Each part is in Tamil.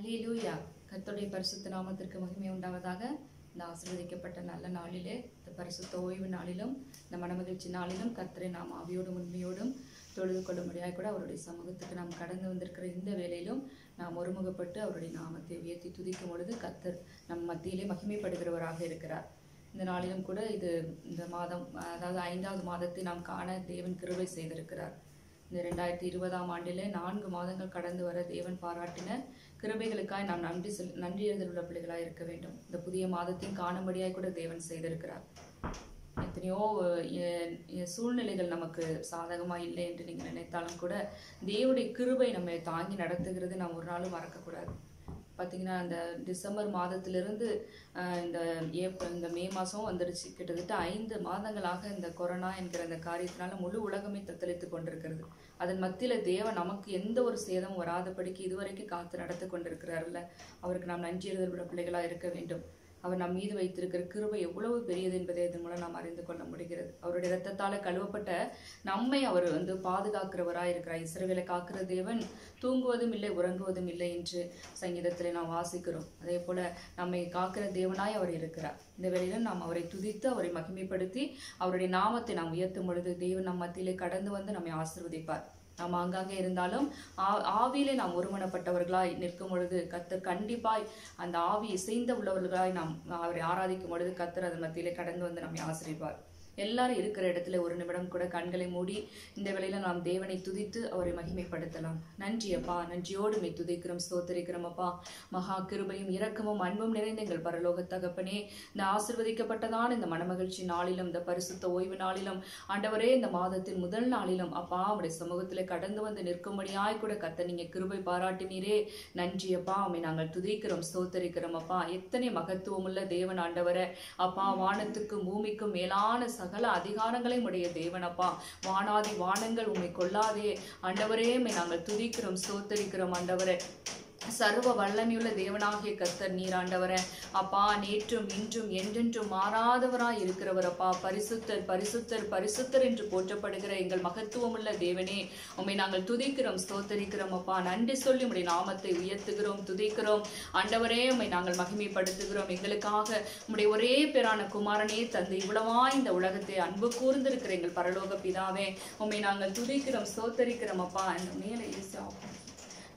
ஹalleluya. கர்த்தருடைய பரிசுத்த நாமத்திற்கு மகிமை உண்டாவதாக. இந்த ஆசீர்வதிக்கப்பட்ட நல்ல நாளிலே இந்த பரிசுத்த ஓய்வு நாளிலும் இந்த மனமகிழ்ச்சி நாளிலும் கர்த்தரை நாம் ஆவியோடும் உண்மையோடும் தொழுது கொள்ளும்படியாக கூட அவருடைய சமூகத்துக்கு நாம் கடந்து வந்திருக்கிற இந்த வேலையிலும் நாம் ஒருமுகப்பட்டு அவருடைய நாமத்தை உயர்த்தி துதிக்கும் பொழுது கர்த்தர் நம் மத்தியிலே மகிமைப்படுகிறவராக இருக்கிறார். இந்த நாளிலும் கூட இது இந்த மாதம் அதாவது ஐந்தாவது மாதத்தை நாம் காண தேவன் கிருபை செய்திருக்கிறார். இந்த ரெண்டாயிரத்தி இருபதாம் ஆண்டிலே நான்கு மாதங்கள் கடந்து வர தேவன் பாராட்டின கிருபைகளுக்காய் நாம் நன்றி செல் நன்றி எழுதலுள்ள பிள்ளைகளாக இருக்க வேண்டும். இந்த புதிய மாதத்தையும் காணும்படியாய் கூட தேவன் செய்திருக்கிறார். எத்தனையோ சூழ்நிலைகள் நமக்கு சாதகமா இல்லை என்று நீங்க நினைத்தாலும் கூட தேவனுடைய கிருபை நம்மை தாங்கி நடத்துகிறது. நாம் ஒரு நாளும் மறக்கக்கூடாது. பார்த்தீங்கன்னா இந்த டிசம்பர் மாதத்திலிருந்து இந்த ஏப்ரல் இந்த மே மாதம் வந்துடுச்சு கிட்டத்தட்ட ஐந்து மாதங்களாக இந்த கொரோனா என்கிற அந்த காரியத்தினால முழு உலகமே தத்தளித்து கொண்டிருக்கிறது. அதன் மத்தியில் தேவன் நமக்கு எந்த ஒரு சேதமும் வராதபடிக்கு இதுவரைக்கும் காத்து நடத்து கொண்டிருக்கிறார்ல அவருக்கு நாம் நன்றி எழுதப்பட பிள்ளைகளாக இருக்க வேண்டும். அவர் நம் மீது வைத்திருக்கிற கிருபை எவ்வளவு பெரியது என்பதை இதன் மூலம் நாம் அறிந்து கொள்ள முடிகிறது. அவருடைய இரத்தத்தால கழுவப்பட்ட நம்மை அவர் வந்து பாதுகாக்கிறவராய் இருக்கிறார் இஸ்ரவேலை காக்கிற தேவன் தூங்குவதும் இல்லை உறங்குவதும் இல்லை என்று சங்கீதத்தில் நாம் வாசிக்கிறோம். அதே போல நம்மை காக்கிற தேவனாய் அவர் இருக்கிறார். இந்த வேளையிலும் நாம் அவரை துதித்து அவரை மகிமைப்படுத்தி அவருடைய நாமத்தை நாம் உயர்த்தும் பொழுது தேவன் நம் மத்தியிலே கடந்து வந்து நம்மை ஆசிர்வதிப்பார். நாம் ஆங்காங்கே இருந்தாலும் ஆ- ஆவியிலே நாம் ஒருமனப்பட்டவர்களாய் நிற்கும் பொழுது கத்தர் கண்டிப்பாய் அந்த ஆவி இசைந்த உள்ளவர்களாய் நாம் அவரை ஆராதிக்கும் பொழுது கத்தர் அதன் மத்தியிலே கடந்து வந்து நம்மை ஆசிரிப்பார் எல்லாரும் இருக்கிற இடத்துல ஒரு நிமிடம் கூட கண்களை மூடி இந்த வேளையில நாம் தேவனை துதித்து அவரை மகிமைப்படுத்தலாம். நன்றி அப்பா நன்றியோடு மை துதிக்கிறோம் ஸ்தோத்தரிக்கிறோம் அப்பா. மகா கிருபையும் இரக்கமும் அன்பும் நிறைந்த எங்கள் பரலோக தகப்பனே இந்த ஆசிர்வதிக்கப்பட்டதான இந்த மனமகிழ்ச்சி நாளிலும் இந்த பரிசுத்த ஓய்வு நாளிலும் ஆண்டவரே இந்த மாதத்தின் முதல் நாளிலும் அப்பா அவருடைய சமூகத்திலே கடந்து வந்து நிற்கும்படியாய் கூட கத்த நீங்க கிருபை பாராட்டினீரே. நன்றி அப்பா உம்மை நாங்கள் துதிக்கிறோம் ஸ்தோத்தரிக்கிறோம் அப்பா. எத்தனை மகத்துவமுள்ள தேவன் ஆண்டவரை. அப்பா வானத்துக்கும் பூமிக்கும் மேலான சகல அதிகாரங்களையும் உடைய தேவனப்பா. வானாதி வானங்கள் உண்மை கொள்ளாதே. ஆண்டவரே நாங்கள் துதிக்கிறோம் ஸ்தோத்தரிக்கிறோம் ஆண்டவரே. சர்வ வல்லமையுள்ள தேவனாகிய கர்த்தர் நீராண்டவர அப்பா நேற்றும் இன்றும் என்றென்றும் மாறாதவராய் இருக்கிறவரப்பா பரிசுத்தர் பரிசுத்தர் பரிசுத்தர் என்று போற்றப்படுகிற எங்கள் மகத்துவமுள்ள தேவனே. உண்மை நாங்கள் துதிக்கிறோம் ஸ்தோத்தரிக்கிறோம் அப்பா. நன்றி சொல்லி உடைய நாமத்தை உயர்த்துகிறோம் துதிக்கிறோம். ஆண்டவரே உம்மை நாங்கள் மகிமைப்படுத்துகிறோம். எங்களுக்காக உடைய ஒரே பேரான குமாரனே தந்தை இவ்வளவா இந்த உலகத்தை அன்பு கூர்ந்திருக்கிற எங்கள் பரலோக பிதாவே. உண்மை நாங்கள் துதிக்கிறோம் ஸ்தோத்தரிக்கிறோம் அப்பா. அந்த மேலே இயேசு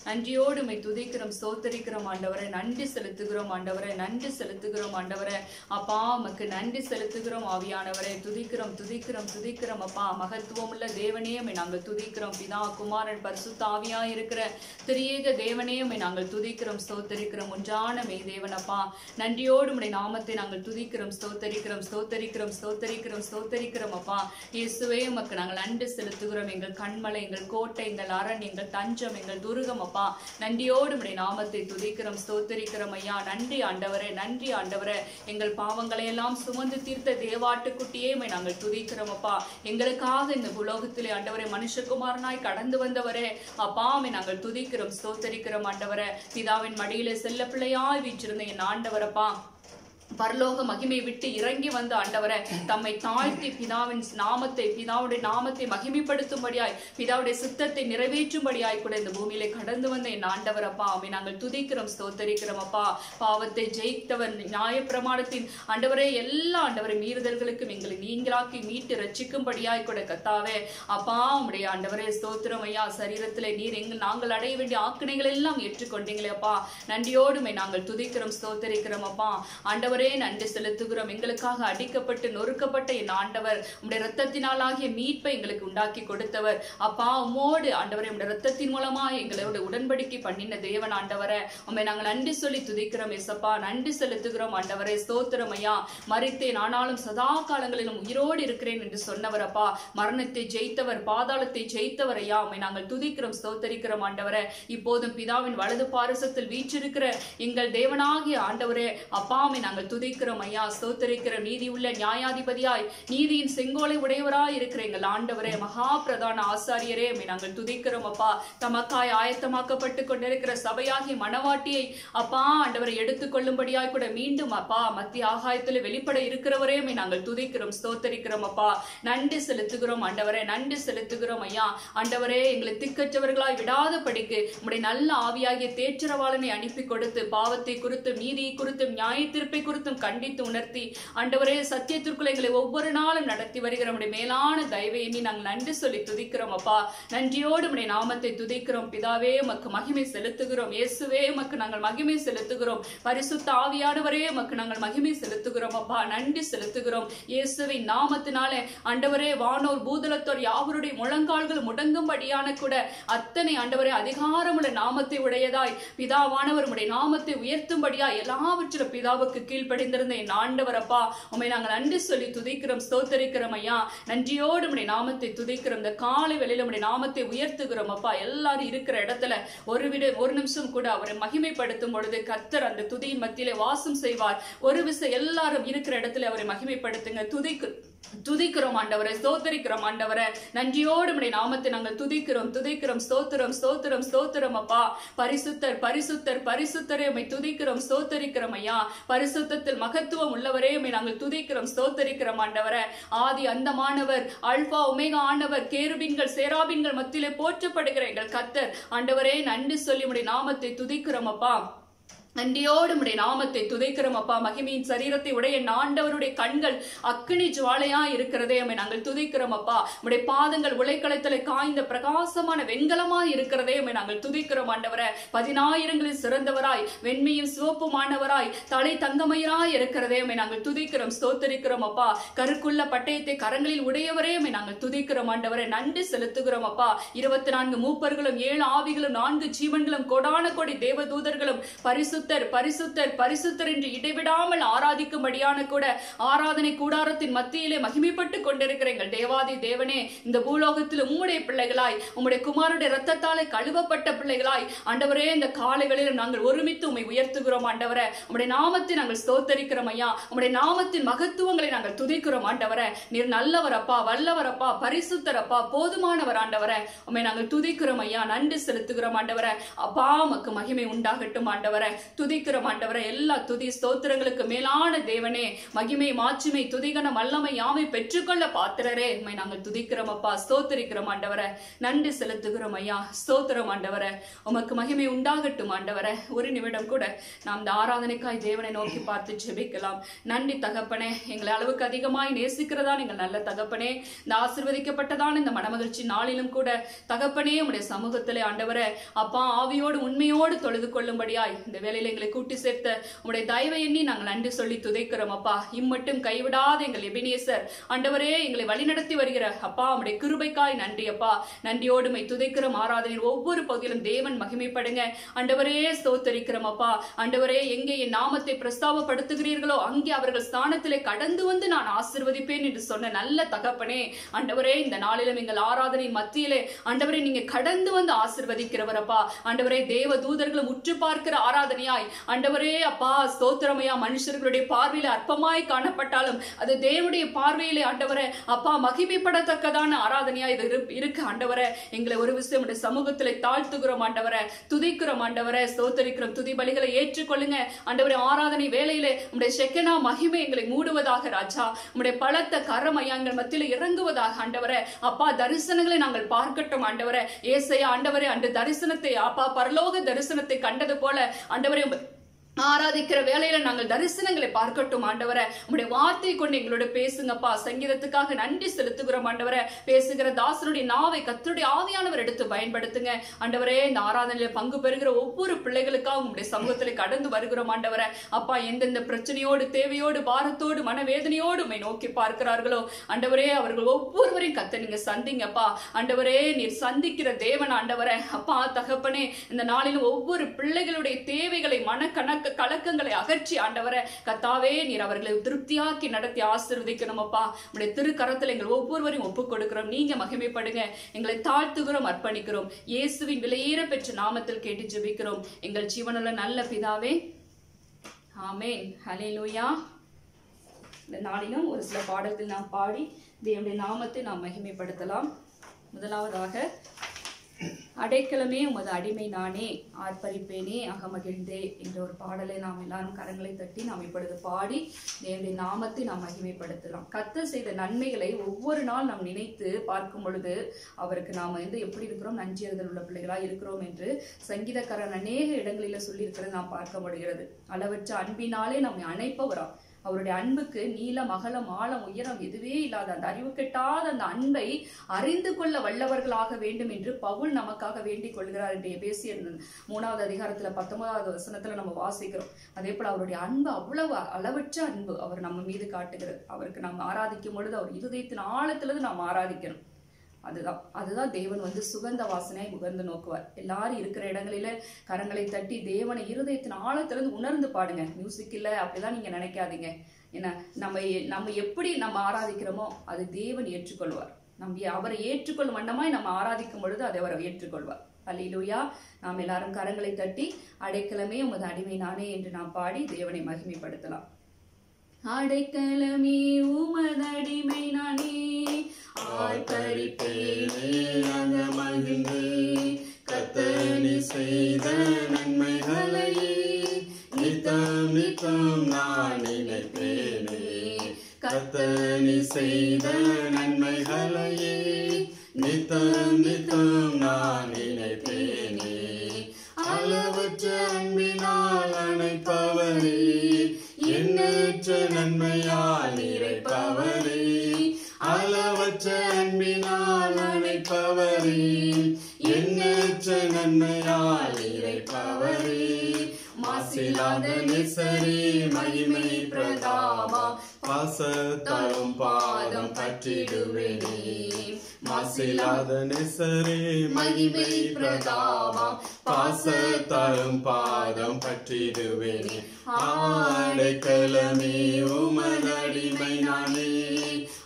நன்றியோடு உண்மை துதிக்கிறோம் சோத்தரிக்கிறோம் ஆண்டவரை. நன்றி செலுத்துகிறோம் ஆண்டவரை. நன்றி செலுத்துகிறோம் ஆண்டவரை. அப்பா உமக்கு நன்றி செலுத்துகிறோம் ஆவியானவரை. துதிக்கிறோம் துதிக்கிறோம் துதிக்கிறோம் அப்பா. மகத்துவமுள்ள தேவனே நாங்கள் துதிக்கிறோம். பிதா குமாரன் பரிசுத்த ஆவியா இருக்கிற திரியேக தேவனே நாங்கள் துதிக்கிறோம் ஸ்தோத்தரிக்கிறோம். ஒன்றான மெய் தேவனப்பா நன்றியோடு உம்முடைய நாமத்தை நாங்கள் துதிக்கிறோம் ஸ்தோத்தரிக்கிறோம் ஸ்தோத்தரிக்கிறோம் ஸ்தோத்தரிக்கிறோம் ஸ்தோத்தரிக்கிறோம் அப்பா. இயேசுவே உமக்கு நாங்கள் நன்றி செலுத்துகிறோம். எங்கள் கண்மலை எங்கள் கோட்டை எங்கள் அரண் எங்கள் தஞ்சம் எங்கள் துருகம் அப்பா. நன்றியோடு உடைய நாமத்தை துதிக்கிறோம் ஸ்தோத்தரிக்கிறோம் ஐயா. நன்றி ஆண்டவரே நன்றி ஆண்டவரே. எங்கள் பாவங்களை எல்லாம் சுமந்து தீர்த்த தேவாட்டுக்குட்டியே நாங்கள் துதிக்கிறோம் அப்பா. எங்களுக்காக இந்த உலோகத்திலே ஆண்டவரே மனுஷகுமாரனாய் கடந்து வந்தவரே. அப்பா நாங்கள் துதிக்கிறோம் ஸ்தோத்தரிக்கிறோம் ஆண்டவரே. பிதாவின் மடியிலே செல்ல பிள்ளையாய் வீச்சிருந்த என் ஆண்டவரப்பா பரலோக மகிமை விட்டு இறங்கி வந்த ஆண்டவரை தம்மை தாழ்த்தி பிதாவின் நாமத்தை பிதாவுடைய நாமத்தை மகிமைப்படுத்தும்படியாய் பிதாவுடைய சித்தத்தை நிறைவேற்றும்படியாய் கூட இந்த பூமியிலே கடந்து வந்த என் ஆண்டவர் அப்பா. அவை நாங்கள் துதிக்கிறோம் ஸ்தோத்தரிக்கிறோம் அப்பா. பாவத்தை ஜெயித்தவர் நியாயப்பிரமாணத்தின் ஆண்டவரே எல்லா ஆண்டவரை மீறுதல்களுக்கும் எங்களை நீங்களாக்கி மீட்டு ரச்சிக்கும்படியாய் கூட கத்தாவே. அப்பா உடைய ஆண்டவரே ஸ்தோத்திரம் ஐயா. சரீரத்தில் நீர் எங்கள் நாங்கள் அடைய வேண்டிய ஆக்கினைகள் எல்லாம் ஏற்றுக்கொண்டீங்களே அப்பா. நன்றியோடுமை நாங்கள் துதிக்கிறோம் ஸ்தோத்தரிக்கிறோம் அப்பா. ஆண்டவரே நன்றி செலுத்துகிறோம். எங்களுக்காக அடிக்கப்பட்டு நொறுக்கப்பட்ட என் ஆண்டவர் உம்முடைய ரத்தத்தினாலாகிய மீட்பை எங்களுக்கு உண்டாக்கி கொடுத்தவர். அப்பா உமோடு ஆண்டவரை உடைய ரத்தத்தின் மூலமா எங்களோட உடன்படிக்கை பண்ணின தேவன் ஆண்டவரை. உண்மை நாங்கள் நன்றி சொல்லி துதிக்கிறோம் எசப்பா நன்றி செலுத்துகிறோம் ஆண்டவரே. ஸ்தோத்திரம் ஐயா. மறித்தேன் ஆனாலும் சதா காலங்களிலும் உயிரோடு இருக்கிறேன் என்று சொன்னவர் அப்பா. மரணத்தை ஜெயித்தவர் பாதாளத்தை ஜெயித்தவர் ஐயா. உண்மை நாங்கள் துதிக்கிறோம் ஸ்தோத்தரிக்கிறோம் ஆண்டவரை. இப்போதும் பிதாவின் வலது பாரசத்தில் வீற்றிருக்கிற எங்கள் தேவனாகிய ஆண்டவரே. அப்பாமை நாங்கள் துதிக்கிறோம் ஐயா ஸ்தோத்தரிக்கிற நீதி உள்ள நியாயாதிபதியாய் நீதியின் செங்கோலை உடையவராய் இருக்கிற எங்கள் ஆண்டவரே மகா பிரதான ஆசாரியரே நாங்கள் துதிக்கிறோம் அப்பா. தமக்காய் ஆயத்தமாக்கப்பட்டு கொண்டிருக்கிற சபையாகி மனவாட்டியை அப்பா ஆண்டவரை எடுத்துக்கொள்ளும்படியாய் கூட மீண்டும் அப்பா மத்திய ஆகாயத்தில் வெளிப்பட இருக்கிறவரே நாங்கள் துதிக்கிறோம் ஸ்தோத்தரிக்கிறோம் அப்பா. நன்றி செலுத்துகிறோம் ஆண்டவரே நன்றி செலுத்துகிறோம் ஐயா ஆண்டவரே எங்களை திக்கற்றவர்களாய் விடாத படிக்கு உடைய நல்ல ஆவியாகிய தேற்றரவாளனை அனுப்பி கொடுத்து பாவத்தை குறித்தும் நீதியை குறித்தும் நியாய குறித்து குறித்தும் கண்டித்து உணர்த்தி ஆண்டவரே சத்தியத்திற்குள்ள எங்களை ஒவ்வொரு நாளும் நடத்தி வருகிற உம்முடைய மேலான தயவை எண்ணி நாங்கள் நன்றி சொல்லி துதிக்கிறோம் அப்பா. நன்றியோடு உம்முடைய நாமத்தை துதிக்கிறோம். பிதாவே மக்கு மகிமை செலுத்துகிறோம். இயேசுவே மக்கு நாங்கள் மகிமை செலுத்துகிறோம். பரிசுத்த ஆவியானவரே மக்கு நாங்கள் மகிமை செலுத்துகிறோம் அப்பா. நன்றி செலுத்துகிறோம். இயேசுவின் நாமத்தினாலே ஆண்டவரே வானோர் பூதலத்தோர் யாவருடைய முழங்கால்கள் முடங்கும்படியான கூட அத்தனை ஆண்டவரே அதிகாரமுள்ள நாமத்தை உடையதாய் பிதாவானவர் உடைய நாமத்தை உயர்த்தும்படியா எல்லாவற்றிலும் பிதாவுக்கு கீழ்ப்ப கீழ்ப்படிந்திருந்த என் ஆண்டவர் அப்பா உம்மை நாங்கள் நன்றி சொல்லி துதிக்கிறோம் ஸ்தோத்தரிக்கிறோம் ஐயா. நன்றியோடு உடைய நாமத்தை துதிக்கிறோம். இந்த காலை வேளையில உடைய நாமத்தை உயர்த்துகிறோம் அப்பா. எல்லாரும் இருக்கிற இடத்துல ஒரு விட ஒரு நிமிஷம் கூட அவரை மகிமைப்படுத்தும் பொழுது கர்த்தர் அந்த துதியின் மத்தியிலே வாசம் செய்வார். ஒரு விசை எல்லாரும் இருக்கிற இடத்துல அவரை மகிமைப்படுத்துங்க. துதிக்கு துதிக்கிறோம் ஆண்டவரை ஸ்தோத்தரிக்கிறோம் ஆண்டவரை. நன்றியோடு உடைய நாமத்தை நாங்கள் துதிக்கிறோம் துதிக்கிறோம் ஸ்தோத்திரம் ஸ்தோத்திரம் ஸ்தோத்திரம் அப்பா. பரிசுத்தர் பரிசுத்தர் பரிசுத்தரை உண்மை துதிக்கிறோம் ஸ்தோத்தரிக்கிறோம் ஐயா. பரிசுத்த பரிசுத்தத்தில் மகத்துவம் உள்ளவரே உண்மை நாங்கள் துதிக்கிறோம் ஸ்தோத்தரிக்கிறோம் ஆண்டவரை. ஆதி அந்தமானவர் அல்பா உமேகா ஆண்டவர் கேருபின்கள் சேராபின்கள் மத்தியிலே போற்றப்படுகிற எங்கள் கத்தர். ஆண்டவரே நன்றி சொல்லி உடைய நாமத்தை துதிக்கிறோம் அப்பா. நன்றியோடு உடைய நாமத்தை துதைக்கிறோம் அப்பா. மகிமையின் சரீரத்தை உடைய ஆண்டவருடைய கண்கள் அக்னி ஜுவாலையா இருக்கிறதே. அம்மை நாங்கள் துதிக்கிறோம் அப்பா. உடைய பாதங்கள் உலைக்களத்தில் காய்ந்த பிரகாசமான வெண்கலமா இருக்கிறதே. அம்மை நாங்கள் துதிக்கிறோம் ஆண்டவரை. பதினாயிரங்களில் சிறந்தவராய் வெண்மையும் சிவப்புமானவராய் தலை தங்கமயராய் இருக்கிறதே. அம்மை நாங்கள் துதிக்கிறோம் ஸ்தோத்தரிக்கிறோம் அப்பா. கருக்குள்ள பட்டயத்தை கரங்களில் உடையவரே. அம்மை நாங்கள் துதிக்கிறோம் ஆண்டவரை. நன்றி செலுத்துகிறோம் அப்பா. இருபத்தி நான்கு மூப்பர்களும் ஏழு ஆவிகளும் நான்கு ஜீவன்களும் கொடான கொடி தேவதூதர்களும் பரிசு பரிசுத்தர் பரிசுத்தர் பரிசுத்தர் என்று இடைவிடாமல் ஆராதிக்கும்படியான கூட ஆராதனை கூடாரத்தின் மத்தியிலே மகிமைப்பட்டு கொண்டிருக்கிற எங்கள் தேவாதி தேவனே இந்த பூலோகத்தில் உம்முடைய பிள்ளைகளாய் உம்முடைய குமாருடைய ரத்தத்தாலே கழுவப்பட்ட பிள்ளைகளாய் ஆண்டவரே இந்த காலைகளில் நாங்கள் ஒருமித்து உம்மை உயர்த்துகிறோம் ஆண்டவரே. உம்முடைய நாமத்தை நாங்கள் ஸ்தோத்தரிக்கிறோம் ஐயா. உம்முடைய நாமத்தின் மகத்துவங்களை நாங்கள் துதிக்கிறோம் ஆண்டவரே. நீர் நல்லவர் அப்பா வல்லவர் அப்பா பரிசுத்தர் அப்பா போதுமானவர் ஆண்டவரே. உம்மை நாங்கள் துதிக்கிறோம் ஐயா. நன்றி செலுத்துகிறோம் ஆண்டவரே. அப்பா மக்கு மகிமை உண்டாகட்டும் ஆண்டவரே. துதிக்கிறோம் மாண்டவரை எல்லா துதி ஸ்தோத்திரங்களுக்கு மேலான தேவனே மகிமை மாட்சிமை துதிகன வல்லமை யாவை பெற்றுக்கொள்ள பாத்திரரே? உண்மை நாங்கள் துதிக்கிறோம் அப்பா ஸ்தோத்திரிக்கிறோம் ஆண்டவரே. நன்றி செலுத்துகிறோம் ஐயா ஸ்தோத்திரம் மாண்டவர உமக்கு மகிமை உண்டாகட்டும் ஆண்டவர. ஒரு நிமிடம் கூட நாம் இந்த ஆராதனைக்காய் தேவனை நோக்கி பார்த்து ஜெபிக்கலாம். நன்றி தகப்பனே எங்களை அளவுக்கு அதிகமாய் நேசிக்கிறதா நீங்கள் நல்ல தகப்பனே. இந்த ஆசிர்வதிக்கப்பட்டதான இந்த மனமகிழ்ச்சி நாளிலும் கூட தகப்பனே உடைய சமூகத்திலே ஆண்டவர அப்பா ஆவியோடு உண்மையோடு தொழுது கொள்ளும்படியாய் இந்த வேலையில் எங்களை கூட்டி சேர்த்த உங்களுடைய தயவை எண்ணி நாங்கள் நன்றி சொல்லி துதைக்கிறோம் அப்பா. இம்மட்டும் கைவிடாத எங்கள் எபினேசர். ஆண்டவரே எங்களை வழிநடத்தி வருகிற அப்பா உடைய கிருபைக்காய் நன்றி அப்பா. நன்றியோடுமை துதைக்கிறோம் ஆராதனையின் ஒவ்வொரு பகுதியிலும் தேவன் மகிமைப்படுங்க. ஆண்டவரே ஸ்தோத்தரிக்கிறோம் அப்பா. ஆண்டவரே எங்கே என் நாமத்தை பிரஸ்தாபப்படுத்துகிறீர்களோ அங்கே அவர்கள் ஸ்தானத்திலே கடந்து வந்து நான் ஆசிர்வதிப்பேன் என்று சொன்ன நல்ல தகப்பனே. ஆண்டவரே இந்த நாளிலும் எங்கள் ஆராதனை மத்தியிலே ஆண்டவரே நீங்க கடந்து வந்து ஆசிர்வதிக்கிறவர் அப்பா. ஆண்டவரே தேவ தூதர்களும் உற்று பார்க்கிற ஆராதனையா ஆராதனையாய் ஆண்டவரே அப்பா ஸ்தோத்திரமையா மனுஷர்களுடைய பார்வையில் அற்பமாய் காணப்பட்டாலும் அது தேவனுடைய பார்வையிலே ஆண்டவரே அப்பா மகிமைப்படத்தக்கதான ஆராதனையா இது இருக்கு ஆண்டவரே. எங்களை ஒரு விஷயம் சமூகத்தில் தாழ்த்துகிறோம் ஆண்டவரே. துதிக்கிறோம் ஆண்டவரே. ஸ்தோத்தரிக்கிறோம். துதி பலிகளை ஏற்றுக்கொள்ளுங்க. ஆண்டவரே ஆராதனை வேலையில உடைய செக்கனா மகிமை எங்களை மூடுவதாக ராஜா. உடைய பலத்த கரமையா மத்தியில் இறங்குவதாக ஆண்டவரே. அப்பா தரிசனங்களை நாங்கள் பார்க்கட்டும் ஆண்டவரே. ஏசையா ஆண்டவரே அன்று தரிசனத்தை அப்பா பரலோக தரிசனத்தை கண்டது போல ஆண்டவரை உம்மை ஆராதிக்கிற வேலையில நாங்கள் தரிசனங்களை பார்க்கட்டும் ஆண்டவரை. உங்களுடைய வார்த்தை கொண்டு எங்களோட பேசுங்கப்பா. சங்கீதத்துக்காக நன்றி செலுத்துகிறோம் ஆண்டவரை. பேசுகிற தாசனுடைய நாவை கத்தருடைய ஆவியானவர் எடுத்து பயன்படுத்துங்க. ஆண்டவரே இந்த ஆராதனையில பங்கு பெறுகிற ஒவ்வொரு பிள்ளைகளுக்காக உங்களுடைய சமூகத்தில் கடந்து வருகிறோம் ஆண்டவரை. அப்பா எந்தெந்த பிரச்சனையோடு தேவையோடு பாரத்தோடு மனவேதனையோடு உண்மை நோக்கி பார்க்கிறார்களோ ஆண்டவரே அவர்கள் ஒவ்வொருவரையும் கத்த நீங்க சந்திங்கப்பா. ஆண்டவரே நீர் சந்திக்கிற தேவன் ஆண்டவரை. அப்பா தகப்பனே இந்த நாளிலும் ஒவ்வொரு பிள்ளைகளுடைய தேவைகளை மனக்கணக்கு கலக்கங்களை அகற்றி ஆண்டவரை கத்தாவே நீர் அவர்களை திருப்தியாக்கி நடத்தி ஆசிர்வதிக்கணுமப்பா உடைய திருக்கரத்தில் எங்கள் ஒவ்வொருவரையும் ஒப்புக் கொடுக்கிறோம் நீங்க மகிமைப்படுங்க. எங்களை தாழ்த்துகிறோம் அர்ப்பணிக்கிறோம். இயேசுவின் விலையேற பெற்ற நாமத்தில் கேட்டு ஜெபிக்கிறோம். எங்கள் ஜீவனுள்ள நல்ல பிதாவே. ஆமேன். ஹலே லூயா இந்த நாளிலும் ஒரு சில பாடல்கள் நாம் பாடி தேவனுடைய நாமத்தை நாம் மகிமைப்படுத்தலாம். முதலாவதாக அடைக்கலமே உமது அடிமை நானே ஆர்ப்பரிப்பேனே அகமகிழ்ந்தே என்ற ஒரு பாடலை நாம் எல்லாரும் கரங்களை தட்டி நாம் இப்பொழுது பாடி தேவனுடைய நாமத்தை நாம் மகிமைப்படுத்தலாம். கத்த செய்த நன்மைகளை ஒவ்வொரு நாள் நாம் நினைத்து பார்க்கும் பொழுது அவருக்கு நாம் வந்து எப்படி இருக்கிறோம்? நன்றியறுதல் உள்ள பிள்ளைகளா இருக்கிறோம் என்று சங்கீதக்காரன் அநேக இடங்களில சொல்லியிருக்கிறது நாம் பார்க்க முடிகிறது. அளவற்ற அன்பினாலே நம்மை அணைப்பவராம் அவருடைய அன்புக்கு நீளம் அகலம் ஆழம் உயரம் எதுவே இல்லாத அந்த அறிவு கெட்டாத அந்த அன்பை அறிந்து கொள்ள வல்லவர்களாக வேண்டும் என்று பவுல் நமக்காக வேண்டிக் கொள்கிறார் என்று பேசிய மூணாவது அதிகாரத்துல பத்தொன்பதாவது வசனத்துல நம்ம வாசிக்கிறோம். அதே போல அவருடைய அன்பு அவ்வளவு அளவற்ற அன்பு அவர் நம்ம மீது காட்டுகிறது. அவருக்கு நாம் ஆராதிக்கும் பொழுது அவர் இருதயத்தின் ஆழத்திலிருந்து நாம் ஆராதிக்கணும். அதுதான். அதுதான் தேவன் வந்து சுகந்த வாசனை உகந்து நோக்குவார். எல்லாரும் இருக்கிற இடங்களில கரங்களை தட்டி தேவனை இருதயத்தின் ஆழத்திலிருந்து உணர்ந்து பாடுங்க. மியூசிக் இல்லை அப்படிலாம் நீங்க நினைக்காதீங்க. ஏன்னா நம்ம எ- நம்ம எப்படி நம்ம ஆராதிக்கிறோமோ அது தேவன் ஏற்றுக்கொள்வார். நம்ம அவரை ஏற்றுக்கொள்ளும் வண்ணமாய் நம்ம ஆராதிக்கும் பொழுது அதை அவரை ஏற்றுக்கொள்வார். அல்லேலூயா. நாம் எல்லாரும் கரங்களை தட்டி அடைக்கலமே உமது அடிமை நானே என்று நாம் பாடி தேவனை மகிமைப்படுத்தலாம். அடைக்கலமே உமதடிமை நானே. ஆர்ப்பரிப்பேனே அகமகிழ்ந்து கத்தனி செய்த நன்மைகளையே. நித்தம் நித்தம் நான் நினைப்பேனே. கத்தனி செய்த நன்மைகளையே. நித்தம் நித்தம் நான் நினைப்பேனே. அளவற்ற அன்பினால் அணைப்பவரே. எண்ணற்ற நன்மையால் நிறைப்பவரே. அளவற்ற அன்பினால் அணைப்பவரே எண்ணற்ற நன்மையால் இறைப்பவரே. மாசிலாத நிசரே மகிமை பிரதாமா பாசத்தாலும் பாதம் பற்றிடுவேனே மாசில்லாத நெசரே மகிமை பிரதாபம். பாசத்தாலும் பாதம் பற்றிடுவேனே ஆடைக்கலமே உமதடிமை நானே.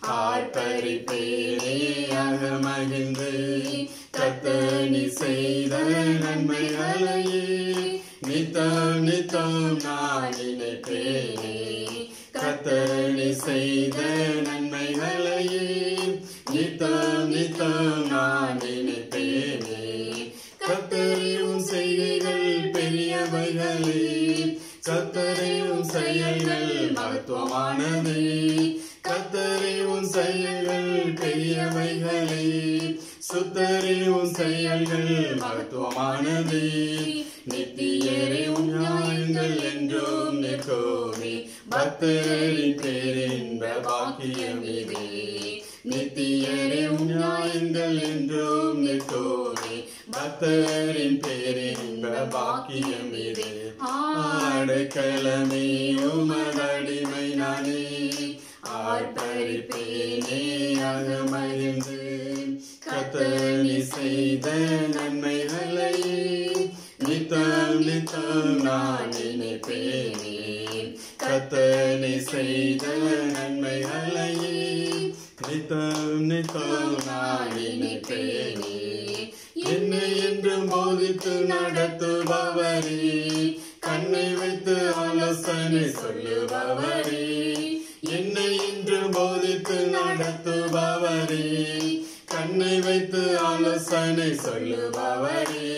ஆர்ப்பரிப்பேனே அக மகிழ்ந்து கத்தனி செய்த நன்மைகளையே. நித்தம் நித்தம் நான் நினைப்பேனே. கத்தனி செய்த நன்மைகளையே. நித்தம் நித்தம் நான் நினைப்பேனே. கத்தறியும் செய்திகள் பெரியவைகளே. கத்தறியும் செயல்கள் மகத்துவமானதே. கத்தறியும் செயல்கள் பெரியவைகளே. சுத்தறியும் செயல்கள் மகத்துவமானதே. நித்தியரே உன் நியாயங்கள் என்றும் நிற்கும். பக்தரின் பேரின்ப பாக்கியம் இதே. நித்தியரே உன் என்றும் நிற்கோமே பக்தரின் பேரின்ப பாக்கியம் இதே. ஆடைக்கலமே உமதடிமை நானே. ஆர்ப்பரிப்பேனே அகமகிழ்ந்து. கத்தனி செய்த நன்மைகளை நித்தம் நித்தம் நான் நினைப்பேனே. கத்தனை செய்த நன்மைகளையே நித்தம் நித்தம் நான் நினைப்பேனே என்னை என்றும் போதித்து நடத்துபவரே கண்ணை வைத்து ஆலோசனை சொல்லுபவரே என்னை இன்று போதித்து நடத்துபவரே கண்ணை வைத்து ஆலோசனை சொல்லுபவரே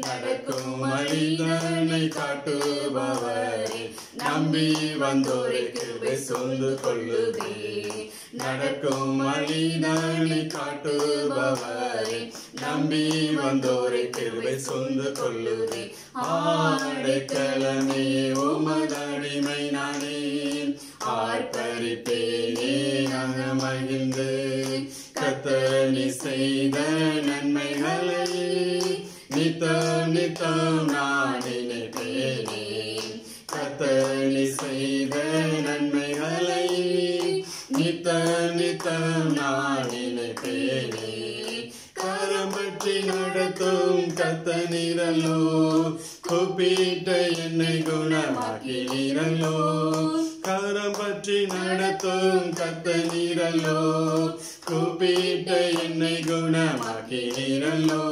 நடக்கும் மனிதனை காட்டுபவரே. நம்பி வந்தோரை கிருபை சொந்து கொள்ளுதே நடக்கும் மனிதனை காட்டுபவரே. நம்பி வந்தோரை கிருபை சொந்து கொள்ளுதே ஆடைக்கலமே உமதடிமை நானே ஆர்ப்பரிப்பேனே மகிழ்ந்து. கத்தனி செய்த நன்மைகளை. நித்தம் நித்தம் நான் நினைப்பேனே. கத்தனி செய்த நன்மைகளை நித்தம் நித்தம் நான் நினைப்பேனே. கரம் பற்றி நடத்தும் கத்தனிரல்லோ கூப்பிட்ட என்னை குணமாக்கினீரல்லோ கரம் பற்றி நடத்தும் கத்தனிரல்லோ கூப்பிட்ட என்னை குணமாக்கினீரல்லோ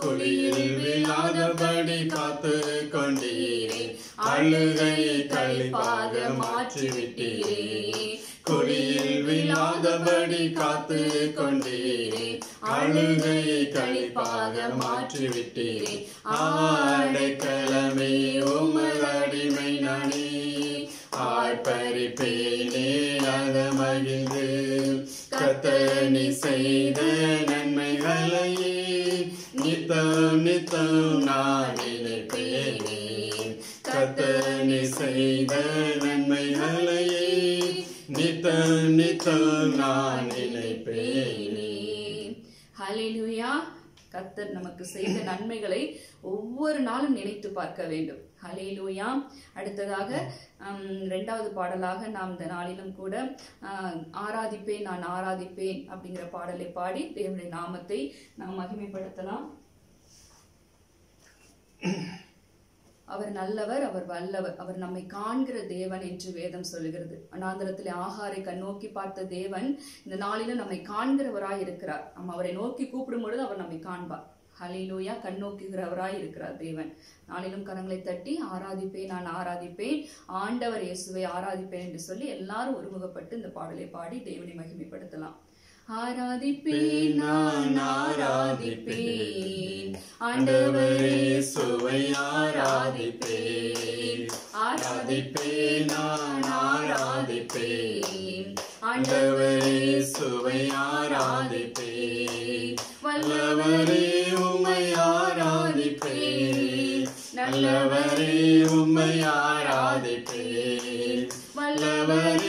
குழியில் விழாதபடி காத்து கொண்டீரே அழுகை கழிப்பாக மாற்றிவிட்டீரே. குழியில் விழாதபடி காத்து கொண்டீரே அழுகை கழிப்பாக மாற்றிவிட்டீரே. ஆடைக்கலமே உமதடிமை நானே. ஆர்ப்பரிப்பேனே அத மகிழ்ந்து கத்தனி செய்த நன்மைகளையே. நித்தம் நித்தம் நானே. கத்தனி செய்த நன்மைகளையே நித்தம் நித்தம் நான் நினைப்பேனே. ஹalleluya நமக்கு செய்த நன்மைகளை ஒவ்வொரு நாளும் நினைத்து பார்க்க வேண்டும். ஹலேலூயா அடுத்ததாக ஹம், பாடலாக நாம் இந்த நாளிலும் கூட ஆஹ், ஆராதிப்பேன் நான் ஆராதிப்பேன் அப்படிங்கிற பாடலை பாடி தேவனுடைய நாமத்தை நாம் மகிமைப்படுத்தலாம். அவர் நல்லவர் அவர் வல்லவர். அவர் நம்மை காண்கிற தேவன் என்று வேதம் சொல்லுகிறது. அனாந்தரத்திலே ஆகாரை கண்ணோக்கி பார்த்த தேவன் இந்த நாளிலும் நம்மை காண்கிறவராய் இருக்கிறார். நம்ம அவரை நோக்கி கூப்பிடும் பொழுது அவர் நம்மை காண்பார். ஹலிலூயா கண்ணோக்குகிறவராய் இருக்கிறார் தேவன். நாளிலும் கரங்களை தட்டி ஆராதிப்பேன் நான் ஆராதிப்பேன் ஆண்டவர் இயேசுவை ஆராதிப்பேன் என்று சொல்லி எல்லாரும் ஒருமுகப்பட்டு இந்த பாடலை பாடி தேவனை மகிமைப்படுத்தலாம். ஆராதிப்பேன் நான் ஆராதிப்பேன். ஆண்டவரே சுவை ஆராதிப்பேன். ஆராதிப்பேன் நான் ஆராதிப்பேன். ஆண்டவரே சுவை ஆராதிப்பேன். வல்லவரே உம்மை ஆராதிப்பேன். நல்லவரே உம்மை ஆராதிப்பேன். வல்லவரே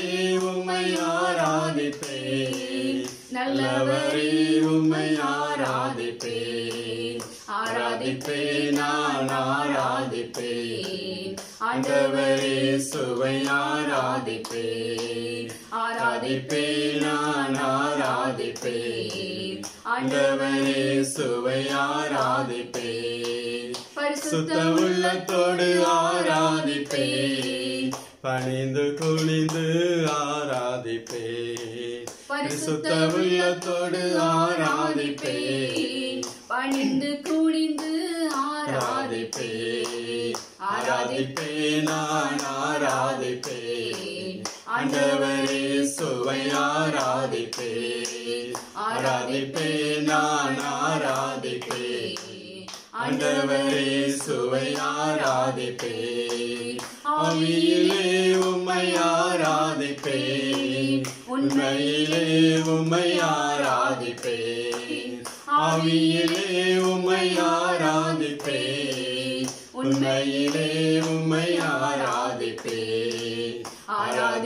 ஆண்டவரே சுவை ஆராதிப்பேன் ஆராதிப்பேன் நான் ஆராதிப்பேன். ஆண்டவரே சுவை ஆராதிப்பேன் பரிசுத்த உள்ளத்தோடு ஆராதிப்பேன் பணிந்து குனிந்து ஆராதிப்பேன் பரிசுத்த உள்ளத்தோடு ஆராதிப்பேன் பணிந்து ஆராதிப்பேன் நான் ஆராதிப்பேன். ஆண்டவரே சுவை ஆராதிப்பேன். ஆராதிப்பேன் நான் ஆராதிப்பேன். ஆண்டவரே சுவை ஆராதிப்பேன். அவியிலே உம்மை ஆராதிப்பேன். உண்மையிலே உம்மை ஆராதிப்பேன். அவியிலே உம்மை ஆராதிப்பேன். உண்மையிலே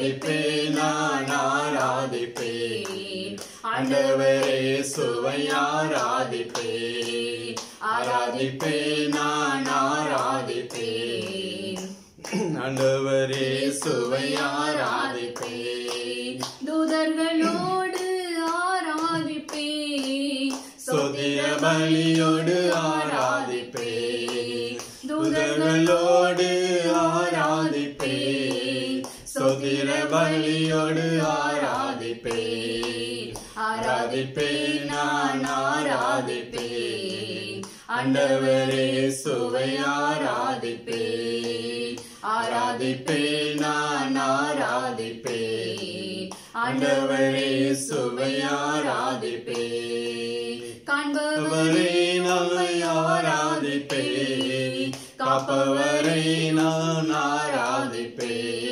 ஆராதிப்பேன் நான் ஆராதிப்பேன் ஆண்டவரே சுவை ஆராதிப்பேன். ஆராதிப்பேன் நான் ஆராதிப்பேன் ஆண்டவரே சுவை ஆராதிப்பேன். தூதர்களோடு ஆராதிப்பேன். சொதிர பலியோடு ஆராதிப்பேன். தூதர்களோடு ஆராதிப்பேன். சொதிர பலியோடு ஆராதிப்பேன் ஆராதிப்பேன் நான் ஆராதிப்பேன் அண்டவரே சுவை ஆராதிப்பேன் ஆராதிப்பேன் நான் ஆராதிப்பேன் ஆண்டவரே சுவை ஆராதிப்பேன் காண்பவரே நம்மை ஆராதிப்பேன் காப்பவரை நான் ஆராதிப்பேன்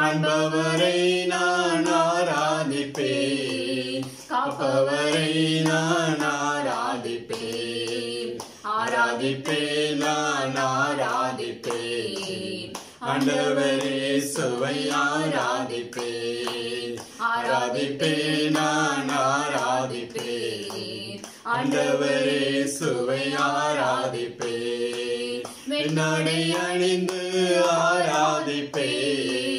காண்பவரை நான் ஆராதிப்பேன். காப்பவரை நான் ஆராதிப்பேன். ஆராதிப்பேன் நான் ஆராதிப்பேன். ஆண்டவரே சுவை ஆராதிப்பேன். ஆராதிப்பேன் நான் ஆராதிப்பேன். ஆண்டவரே சுவை ஆராதிப்பேன். வெண்ணாடை அணிந்து ஆராதிப்பேன்.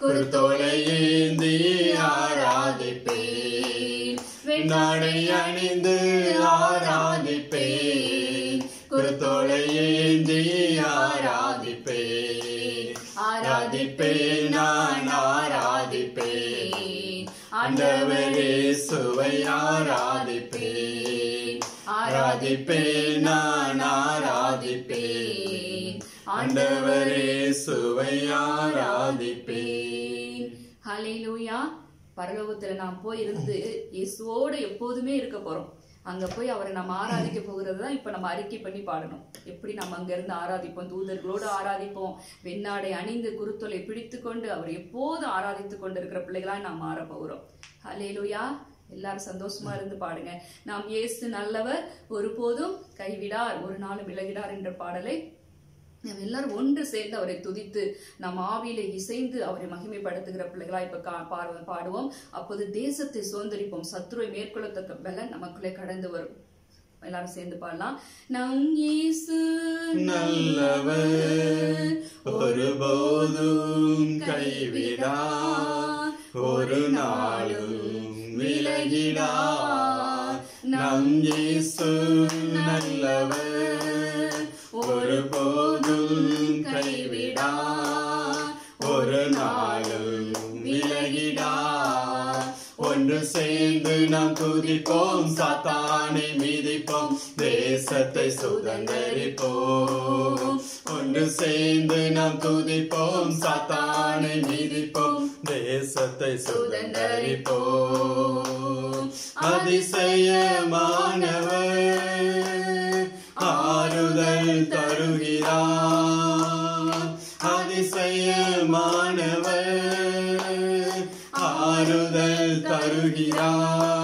குருத்தோலை ஏந்தி ஆராதிப்பேன். வெண்ணாடை அணிந்து ஆராதிப்பேன். குருத்தோலை ஏந்தி ஆராதிப்பேன். ஆராதிப்பேன் நான் ஆராதிப்பேன். ஆண்டவரே சுவை ஆராதிப்பேன் ஆராதிப்பேன். ஆராதிப்பேன் நான் ஆராதிப்பேன். ஆண்டவரே சுவை ஆராதிப்பேன். ஹalleluya. பரலோகத்துல நாம் போய் இருந்து இயேசுவோடு எப்போதுமே இருக்க போறோம். அங்க போய் அவரை நம்ம ஆராதிக்க போகிறது தான் இப்ப நம்ம அறிக்கை பண்ணி பாடணும். எப்படி நம்ம அங்க இருந்து ஆராதிப்போம்? தூதர்களோடு ஆராதிப்போம். வெண்ணாடை அணிந்து குருத்தொலை பிடித்து கொண்டு அவர் எப்போதும் ஆராதித்து கொண்டு இருக்கிற பிள்ளைகளா நாம் மாற போகிறோம். ஹalleluya. எல்லாரும் சந்தோஷமா இருந்து பாடுங்க. நாம் இயேசு நல்லவர் ஒருபோதும் கைவிடார் ஒரு நாளும் விலகிடார் என்ற பாடலை நம்ம எல்லாரும் ஒன்று சேர்ந்து அவரை துதித்து நம் ஆவியில இசைந்து அவரை மகிமைப்படுத்துகிற பிள்ளைகளா இப்ப கா- பாடுவோம் பாடுவோம். அப்போது தேசத்தை சுதந்திரிப்போம். சத்ருவை மேற்கொள்ளத்தக்க பலன் நமக்குள்ளே கடந்து வரும். எல்லாரும் சேர்ந்து பாடலாம். நம் இயேசு நல்லவர் ஒருபோதும் கைவிடா ஒரு நாளும் விலகிடா. நம் இயேசு நல்லவர் சேர்ந்து நாம் துதிப்போம் சாத்தானை மீதிப்போம். தேசத்தை சுதந்தரிப்போம். ஒன்று சேர்ந்து நாம் துதிப்போம் சாத்தானை மீதிப்போம். தேசத்தை சுதந்தரிப்போம். அதிசயமானவர் ஆறுதல் தருகிறார். அதிசயமான ஆறுதல் தருகிறார்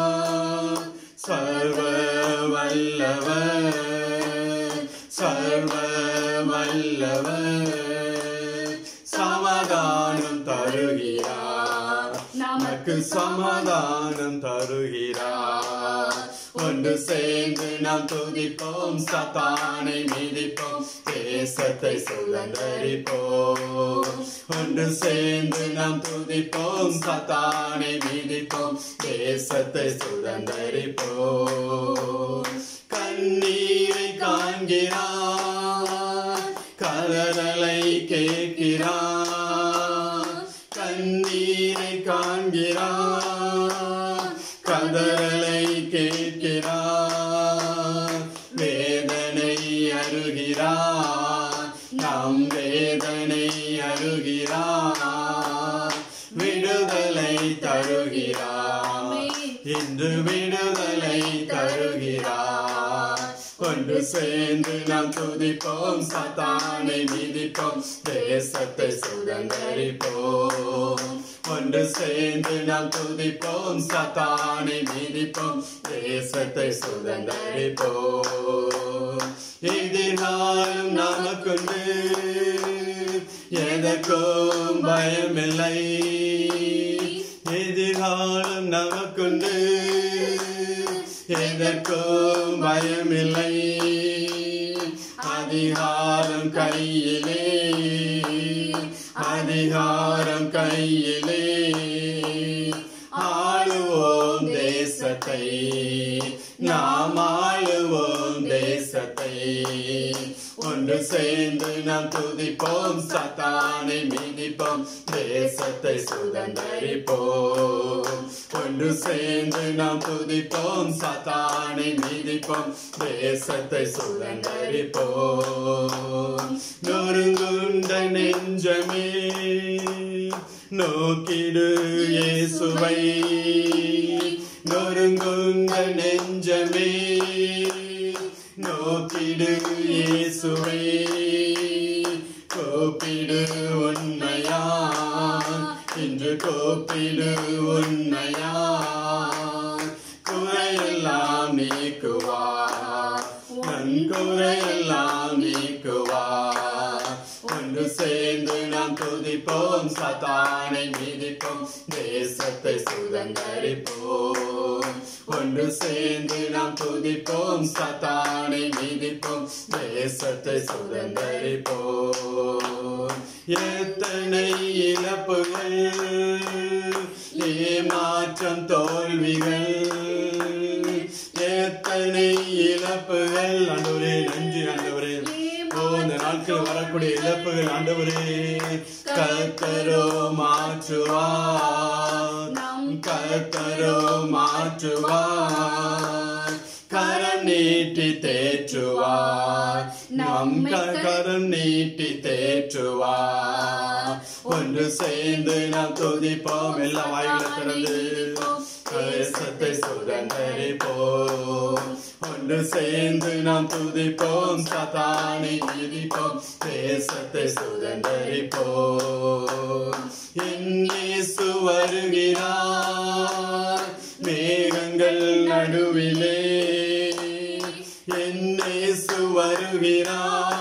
சேர்ந்து நாம் துதிப்போம் சத்தானை மிதிப்போம் தேசத்தை சுதந்தரிப்போம் ஒன்று சேர்ந்து நாம் துதிப்போம் சத்தானை மிதிப்போம் தேசத்தை சுதந்தரிப்போம் கண்ணீரை காண்கிறார் கதறலை கேட்கிறார் கண்ணீரை காண்கிறார் சேர்ந்து நாம் துதிப்போம் சத்தானை மிதிப்போம் தேசத்தை சுதந்தரிப்போம் ஒன்று சேர்ந்து நாம் துதிப்போம் சத்தானை மிதிப்போம் தேசத்தை சுதந்தரிப்போம் இதனாலும் நமக்குண்டு எதற்கும் பயமில்லை எதிராலும் நமக்குண்டு எதற்கும் பயமில்லை. அதிகாரம் கையிலே. அதிகாரம் கையிலே. ஆளுவோம் தேசத்தை. நாம் ஆளுவோம் தேசத்தை. ஒன்று சேர்ந்து நாம் துதிப்போம். சத்தானை மிதிப்போம். தேசத்தை சுதந்தரிப்போம். ஒன்று சேர்ந்து நாம் துதிப்போம். சத்தானை மிதிப்போம். தேசத்தை சுதந்தரிப்போம். நொறுங்குண்ட நெஞ்சமே நோக்கிடு இயேசுவை. நொறுங்குண்ட நெஞ்சமே நோக்கிடு இயேசுவே. கோப்பிடு உண்மையா? இன்று கோப்பிடு உண்மையா? குறையெல்லாம் நீக்குவா நன்குறையெல்லாம் நாம் துதிப்போம் மிதிப்போம் தேசத்தை சுதந்தரிப்போம். ஒன்று சேர்ந்து நாம் துதிப்போம் சத்தானை மிதிப்போம் தேசத்தை சுதந்தரிப்போம். எத்தனை இழப்புகள் ஏமாற்றம் தோல்விகள். எத்தனை இழப்புகள் ஆண்டவரே நன்றி ஆண்டவரே இந்த நாட்கள் வரக்கூடிய இழப்புகள் ஆண்டவரே கத்தரோ மாற்றுவார் கத்தரோ மாற்றுவார் கரம் நீட்டி தேற்றுவார் நம் கரம் நீட்டி தேற்றுவார் ஒன்று சேர்ந்து நாம் துதிப்போம். எல்லாம் வாய்களை திறந்து. தேசத்தை சுதந்தரிப்போம் ஒன்று சேர்ந்து நாம் துதிப்போம். சதானை மிதிப்போம் தேசத்தை சுதந்தரிப்போம் என்னேசு வருகிறார். மேகங்கள் நடுவிலே. என்னேசு வருகிறார்.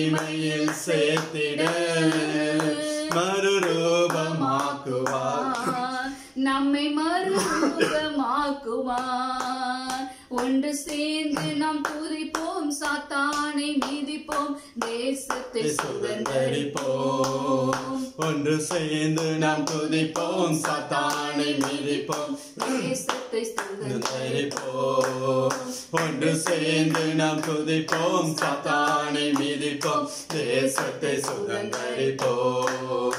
மகிமையில் சேர்த்திட மறுரூபமாக்குவார். நம்மை மறுரூபமாக்குவார். ஒன்று சேர்ந்து நாம் துதிப்போம் சாத்தானை மீதிப்போம் தேசத்தை சுதந்தரிப்போம். ஒன்று சேர்ந்து நாம் துதிப்போம் சாத்தானை மிதிப்போம். தேசத்தை சுதந்தரிப்போம். ஒன்று சேர்ந்து நாம் துதிப்போம் சாத்தானை மிதிப்போம் தேசத்தை சுதந்தரிப்போம்.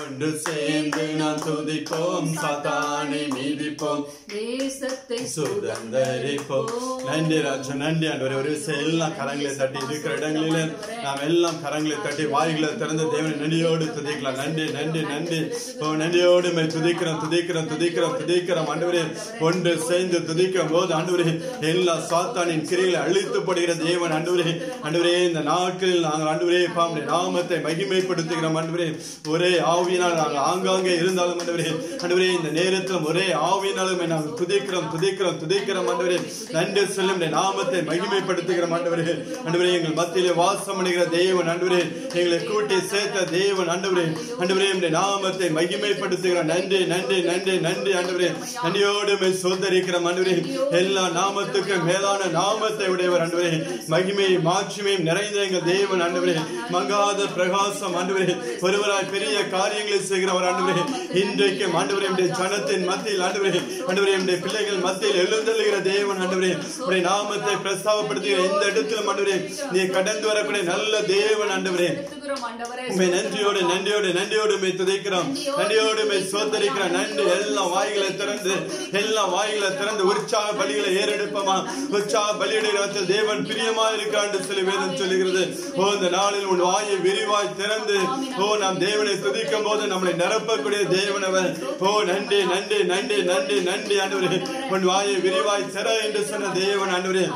ஒன்று சேர்ந்து நாம் துதிப்போம் சாத்தானை மிதிப்போம். தேசத்தை சுதந்தரிப்போம். நன்றி ராஜா நன்றி ஆண்டவரே. ஒரு விஷயம் எல்லாம் கரங்களை தட்டி இருக்கிற இடங்களில நாம் எல்லாம் கரங்களை தட்டி வாய்களை திறந்து தேவனை நன்றியோடு துதிக்கலாம். நன்றி நன்றி நன்றி. ஓ நன்றியோடு மே துதிக்கிறோம் துதிக்கிறோம் துதிக்கிறோம் துதிக்கிறோம். ஆண்டவரே ஒன்று சேர்ந்து துதிக்கும் போது ஆண்டவரே எல்லா சாத்தானின் கிரிகளை அழித்து போடுகிற தேவன் ஆண்டவரே. ஆண்டவரே இந்த நாட்களில் நாங்கள் ஆண்டவரே பாம்புடைய நாமத்தை மகிமைப்படுத்துகிறோம் ஆண்டவரே. ஒரே ஆவியினால் நாங்கள் ஆங்காங்கே இருந்தாலும் ஆண்டவரே ஆண்டவரே இந்த நேரத்திலும் ஒரே ஆவியினாலுமே நாங்கள் துதிக்கிறோம் துதிக்கிறோம் துதிக்கிறோம் ஆண்டவரே. நன்றி சொல்லும் நாமத்தை மகிமைப்படுத்துகிற ஆண்டவரே. ஆண்டவரே எங்கள் மத்தியிலே வாசம் பண்ணுகிற தேவன் ஆண்டவரே. எங்களை கூட்டி சேர்த்த தேவன் ஆண்டவரே. ஆண்டவரே உம்முடைய நாமத்தை மகிமைப்படுத்துகிற நன்றி நன்றி நன்றி நன்றி ஆண்டவரே. நன்றியோடு மே சோதரிக்கிற ஆண்டவரே. எல்லா நாமத்துக்கும் மேலான நாமத்தை உடையவர் ஆண்டவரே. மகிமையும் மாட்சிமையும் நிறைந்த எங்கள் தேவன் ஆண்டவரே. மங்காத பிரகாசம் ஆண்டவரே. ஒருவராய் பெரிய காரியங்களை செய்கிறவர் ஆண்டவரே. இன்றைக்கும் ஆண்டவரே உம்முடைய ஜனத்தின் மத்தியில் ஆண்டவரே. ஆண்டவரே உம்முடைய பிள்ளைகள் மத்தியில் எழுந்தள்ளுகிற தேவன் ஆண்டவரே. உடைய நாமத்தை பிரஸ்தாபப்படுத்துகிற எந்த இடத்துல ஆண்டவரே நீ கடந்து வரக்கூடிய நல்ல தேவன் ஆண்டவரே. உண்மை நன்றியோடு நன்றியோடு நன்றியோடு உண்மை துதைக்கிறோம். நன்றியோடு உண்மை சோதரிக்கிறோம் நன்றி. எல்லாம் வாய்களை திறந்து எல்லாம் வாய்களை திறந்து உற்சாக பலிகளை ஏறெடுப்பமா? உற்சாக பலியிடுகிறத்தில் தேவன் பிரியமா இருக்காண்டு சொல்லி வேதம் சொல்லுகிறது. ஓ இந்த நாளில் உன் வாயை விரிவாய் திறந்து ஓ நாம் தேவனை துதிக்கும் போது நம்மளை நிரப்பக்கூடிய தேவன் அவர். ஓ நன்றி நன்றி நன்றி நன்றி நன்றி ஆண்டவரே. உன் வாயை விரிவாய் திற என்று சொன்ன தேவன் ஆண்டவரே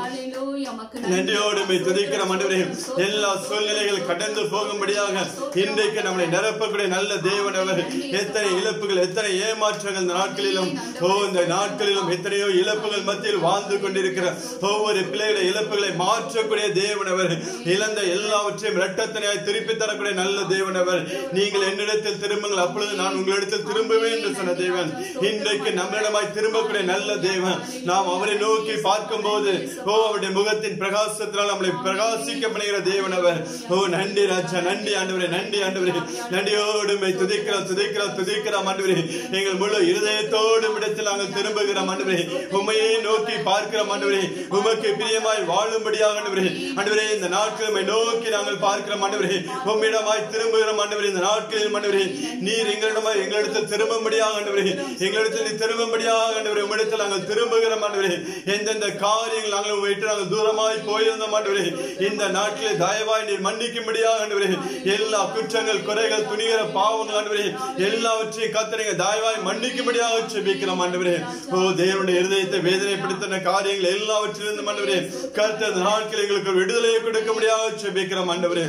நன்றியோடு துதிக்கிற ஆண்டவரே எல்லா சூழ்நிலைகள் கடந்து போகும்படியாக இன்றைக்கு நம்மளை நிரப்பக்கூடிய நல்ல தேவன் அவர். எத்தனை இழப்புகள் எத்தனை ஏமாற்றங்கள் இந்த நாட்களிலும் ஓ இந்த நாட்களிலும் எத்தனையோ இழப்புகள் மத்தியில் வாழ்ந்து கொண்டிருக்கிற ஒவ்வொரு பிள்ளைகளை இழப்புகளை மாற்றக்கூடிய தேவன் அவர். இழந்த எல்லாவற்றையும் இரட்டத்தனையாய் திருப்பி தரக்கூடிய நல்ல தேவன் அவர். நீங்கள் என்னிடத்தில் திரும்புங்கள் அப்பொழுது நான் உங்களிடத்தில் திரும்புவேன் என்று சொன்ன தேவன். இன்றைக்கு நம்மிடமாய் திரும்பக்கூடிய நல்ல தேவன். நாம் அவரை நோக்கி பார்க்கும் போது ஓ அவருடைய முகத்தின் பிரகாசத்தினால் நம்மளை பிரகாசிக்கப்படுகிற தேவன் அவர் ஓ நன்றி ராஜா நன்றி ஆண்டவரே நன்றி ஆண்டவரே. நன்றியோடு துதிக்கிறோம் துதிக்கிறோம் துதிக்கிறோம் ஆண்டவரே. எங்கள் முழு இருதயத்தோடு இடத்தில் நாங்கள் திரும்புகிறோம் ஆண்டவரே. உண்மையை நோக்கி பார்க்கிறோம் ஆண்டவரே. உமக்கு பிரியமாய் வாழும்படியாக ஆண்டவரே. ஆண்டவரே இந்த நாட்களை நோக்கி நாங்கள் பார்க்கிறோம் ஆண்டவரே. உம்மிடமாய் திரும்புகிறோம் ஆண்டவரே இந்த நாட்களில் ஆண்டவரே. நீர் எங்களிடமாய் எங்களிடத்தில் திரும்பும்படியாக ஆண்டவரே. எங்களிடத்தில் நீ திரும்பும்படியாக ஆண்டவரே. உம்மிடத்தில் நாங்கள் திரும்புகிறோம் ஆண்டவரே. எந்தெந்த காரியங்கள் நாங்கள் உம்மை விட்டு நாங்கள் தூரமாய் போயிருந்தோம் ஆண்டவரே இந்த நாட்டிலே தயவாய் நீர் மன்னிக்கும்படியாக ஆண்டவரே எல்லா குற்றங்கள் குறைகள் துணிகிற பாவங்கள் ஆண்டவரே எல்லாவற்றையும் கத்தனைங்க தயவாய் மன்னிக்கும்படியாக செபிக்கிறோம் ஆண்டவரே. ஓ தேவனுடைய இருதயத்தை வேதனைப்படுத்தின காரியங்கள் எல்லாவற்றிலிருந்து ஆண்டவரே கருத்த நாட்கள் எங்களுக்கு விடுதலையை முடியாத செபிக்கிறோம் ஆண்டவரே.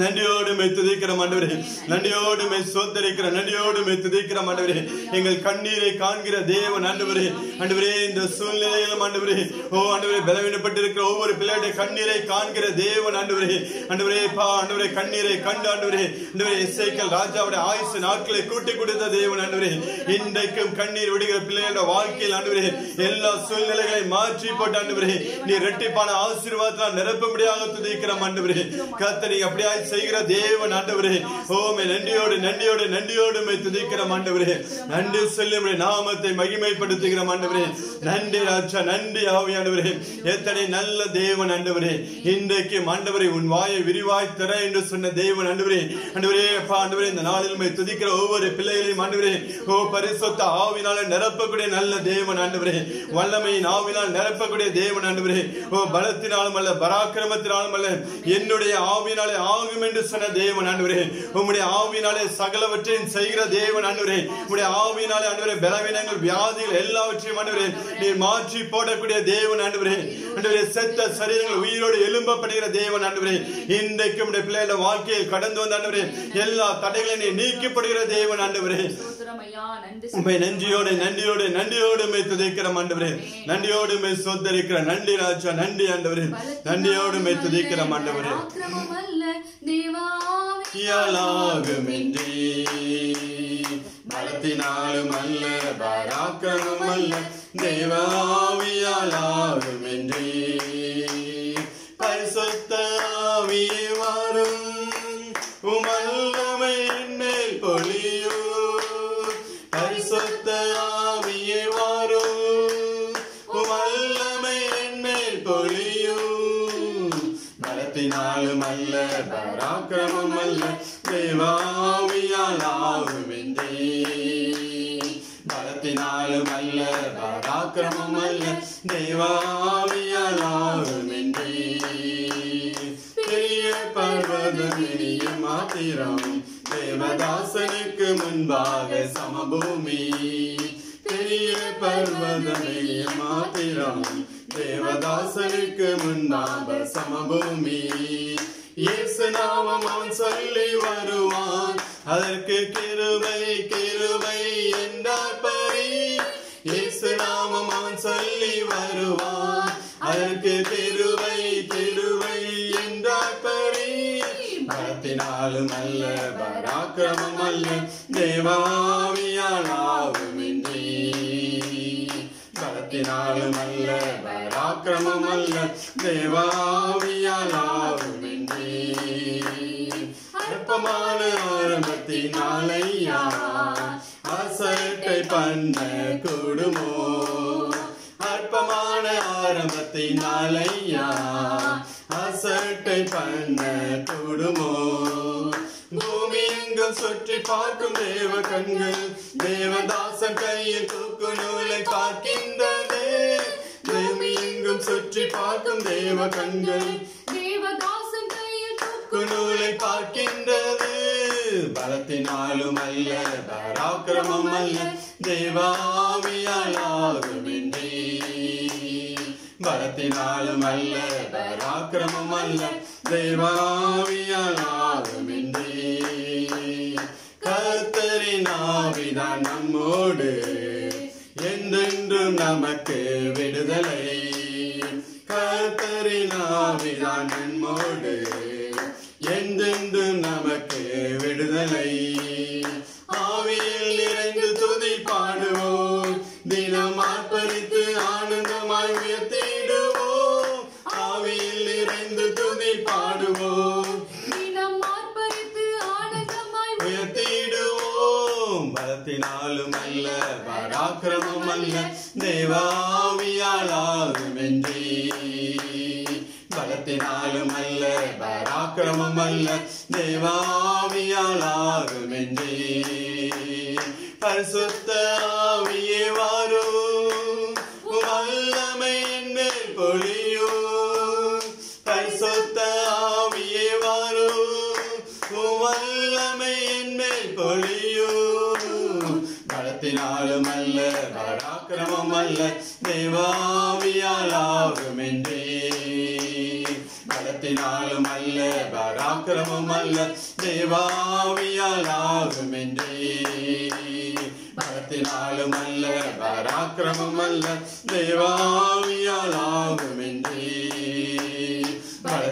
நன்றியோடு மெய் துதிக்கிற ஆண்டவரே. நன்றியோடு மெய் சோத்தரிக்கிற நன்றியோடு மை துதிக்கிற ஆண்டவரே. எங்கள் கண்ணீரை காண்கிற தேவன் ஆண்டவரே. ஆண்டவரே இந்த சூழ்நிலையிலும் ஆண்டவரே ஓ ஆண்டவரே பலவீனப்பட்டிருக்கிற ஒவ்வொரு பிள்ளையுடைய கண்ணீரை காண்கிற தேவன் ஆண்டவரே. ஆண்டவரே பா ஆண்டவரே கண்ணீரை கண்டு ஆண்டவரே. ஆண்டவரே இசைக்கல் ராஜாவுடைய ஆயுசு நாட்களை கூட்டி கொடுத்த தேவன் ஆண்டவரே. இன்றைக்கும் கண்ணீர் விடுகிற பிள்ளைகளோட வாழ்க்கையில் ஆண்டவரே எல்லா சூழ்நிலைகளை மாற்றி போட்டு ஆண்டவரே. நீ ரெட்டிப்பான ஆசீர்வாதத்தால் நிரப்பும்படியாக துதிக்கிற ஆண்டவரே. கத்த கத்தனை அப்படியாய் செய்கிற தேவன் ஆண்டவரே. ஓமே நன்றியோடு நன்றியோடு நன்றியோடு துதிக்கிற ஆண்டவரே. நன்றி சொல்லி நாமத்தை மகிமைப்படுத்துகிற ஆண்டவரே. நன்றி ராஜா நன்றி ஆவியானவரே எத்தனை நல்ல தேவன் ஆண்டவரே. இன்றைக்கு ஆண்டவரே உன் வாயை விரிவாய் தர என்று சொன்ன தேவன் ஆண்டவரே. ஆண்டவரே அப்பா ஆண்டவரே இந்த நாளில் துதிக்கிற ஒவ்வொரு பிள்ளைகளையும் ஆண்டவரே ஓ பரிசுத்த ஆவினால நிரப்பக்கூடிய நல்ல தேவன் ஆண்டவரே. வல்லமையின் ஆவினால் நிரப்பக்கூடிய தேவன் ஆண்டவரே. ஓ பலத்தினாலும் அல்ல பராக்கிரமத்தினாலும் அல்ல என்னுடைய ஆவினாலே ஆகும் என்று சொன்ன தேவன் ஆண்டவரே. உம்முடைய ஆவினாலே சகலவற்றையும் செய்கிற தேவன் ஆண்டவரே. உம்முடைய ஆவினாலே ஆண்டவரே பலவீனங்கள் வியாதிகள் எல்லாவற்றையும் ஆண்டவரே நீர் மாற்றி போடக்கூடிய தேவன் ஆண்டவரே. ஆண்டவரே செத்த சரீரங்கள் உயிரோடு எழும்பப்படுகிற தேவன் ஆண்டவரே. இன்றைக்கு உம்முடைய பிள்ளைகள வாழ்க்கையில் கடந்து வந்த ஆண்டவரே எல்லா தடைகளையும் நீர் நீக்கப்படுகிற தேவன் ஆண்டவரே. உண்மை நன்றியோடு நன்றியோடு நன்றியோடு மை துதிக்கிற ஆண்டவரே. நன்றியோடு மை சொத்தரிக்கிற நன்றி ராஜா நன்றி ஆண்டவரே. நன்றியோடு மை துதிக்கிற ஆண்டவரே. இயலாகுமின்றி. பலத்தினாலும் அல்ல பராக்கிரமம் அல்ல. தேவாவியாலாகுமின்றி பரிசுத்த ஆவியே வரும். உமல்லமை என்னை பொழியோ பரிசுத்த அல்ல பராக்கிரமம் அல்ல தேவாவியால் ஆகுமென்றே பலத்தினாலும் அல்ல பராக்கிரமம் அல்ல தேவாவியால் ஆகுமென்றே பெரிய பர்வதமினிய மாத்திரம் தேவதாசனுக்கு முன்பாக சமபூமி. இயேசு நாமம் சொல்லி வருவான். அதற்கு கிருபை கிருபை என்றார் பரி. இயேசு நாமம் சொல்லி வருவான். அதற்கு கிருபை கிருபை என்றார் பரி. பலத்தினாலும் அல்ல பராக்கிரமம் அல்ல. தேவாவியானாவும் ஆகுமின்றி பலத்தினாலும் அல்ல பராக்கிரமம் அல்ல. தேவாவியால் அற்பமான ஆரம்பத்தினாலையா? அசட்டை பண்ண கூடுமோ? அற்பமான ஆரம்பத்தினாலையா? அசட்டை பண்ண கூடுமோ? பூமி எங்கும் சுற்றி பார்க்கும் தேவ கண்கள். தேவதாசன் கையில் தூக்கு நூலை பார்க்கின்றதே. பூமி எங்கும் சுற்றி பார்க்கும் தேவ கண்கள். தேவதாசன் கையில் தூக்கு நூலை பார்க்கின்றது. பலத்தினாலும் அல்ல பராக்கிரமம் அல்ல. தேவாவியால் ஆகுமின்றி. பலத்தினாலும் அல்ல பராக்கிரமம் அல்ல தேவாவியால் ஆகுமின்றி கர்த்தரின் நம்மோடு. என்றென்றும் நமக்கு விடுதலை. கர்த்தரினாவிதான் நம்மோடு. என்றென்றும் நமக்கு விடுதலை. பராக்கிரமம் அல்ல தேவாவியால் ஆகுமென்றி பரிசுத்த ஆவியே வாரும் வல்லமை மேல் பொழியும். பரிசுத்த ஆவியே வாரும் வல்லமை மேல் பொழியும். பலத்தினாலும் அல்ல பராக்கிரமம் அல்ல தேவா பராக்கிரமம் அல்ல தேவாவியால் ஆகுமென்றே பக்தினாலும் அல்ல பராக்கிரமம் அல்ல தேவாவியால் ஆகுமென்றே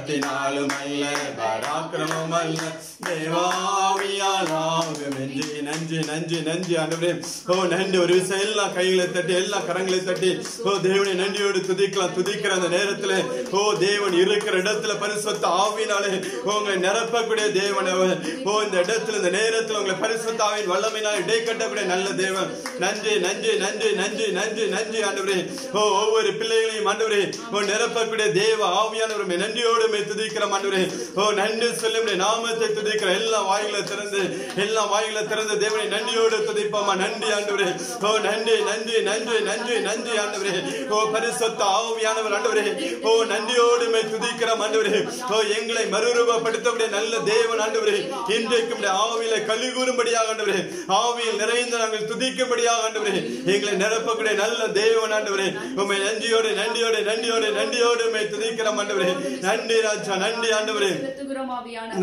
பலத்தினாலும் அல்ல பராக்கிரமம் அல்ல தேவாவியாலாகும் நன்றி நன்றி நன்றி நன்றி ஆண்டவரே ஓ நன்றி ஒரு விஷயம் எல்லாம் கைகளை தட்டி எல்லா கரங்களை தட்டி ஓ தேவனை நன்றியோடு துதிக்கலாம் துதிக்கிற அந்த நேரத்துல ஓ தேவன் இருக்கிற இடத்துல பரிசுத்த ஆவினாலே உங்களை நிரப்பக்கூடிய தேவன் அவர் ஓ இந்த இடத்துல இந்த நேரத்துல உங்களை பரிசுத்த ஆவின் வல்லமையினால் இடைக்கட்டக்கூடிய நல்ல தேவன் நன்றி நன்றி நன்றி நன்றி நன்றி நன்றி ஆண்டவரே ஓ ஒவ்வொரு பிள்ளைகளையும் ஆண்டவரே ஓ நிரப்பக்கூடிய தேவ ஆவியானவர் நன்றியோடு மே துதிக்கிறோம் ஆண்டவரே. ஓ நன்றி சொல்லி நாமத்தை துதிக்கிற எல்லா வாயில திறந்து எல்லா வாயில திறந்து தேவனை நன்றியோடு துதிப்போமா? நன்றி ஆண்டவரே. ஓ நன்றி நன்றி நன்றி நன்றி நன்றி ஆண்டவரே. ஓ பரிசுத்த ஆவியானவர் ஆண்டவரே. ஓ நன்றியோடு மே துதிக்கிறோம் ஆண்டவரே. ஓ எங்களை மறுரூபப்படுத்தக்கூடிய நல்ல தேவன் ஆண்டவரே. இன்றைக்கும் ஆவியில கழிகூறும்படியாக ஆண்டவரே. ஆவியில் நிறைந்து நாங்கள் துதிக்கும்படியாக ஆண்டவரே. எங்களை நிரப்பக்கூடிய நல்ல தேவன் ஆண்டவரே. உண்மை நன்றியோடு நன்றியோடு நன்றியோடு நன்றியோடு உம்மை துதிக்கிறோம் ஆண்டவரே. நன்றி ராஜா நன்றி ஆண்டவரே.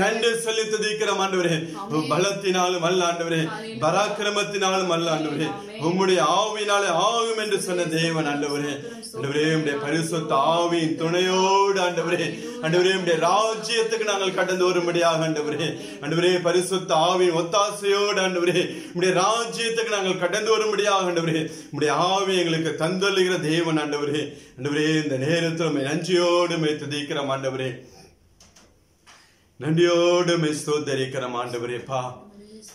நன்றி சொல்லி துதிக்கிறோம் ஆண்டவரே. பலத்தினாலும் அல்ல ஆண்டவரே. பராக்கிரமத்தினாலும் அல்ல ஆண்டவரே. உம்முடைய ஆவினாலே ஆகும் என்று சொன்ன தேவன் ஆண்டவரே ஆண்டவரே உடைய பரிசுத்த ஆவியின் துணையோடு ஆண்டவரே ஆண்டவரே உடைய ராஜ்யத்துக்கு நாங்கள் கடந்து வரும்படியாக ஆண்டவரே ஆண்டவரே பரிசுத்த ஆவியின் ஒத்தாசையோடு ஆண்டவரே உடைய ராஜ்யத்துக்கு நாங்கள் கடந்து வரும்படியாக ஆண்டவரே உடைய ஆவி எங்களுக்கு தந்தொல்லுகிற தேவன் ஆண்டவரே ஆண்டவரே இந்த நேரத்தில் நஞ்சியோடு நன்றியோடு மே துதிக்கிறோம் ஆண்டவரே நன்றியோடு மெய் ஸ்தோத்தரிக்கிறோம் ஆண்டவரே பா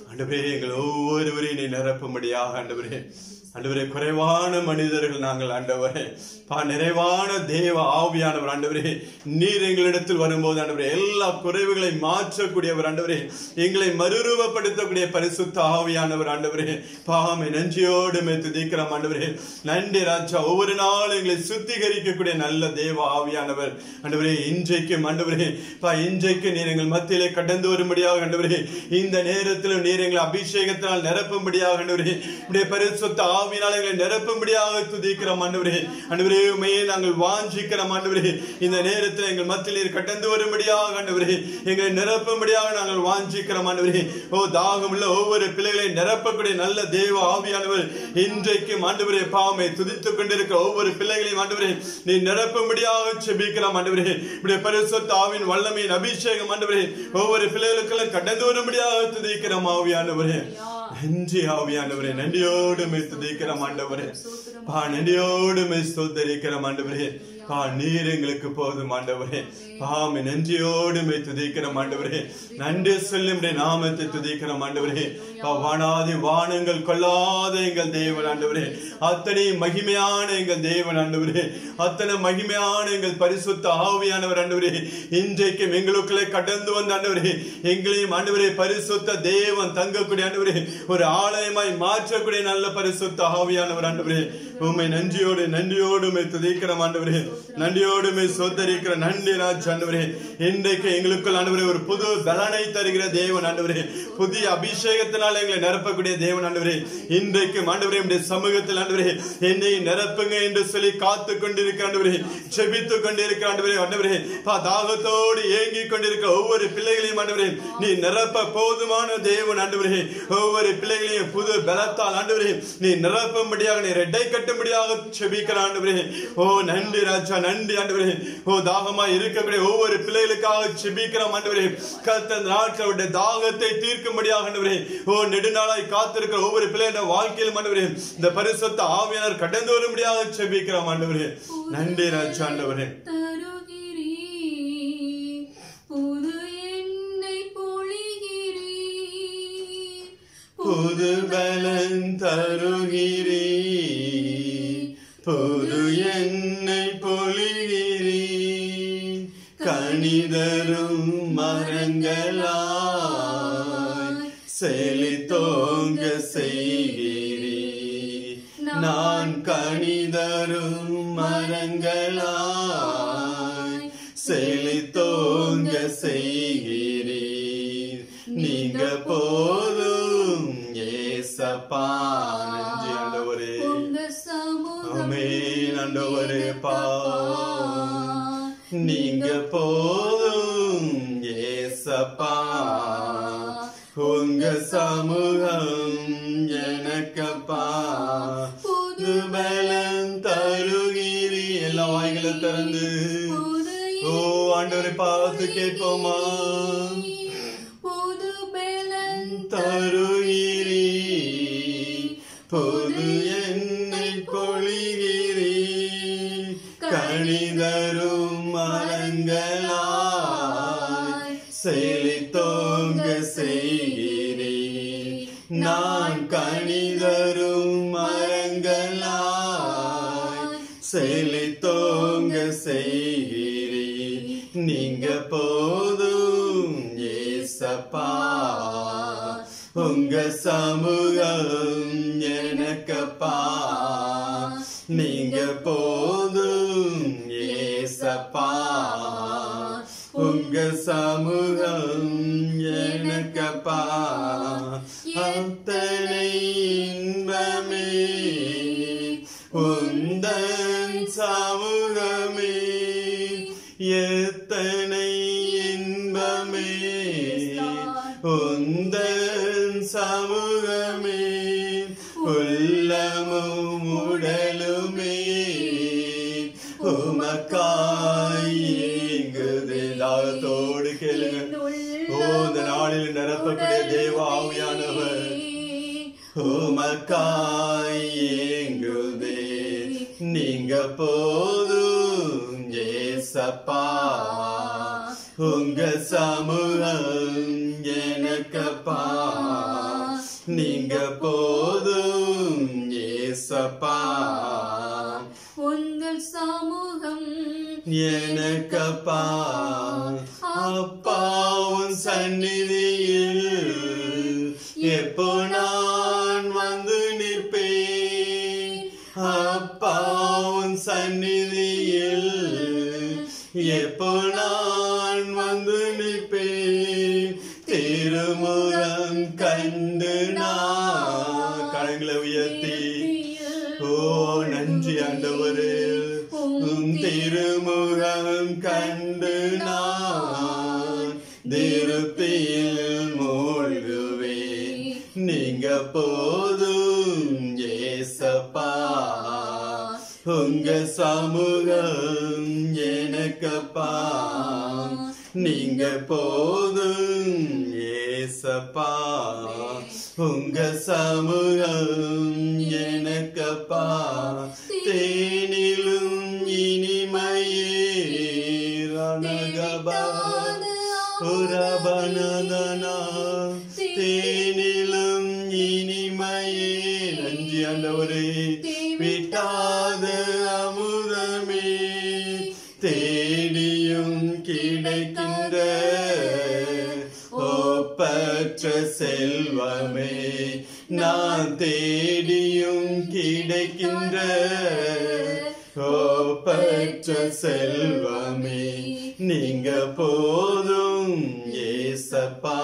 ஆண்டவரே எங்கள் ஒவ்வொருவரையும் நீ நிரப்பும்படியாக ஆண்டவரே. ஆண்டவரே குறைவான மனிதர்கள் நாங்கள் ஆண்டவரே பா நிறைவான தேவ ஆவியானவர் ஆண்டவரே நீர் எங்களிடத்தில் வரும்போது ஆண்டவரே எல்லா குறைவுகளை மாற்றக்கூடியவர் ஆண்டவரே எங்களை மறுரூபப்படுத்தக்கூடிய பரிசுத்த ஆவியானவர் ஆண்டவரே பாமை நெஞ்சியோடு துதிக்கிறோம் ஆண்டவரே நன்றி ராஜா ஒவ்வொரு நாளும் எங்களை சுத்திகரிக்கக்கூடிய நல்ல தேவ ஆவியானவர் ஆண்டவரே இன்றைக்கும் ஆண்டவரே பா இன்றைக்கு நீர் எங்கள் மத்தியிலே கடந்து வரும்படியாக ஆண்டவரே இந்த நேரத்திலும் நீர் எங்களை அபிஷேகத்தினால் நிரப்பும்படியாக ஆண்டவரே பரிசுத்த பரிசுத்த ஆவியினால் எங்களை நிரப்பும்படியாக துதிக்கிறோம் ஆண்டவரே ஆண்டவரே உண்மையை நாங்கள் வாஞ்சிக்கிறோம் ஆண்டவரே இந்த நேரத்தில் எங்கள் மத்தியில் நீர் கடந்து வரும்படியாக ஆண்டவரே எங்களை நிரப்பும்படியாக நாங்கள் வாஞ்சிக்கிறோம் ஆண்டவரே. ஓ தாகமுள்ள ஒவ்வொரு பிள்ளைகளை நிரப்பக்கூடிய நல்ல தெய்வ ஆவியானவர் இன்றைக்கும் ஆண்டவரே பாவமை துதித்துக் கொண்டிருக்கிற ஒவ்வொரு பிள்ளைகளையும் ஆண்டவரே நீ நிரப்பும்படியாக செபிக்கிறோம் ஆண்டவரே. இப்படி பரிசுத்த ஆவின் வல்லமையின் அபிஷேகம் ஆண்டவரே ஒவ்வொரு பிள்ளைகளுக்கெல்லாம் கடந்து வரும்படியாக துதிக்கிறோம் ஆவியானவரே. நன்றி ஆவியானவரே நன்றியோடு மெய் துதிக்கிறோம் ஆண்டவரே. பா நன்றியோடு மெய் ஸ்தோத்தரிக்கிறோம் ஆண்டவரே. பா நீர் எங்களுக்கு போதும் ஆண்டவரே. பாமை நன்றியோடு மெய் துதிக்கிறோம் ஆண்டவரே. நன்றி சொல்லி உம்முடைய நாமத்தை துதிக்கிறோம் ஆண்டவரே. பா வானாதி வானங்கள் கொள்ளாத எங்கள் தேவன் ஆண்டவரே. அத்தனை மகிமையான எங்கள் தேவன் ஆண்டவரே. அத்தனை மகிமையான எங்கள் பரிசுத்த ஆவியானவர் ஆண்டவரே. இன்றைக்கும் எங்களுக்குள்ளே கடந்து வந்த ஆண்டவரே எங்களையும் ஆண்டவரே பரிசுத்த தேவன் தங்கக்கூடிய ஆண்டவரே ஒரு ஆலயமாய் மாற்றக்கூடிய நல்ல பரிசுத்த ஆவியானவர் ஆண்டவரே. உண்மை நன்றியோடு நன்றியோடு உம்மை துதிக்கிறோம் ஆண்டவரே. நன்றியோடு உம்மை சோதரிக்கிற நன்றி ராஜ் ஆண்டவரே. இன்றைக்கு எங்களுக்குள் ஆண்டவரே ஒரு புது பலனை தருகிற தேவன் ஆண்டவரே. புதிய அபிஷேகத்தினால் எங்களை நிரப்பக்கூடிய தேவன் ஆண்டவரே இன்றைக்கு ஆண்டவரே உடைய சமூகத்தில் ஆண்டவரே என்னை நிரப்புங்க என்று சொல்லி காத்து கொண்டிருக்கிற ஆண்டவரே செபித்து கொண்டிருக்கிற ஆண்டவரே ஆண்டவரே தாகத்தோடு ஏங்கி கொண்டிருக்க ஒவ்வொரு பிள்ளைகளையும் ஆண்டவரே நீ நிரப்ப போதுமான தேவன் ஆண்டவரே ஒவ்வொரு பிள்ளைகளையும் புது பலத்தால் ஆண்டவரே நீ நிரப்பும்படியாக நீ ரெட்டை கட்டும்படியாக செபிக்கிற ஆண்டவரே. ஓ நன்றி ராஜா நன்றி ஆண்டவரே. ஓ தாகமா இருக்கக்கூடிய ஒவ்வொரு பிள்ளைகளுக்காக செபிக்கிற ஆண்டவரே. கத்த நாட்களுடைய தாகத்தை தீர்க்கும்படியாக ஆண்டவரே. ஓ நெடுநாளாய் காத்திருக்கிற ஒவ்வொரு பிள்ளையோட வாழ்க்கையிலும் ஆண்டவரே இந்த பரிசுத்த ஆவியானவர் கடந்து வரும்படியாக செபிக்கிறோம் ஆண்டவரே நன்றி ராஜா ஆண்டவரே. புது பலன் தருகிறீ புது எண்ணெய் பொழிகிறீ கணிதரும் மரங்களாய் செழித்தோங்க செய்கிறீ நான் கணிதரும் மரங்களாய் செழித்தோங்க செய்கிறீர். நீங்க போதும் ஏசப்பா. நன்றி ஆண்டவரே. உங்க ஆண்டவரே பா நீங்க போதும் ஏசப்பா. சமூகம் எனக்கப்பா புது பலன் தருகிறீ எல்லா வாய்களை திறந்து. ஓ ஆண்டவரை பார்த்து கேட்போமா? புது பலன் தருகிறீ பொது என்னை பொழிகிறீ கணிதரும் மரங்களாய் கணிதரும் மரங்களாய் செழித்தோங்க செய்கிறீ. நீங்க போதும் ஏசப்பா. உங்க சமூகம் எனக்கப்பா. நீங்க போதும் ஏசப்பா. உங்க சமூகம் எனக்கப்பா அத்தனை இன்பமே உந்தன் சமூகமே எத்தனை இன்பமே உந்தன் சமூகமே உமக்காய் ஏங்குதே. நீங்க போதும் ஏசப்பா. உங்க சமூகம் எனக்கப்பா. நீங்க போதும் ஏசப்பா. உங்கள் சமூகம் எனக்கப்பா. அப்பாவும் சந்நிதியில் ஏசப்பா நீங்க போதும் ஏசப்பா. உங்க சமூகம் எனக்கப்பா. ஒப்பற்ற செல்வமே நீங்க போதும் ஏசப்பா.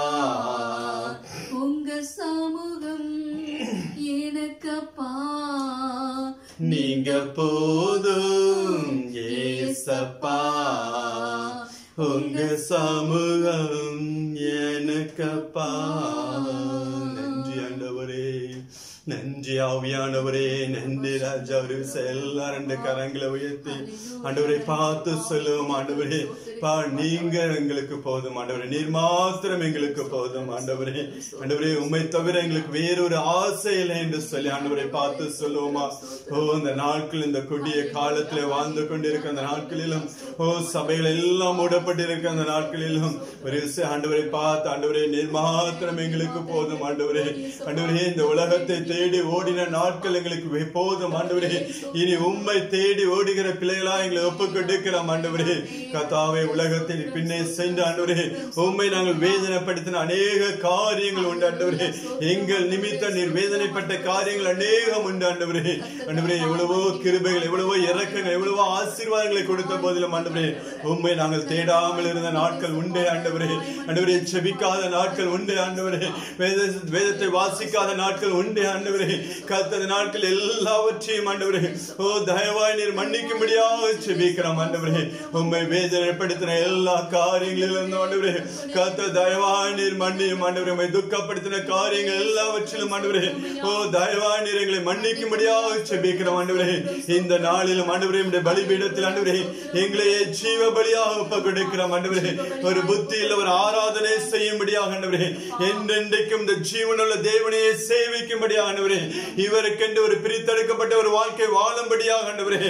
உங்க சமூகம் எனக்கப்பா. நீங்க போதும் ஏசப்பா. உங்க சமூகம் எனக்கப்பா. ஆவியானவரே நன்றி ராஜா அவரு எல்லாரும் ரெண்டு கரங்களை உயர்த்தி. ஆண்டவரை பார்த்து சொல்லுவோம் ஆண்டவரே பா நீங்க எங்களுக்கு போதும் ஆண்டவரே நீர் மாத்திரம் எங்களுக்கு போதும் ஆண்டவரே. ஆண்டவரே உண்மை தவிர எங்களுக்கு வேறொரு ஆசை இல்லை என்று சொல்லி ஆண்டவரை பார்த்து சொல்லுவோமா? ஓ இந்த நாட்கள் இந்த கொடிய காலத்துல வாழ்ந்து கொண்டிருக்க அந்த நாட்களிலும் ஓ சபைகள் எல்லாம் மூடப்பட்டிருக்க அந்த நாட்களிலும் ஒரு ஆண்டவரை பார்த்து ஆண்டவரே நீர் மாத்திரம் எங்களுக்கு போதும் ஆண்டவரே. ஆண்டவரே இந்த உலகத்தை தேடி ஓடின நாட்கள் எங்களுக்கு எப்போதும் ஆண்டவரே. இனி உண்மை தேடி ஓடுகிற பிள்ளைகளா எங்களை ஒப்பு கொடுக்கிறோம் ஆண்டவரே. கத்தாவை உலகத்தில் பின்னே சென்று ஆண்டவரே. உண்மை நாங்கள் வேதனைப்படுத்தின அநேக காரியங்கள் உண்டு ஆண்டவரே. எங்கள் நிமித்த நீர் வேதனைப்பட்ட காரியங்கள் அநேகம் உண்டு ஆண்டவரே. ஆண்டவரே எவ்வளவோ கிருபைகள் எவ்வளவோ இறக்கங்கள் எவ்வளவோ ஆசீர்வாதங்களை கொடுத்த போதிலும் ஆண்டவரே. உண்மை நாங்கள் தேடாமல் இருந்த நாட்கள் உண்டே ஆண்டவரே. ஆண்டவரே செபிக்காத நாட்கள் உண்டு ஆண்டவரே. வேத வேதத்தை வாசிக்காத நாட்கள் உண்டு ஆண்டவரே. கத்தது நாட்கள் எல்லாவற்றையும் ஆண்டவரே. ஓ தயவாய் நீர் மன்னிக்கும்படியாக செபிக்கிறோம் ஆண்டவரே. உண்மை வேதனைப்படுத்தின எல்லா காரியங்களிலும் ஆண்டவரே. கத்த தயவாய் நீர் மன்னியும் ஆண்டவரே. உண்மை துக்கப்படுத்தின காரியங்கள் எல்லாவற்றிலும் ஆண்டவரே. ஓ தயவாய் நீர் எங்களை மன்னிக்கும்படியாக செபிக்கிறோம் ஆண்டவரே. இந்த நாளிலும் ஆண்டவரே உம்முடைய பலிபீடத்தில் ஆண்டவரே எங்களையே ஜீவ பலியாக ஒப்ப கொடுக்கிறோம் ஆண்டவரே. ஒரு புத்தியில் ஒரு ஆராதனை செய்யும்படியாக ஆண்டவரே. என்றென்றைக்கும் இந்த ஜீவனுள்ள தேவனையே சேவிக்கும்படியாக ஆண்டவரே. இவருக்கென்று ஒரு பிரித்தெடுக்கப்பட்ட ஒரு வாழ்க்கை வாழும்படியாக ஆண்டவரே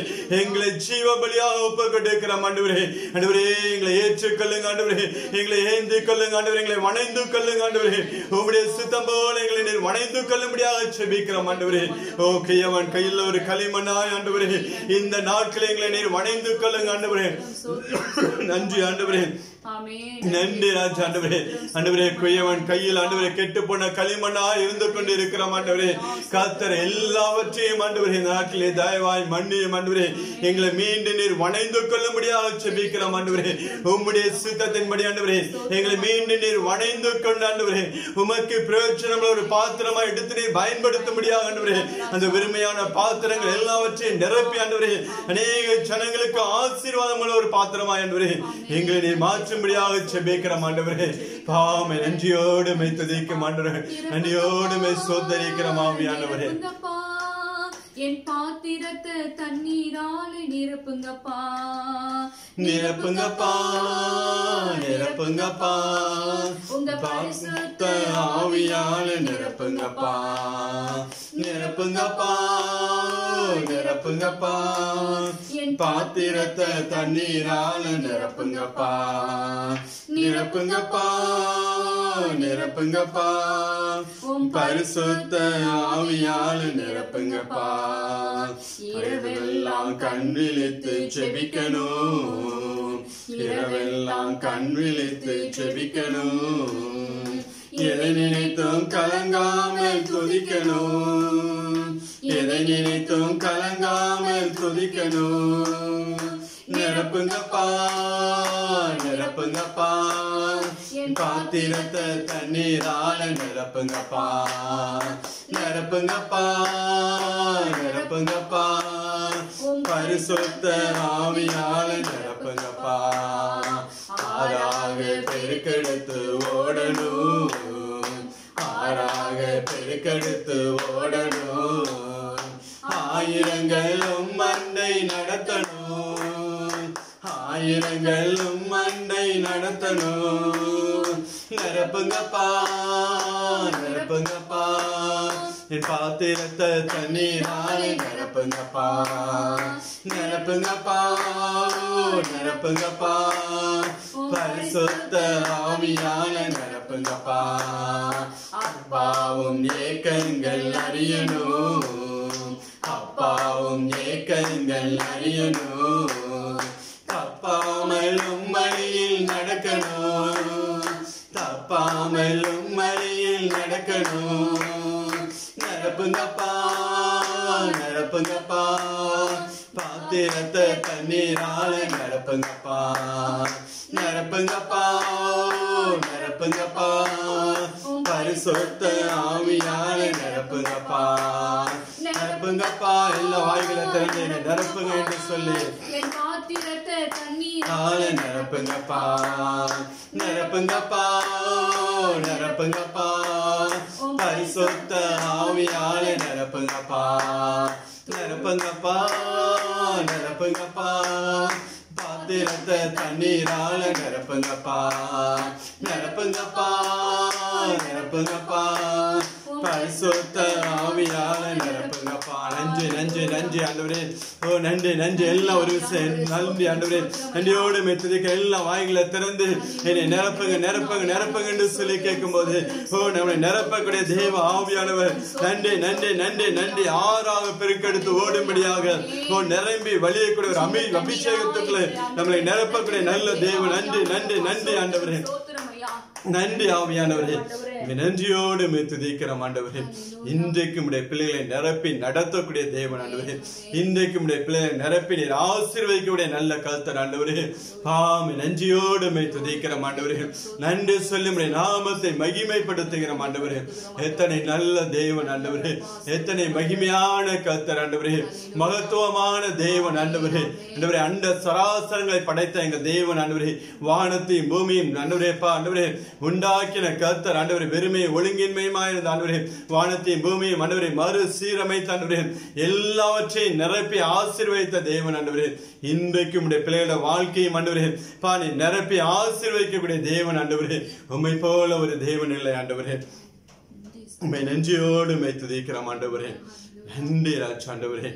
எங்களை ஜீவ பலியாக ஒப்பு கொடுக்கிறோம் ஆண்டவரே ஆண்டவரே எங்களை ஏற்றுக்கொள்ளுங்க ஆண்டவரே எங்களை ஏந்தி கொள்ளுங்க ஆண்டவரே எங்களை வணைந்து கொள்ளுங்க ஆண்டவரே. உங்களுடைய சுத்தம் போல எங்களை நீர் வணைந்து கொள்ளும்படியாக செபிக்கிறோம் ஆண்டவரே. ஓ கையவன் கையில் ஒரு களிமண்ணாய் ஆண்டவரே இந்த நாட்களை எங்களை நீர் வணைந்து கொள்ளுங்க ஆண்டவரே. நன்றி ஆண்டவரே. நன்றி ராஜா ஆண்டவரே ஆண்டவரே குயவன் கையில் ஆண்டவரே கெட்டு போன களிமண்ணா இருந்து கொண்டு இருக்கிறோம் ஆண்டவரே. காத்தர் எல்லாவற்றையும் ஆண்டவரே நாட்டிலே தயவாய் மண்ணியும் ஆண்டவரே. எங்களை மீண்டும் நீர் வணைந்து கொள்ளும்படியாக செபிக்கிறோம் ஆண்டவரே. உம்முடைய சுத்தத்தின்படி ஆண்டவரே எங்களை மீண்டும் நீர் வணைந்து கொண்டு ஆண்டவரே. உமக்கு பிரயோஜனம் ஒரு பாத்திரமா எடுத்து நீர் பயன்படுத்தும்படியாக ஆண்டவரே. அந்த வெறுமையான பாத்திரங்கள் எல்லாவற்றையும் நிரப்பி ஆண்டவரே. அநேக ஜனங்களுக்கு ஆசீர்வாதம் உள்ள ஒரு பாத்திரமா ஆண்டவரே. எங்களை நீர் மாற்ற மாற்றும்படியாக செபிக்கிற மாண்டவரே பாவமை நன்றியோடு மை துதிக்கும் ஆண்டவரே. நன்றியோடு மை சோதரிக்கிறோம் மாமியானவரே என் பாத்திரத்தை தண்ணீராலே நிரப்புங்கப்பா. நிரப்புங்கப்பா நிரப்புங்கப்பா. உங்க பரிசுத்த ஆவியால நிரப்புங்கப்பா. நிரப்புங்கப்பா நிரப்புங்கப்பா. என் பாத்திரத்தை தண்ணீரால நிரப்புங்கப்பா. நிரப்புங்கப்பா நிரப்புங்கப்பா. உன் பரிசுத்த ஆவியால நிரப்புங்கப்பா. இரவெல்லாம் கண் விழித்து செபிக்கணும். இரவெல்லாம் கண் விழித்து செபிக்கணும். எதை நினைத்தும் கலங்காமல் துதிக்கணும். எதை நினைத்தும் கலங்காமல் துதிக்கணும். நிரப்புங்கப்பா நிரப்புங்கப்பா. என் பாத்திரத்தை தண்ணீரால நிரப்புங்கப்பா. நிரப்புங்கப்பா நிரப்புங்கப்பா. பரிசுத்த ஆவியால நிரப்புங்கப்பா. ஆறாக பெருக்கெடுத்து ஓடணும். ஆறாக பெருக்கெடுத்து ஓடணும். ஆயிரங்களும் மண்டை நடத்தணும். ஆயிரங்களும் மண்டை நடத்தணும். நிரப்புங்கப்பா நிரப்புங்கப்பா. என் பாத்திரத்தை தண்ணீரால நிரப்புங்கப்பா. நிரப்புங்கப்பா நிரப்புங்கப்பா. பரிசுத்த ஆவியால நிரப்புங்கப்பா. அப்பாவும் ஏக்கங்கள் அறியணும். அப்பாவும் ஏக்கங்கள் அறியணும். தப்பாமல் மழையில் நடக்கணும். தப்பாமல் மழையில் நடக்கணும். நடப்புங்கப்பா நடப்புங்கப்பா பாத்திரத்தை தண்ணீரால நிரப்புங்கப்பா. நிரப்புங்கப்பா நிரப்புங்கப்பா. பரிசுத்த ஆவியால நிரப்புங்கப்பா. நிரப்புங்கப்பா எல்லா வாய்களை திறந்து நிரப்புங்க என்று சொல்லி. பாத்திரத்தை தண்ணீர் ஆள நிரப்புங்கப்பா. நிரப்புங்கப்பா நிரப்புங்கப்பா. பரிசுத்த ஆவியால நிரப்புங்கப்பா. நிரப்புங்கப்பா நிரப்புங்கப்பா பாத்திரத்தை தண்ணீரால நிரப்புங்கப்பா நிரப்புங்கப்பா நிரப்புங்கப்பா பரிசுத்த ஆவியால நிரப்புங்கப்பா நன்றி நன்றி நன்றி ஆண்டவரே ஓ நன்றி நன்றி எல்லாம் ஒரு விஷயம் நன்றி ஆண்டவரே நன்றியோடு மெத்ததுக்கு எல்லாம் வாய்களை திறந்து என்னை நிரப்புங்க நிரப்புங்க நிரப்புங்க என்று சொல்லி கேட்கும்போது ஓ நம்மளை நிரப்பக்கூடிய தெய்வ ஆவியானவர் நன்றி நன்றி நன்றி நன்றி ஆறாக பெருக்கெடுத்து ஓடும்படியாக ஓ நிரம்பி வழியக்கூடிய ஒரு அமி அபிஷேகத்துக்குள்ள நம்மளை நிரப்பக்கூடிய நல்ல தெய்வம் நன்றி நன்றி நன்றி ஆண்டவரே. நன்றி ஆவியானவரே. நன்றியோடு மே துதிக்கிறோம் ஆண்டவரே. இன்றைக்கு உடைய பிள்ளைகளை நிரப்பி நடத்தக்கூடிய தேவன் ஆண்டவரே. இன்றைக்கு உடைய பிள்ளைகளை நிரப்பி நீர் ஆசீர்வதிக்கக்கூடிய நல்ல கருத்தர் ஆண்டவரே. ஆமே நன்றியோடு மே துதிக்கிறோம் ஆண்டவரே. நன்றி சொல்லி உடைய நாமத்தை மகிமைப்படுத்துகிறோம் ஆண்டவரே. எத்தனை நல்ல தேவன் ஆண்டவரே. எத்தனை மகிமையான கருத்தர் ஆண்டவரே. மகத்துவமான தேவன் ஆண்டவரே. ஆண்டவரே அண்ட சராசரங்களை படைத்த எங்க தேவன் ஆண்டவரே. வானத்தையும் பூமியும் ஆண்டவரே. பா ஆண்டவரே உண்டாக்கின கர்த்தர் ஆண்டவரே பெருமையை ஒழுங்கின்மையுமா இருந்த ஆண்டவரே வானத்தையும் பூமியும் ஆண்டவரை மறு சீரமைத்த ஆண்டவரே எல்லாவற்றையும் நிரப்பி ஆசீர்வதித்த தேவன் ஆண்டவரே. இன்றைக்கும் உடைய பிள்ளைகளோட வாழ்க்கையும் ஆண்டவரே பாணி நிரப்பி ஆசீர்வதிக்கக்கூடிய தேவன் ஆண்டவரே. உண்மை போல ஒரு தேவன் இல்லை ஆண்டவரே. உண்மை நெஞ்சியோடு மேய்த்து தீக்கிறோம் ஆண்டவரே. நன்றி ஆண்டவரே.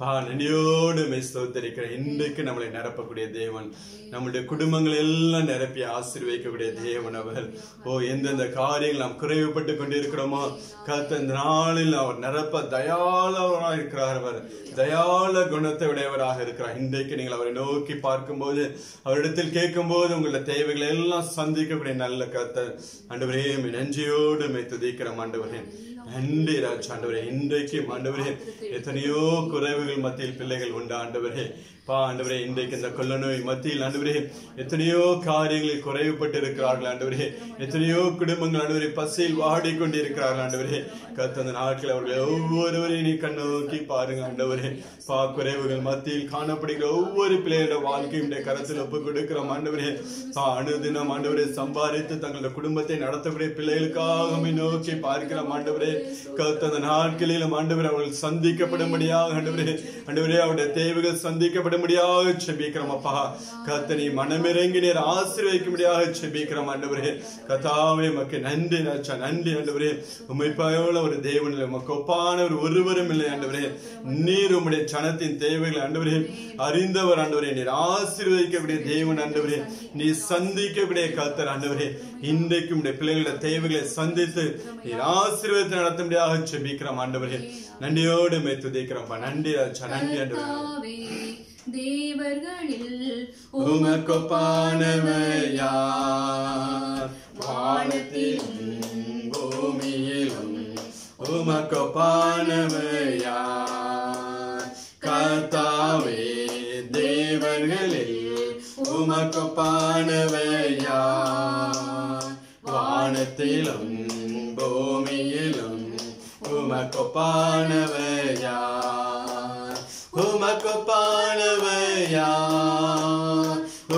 பா நன்றியோடு மை ஸ்தோத்தரிக்கிறேன். இன்றைக்கு நம்மளை நிரப்பக்கூடிய தேவன் நம்முடைய குடும்பங்கள் எல்லாம் நிரப்பி ஆசீர்வதிக்கக்கூடிய தேவன் அவர் ஓ எந்தெந்த காரியங்கள் நாம் குறைவுபட்டு கொண்டிருக்கிறோமோ கத்த இந்த நாளில் அவர் நிரப்ப தயாளவராக இருக்கிறார் அவர். தயாள குணத்தை உடையவராக இருக்கிறார். இன்றைக்கு நீங்கள் அவரை நோக்கி பார்க்கும்போது அவரிடத்தில் கேட்கும்போது உங்களுடைய தேவைகளை எல்லாம் சந்திக்கக்கூடிய நல்ல கத்த ஆண்டவரே நெஞ்சியோடு நன்றியோடு மை துதிக்கிறோம் ஆண்டவரே. நன்றி ராஜா ஆண்டவரே. இன்றைக்கு ஆண்டவரே எத்தனையோ குறைவுகள் மத்தியில் பிள்ளைகள் உண்டு ஆண்டவரே. பா ஆண்டவரே இன்றைக்கு இந்த கொள்ள நோய் மத்தியில் ஆண்டவரே எத்தனையோ காரியங்களில் குறைவுபட்டு இருக்கிறார்கள் ஆண்டவரே. எத்தனையோ குடும்பங்கள் ஆண்டவரே பசியில் வாடிக்கொண்டு இருக்கிறார்கள் ஆண்டவரே கத்தந்த நாட்கள் அவர்கள் ஒவ்வொருவரையும் நீ கண்ணோக்கி பாருங்க ஆண்டவரே. பா குறைவுகள் மத்தியில் காணப்படுகிற ஒவ்வொரு பிள்ளையோட வாழ்க்கையும் கரத்தில் ஒப்பு கொடுக்கிறோம் ஆண்டவரே. பா அனுதினம் ஆண்டவரே சம்பாதித்து தங்களோட குடும்பத்தை நடத்தக்கூடிய பிள்ளைகளுக்காக நோக்கி பார்க்கிறோம் ஆண்டவரே. கத்தந்த நாட்களிலும் ஆண்டவரே அவர்கள் சந்திக்கப்படும்படியாக ஆண்டவரே. ஆண்டவரே அவருடைய தேவைகள் சந்திக்கப்படும் சந்திக்கப்படும்படியாக செபிக்கிறோம் அப்பா. கத்தனை மனமிறங்கி நேர் ஆசீர்வதிக்கும்படியாக செபிக்கிறோம் ஆண்டவரே. கத்தாவே மக்கு நன்றி ராஜா நன்றி ஆண்டவரே. உண்மை போல ஒரு தேவன் இல்லை உமக்கு ஒப்பானவர் ஒருவரும் இல்லை ஆண்டவரே. நீர் உம்முடைய சனத்தின் தேவைகளை ஆண்டவரே. அறிந்தவர் ஆண்டவரே நீர் ஆசீர்வதிக்கக்கூடிய தேவன் ஆண்டவரே. நீ சந்திக்கக்கூடிய கத்தர் ஆண்டவரே. இன்றைக்கு உடைய பிள்ளைகளோட தேவைகளை சந்தித்து நீர் ஆசீர்வாதத்தை நடத்தும்படியாக செபிக்கிறோம் ஆண்டவரே. நன்றியோடு மே துதிக்கிறோம் நன்றி ராஜா நன்றி ஆண்டவரே. தேவர்களில் உமக்கொப்பானவையா வானத்திலும் பூமியிலும் உமக்கொப்பானவையா கர்த்தாவே தேவர்களில் உமக்கொப்பானவையா வானத்திலும் பூமியிலும் உமக்கொப்பானவையா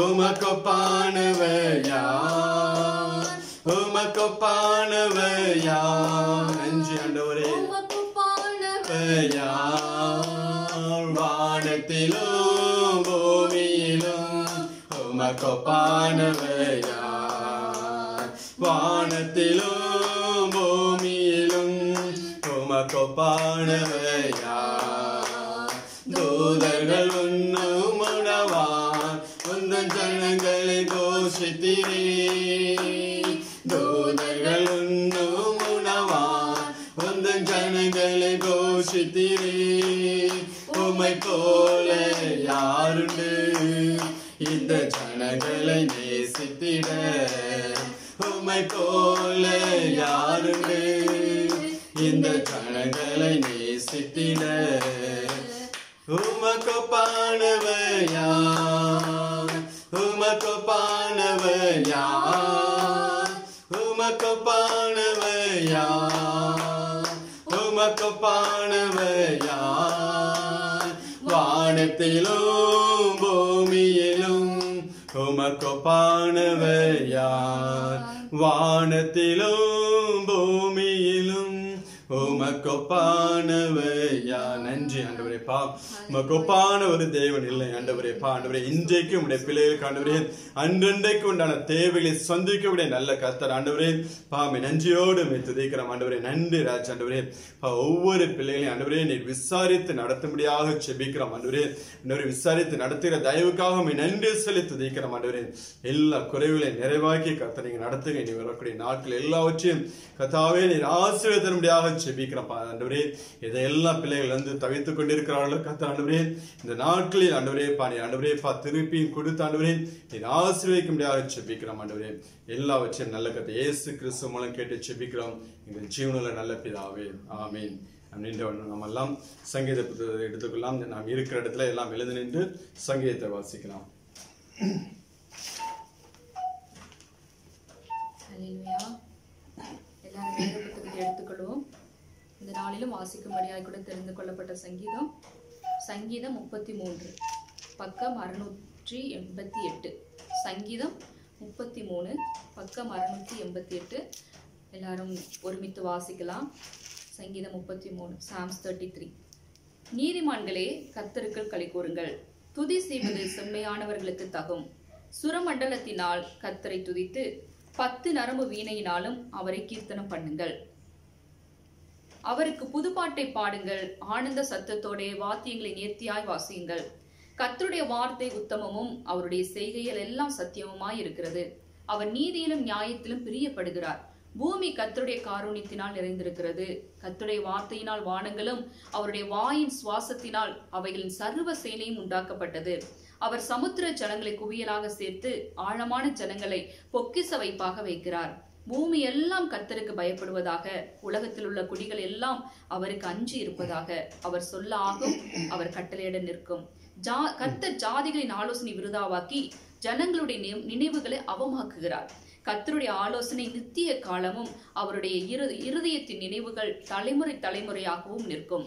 உமக்கொப்பானவையா உமக்கொப்பானவையா உமக்கொப்பானவையா நன்றி ஆண்டவரே. ஐயா, வானத்திலும் பூமியிலும் உமக்கொப்பானவையா வானத்திலும் பூமியிலும் உமக்கொப்பானவையா தூதர்கள் உண்ணும் போல யாருண்டு? இந்த ஜனங்களை நேசித்திட உமை போல யாருண்டு? இந்த ஜனங்களை நேசித்திட உமக்கு பானவையா உமக்கு பானவையா உமக்கு பானவையா வானத்திலும் பூமியிலும் உமக்கொப்பானவையா வானத்திலும் பூமியிலும் உமக்கொப்பானவையா நன்றி ஆண்டவரே பா. உமக்கொப்பான ஒரு தேவன் இல்லை ஆண்டவரே பா. ஆண்டவரே இன்றைக்கு உடைய பிள்ளைகளுக்கு ஆண்டவரே அன்றன்றைக்கு உண்டான தேவைகளை சந்திக்கக்கூடிய நல்ல கத்தர் ஆண்டவரே. பாமை நன்றியோடு மே துதிக்கிறோம் ஆண்டவரே. நன்றி ராஜ் ஆண்டவரே. பா ஒவ்வொரு பிள்ளைகளையும் ஆண்டவரே நீர் விசாரித்து நடத்தும்படியாக செபிக்கிறோம் ஆண்டவரே. ஆண்டவரே விசாரித்து நடத்துகிற தயவுக்காக உம்மை நன்றி சொல்லி துதிக்கிறோம் ஆண்டவரே. எல்லா குறைவுகளையும் நிறைவாக்கி கத்தனை நடத்துங்க. நீ வரக்கூடிய நாட்கள் எல்லாவற்றையும் கத்தாவே நீர் ஆசீர்வதிக்கும்படியாக செபிக்கிறோம். அப்பா ஆண்டவரே இதையெல்லாம் பிள்ளைகள் வந்து தவித்துக் கொண்டிருக்கிறார்களோ. கத்த ஆண்டவரே இந்த நாட்களில் ஆண்டவரே பாணி ஆண்டவரே பா திருப்பியும் கொடுத்த ஆண்டவரே நீ ஆசீர்வதிக்க முடியாத செபிக்கிறோம் ஆண்டவரே. எல்லாவற்றையும் நல்ல கத்தை இயேசு கிறிஸ்து மூலம் கேட்டு செபிக்கிறோம். எங்கள் ஜீவனில் நல்ல பிதாவே. ஆமீன். அப்படின்ற நம்ம எல்லாம் சங்கீத புத்தகத்தை எடுத்துக்கொள்ளலாம். நாம் இருக்கிற இடத்துல எல்லாம் எழுந்து நின்று சங்கீதத்தை வாசிக்கலாம். Hallelujah எல்லாரும் வேத புத்தகத்தை எடுத்துக்கொள்வோம் இந்த நாளிலும் வாசிக்கும்படியாய் கூட தெரிந்து கொள்ளப்பட்ட சங்கீதம் சங்கீதம் முப்பத்தி மூன்று பக்கம் அறுநூற்றி எண்பத்தி எட்டு. சங்கீதம் முப்பத்தி மூணு பக்கம் அறுநூற்றி எண்பத்தி எட்டு. எல்லாரும் ஒருமித்து வாசிக்கலாம். சங்கீதம் முப்பத்தி மூணு சாம்ஸ் தேர்ட்டி த்ரீ நீதிமான்களே கத்தருக்கள் களி கூறுங்கள். துதி செய்வது செம்மையானவர்களுக்கு தகும். சுரமண்டலத்தினால் கத்தரை துதித்து பத்து நரம்பு வீணையினாலும் அவரை கீர்த்தனம் பண்ணுங்கள். அவருக்கு புதுப்பாட்டை பாடுங்கள் ஆனந்த சத்தத்தோடே வாத்தியங்களை நேர்த்தியாய் வாசியுங்கள். கத்தருடைய வார்த்தை உத்தமமும் அவருடைய செய்கைகள் எல்லாம் சத்தியமுமாய் இருக்கிறது. அவர் நீதியிலும் நியாயத்திலும் பிரியப்படுகிறார். பூமி கத்தருடைய காரூணியத்தினால் நிறைந்திருக்கிறது. கத்துடைய வார்த்தையினால் வானங்களும் அவருடைய வாயின் சுவாசத்தினால் அவைகளின் சர்வ சேனையும் உண்டாக்கப்பட்டது. அவர் சமுத்திர ஜலங்களை குவியலாக சேர்த்து ஆழமான ஜலங்களை பொக்கிச வைப்பாக வைக்கிறார். பூமி எல்லாம் கர்த்தருக்கு பயப்படுவதாக உலகத்தில் உள்ள குடிகள் எல்லாம் அவருக்கு அஞ்சு இருப்பதாக அவர் சொல்ல ஆகும் அவர் கட்டளையிட நிற்கும். ஜா கர்த்தர் ஜாதிகளின் ஆலோசனை விருதாவாக்கி ஜனங்களுடைய நினைவுகளை அவமாக்குகிறார். கர்த்தருடைய ஆலோசனை நித்திய காலமும் அவருடைய இரு இருதயத்தின் நினைவுகள் தலைமுறை தலைமுறையாகவும் நிற்கும்.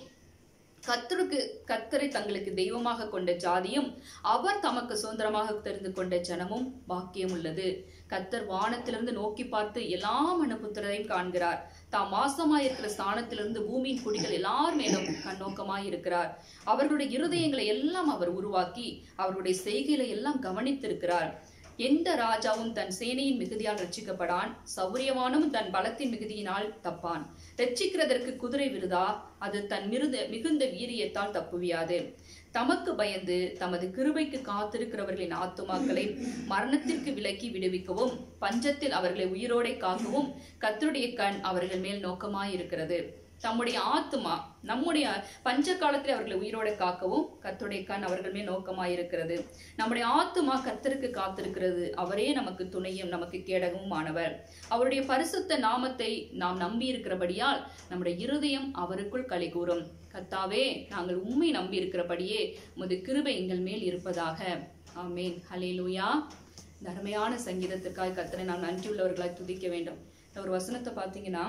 கத்தருக்கு கர்த்தரை தங்களுக்கு தெய்வமாக கொண்ட ஜாதியும் அவர் தமக்கு சுதந்திரமாக தெரிந்து கொண்ட ஜனமும் பாக்கியம் உள்ளது. கத்தர் வானத்திலிருந்து நோக்கி பார்த்து எல்லா மனுபுத்திரரையும் காண்கிறார். தாம் மாசமாயிருக்கிற ஸ்தானத்திலிருந்து பூமியின் குடிகள் எல்லார் மேலும் கண்ணோக்கமாயிருக்கிறார் அவர்களுடைய இருதயங்களை எல்லாம் அவர் உருவாக்கி அவருடைய செய்கைகளை எல்லாம் கவனித்திருக்கிறார். எந்த ராஜாவும் தன் சேனையின் மிகுதியால் ரட்சிக்கப்படான் சௌரியவானும் தன் பலத்தின் மிகுதியினால் தப்பான். ரட்சிக்கிறதற்கு குதிரை விருதா? அது தன் மிருத மிகுந்த வீரியத்தால் தப்புவியாது. தமக்கு பயந்து தமது கிருபைக்கு காத்திருக்கிறவர்களின் ஆத்துமாக்களை மரணத்திற்கு விலக்கி விடுவிக்கவும் பஞ்சத்தில் அவர்களை உயிரோடை காக்கவும் கத்தருடைய கண் அவர்கள் மேல் நோக்கமாயிருக்கிறது. தம்முடைய ஆத்துமா நம்முடைய பஞ்ச காலத்தில் அவர்களை உயிரோட காக்கவும் கத்துடைய கண் அவர்கள் மேல் நோக்கமாயிருக்கிறது. நம்முடைய ஆத்துமா கத்தருக்கு காத்திருக்கிறது. அவரே நமக்கு துணையும் நமக்கு கேடகமும் ஆனவர் அவருடைய பரிசுத்த நாமத்தை நாம் நம்பி இருக்கிறபடியால் நம்முடைய இருதயம் அவருக்குள் களி கத்தாவே கர்த்தாவே நாங்கள் உண்மை நம்பி இருக்கிறபடியே உமது கிருபை எங்கள் மேல் இருப்பதாக. ஆமேன். ஹலேலூயா இந்த அருமையான சங்கீதத்திற்காக கத்தனை நாம் நன்றியுள்ளவர்களாக துதிக்க வேண்டும். இந்த ஒரு வசனத்தை பார்த்தீங்கன்னா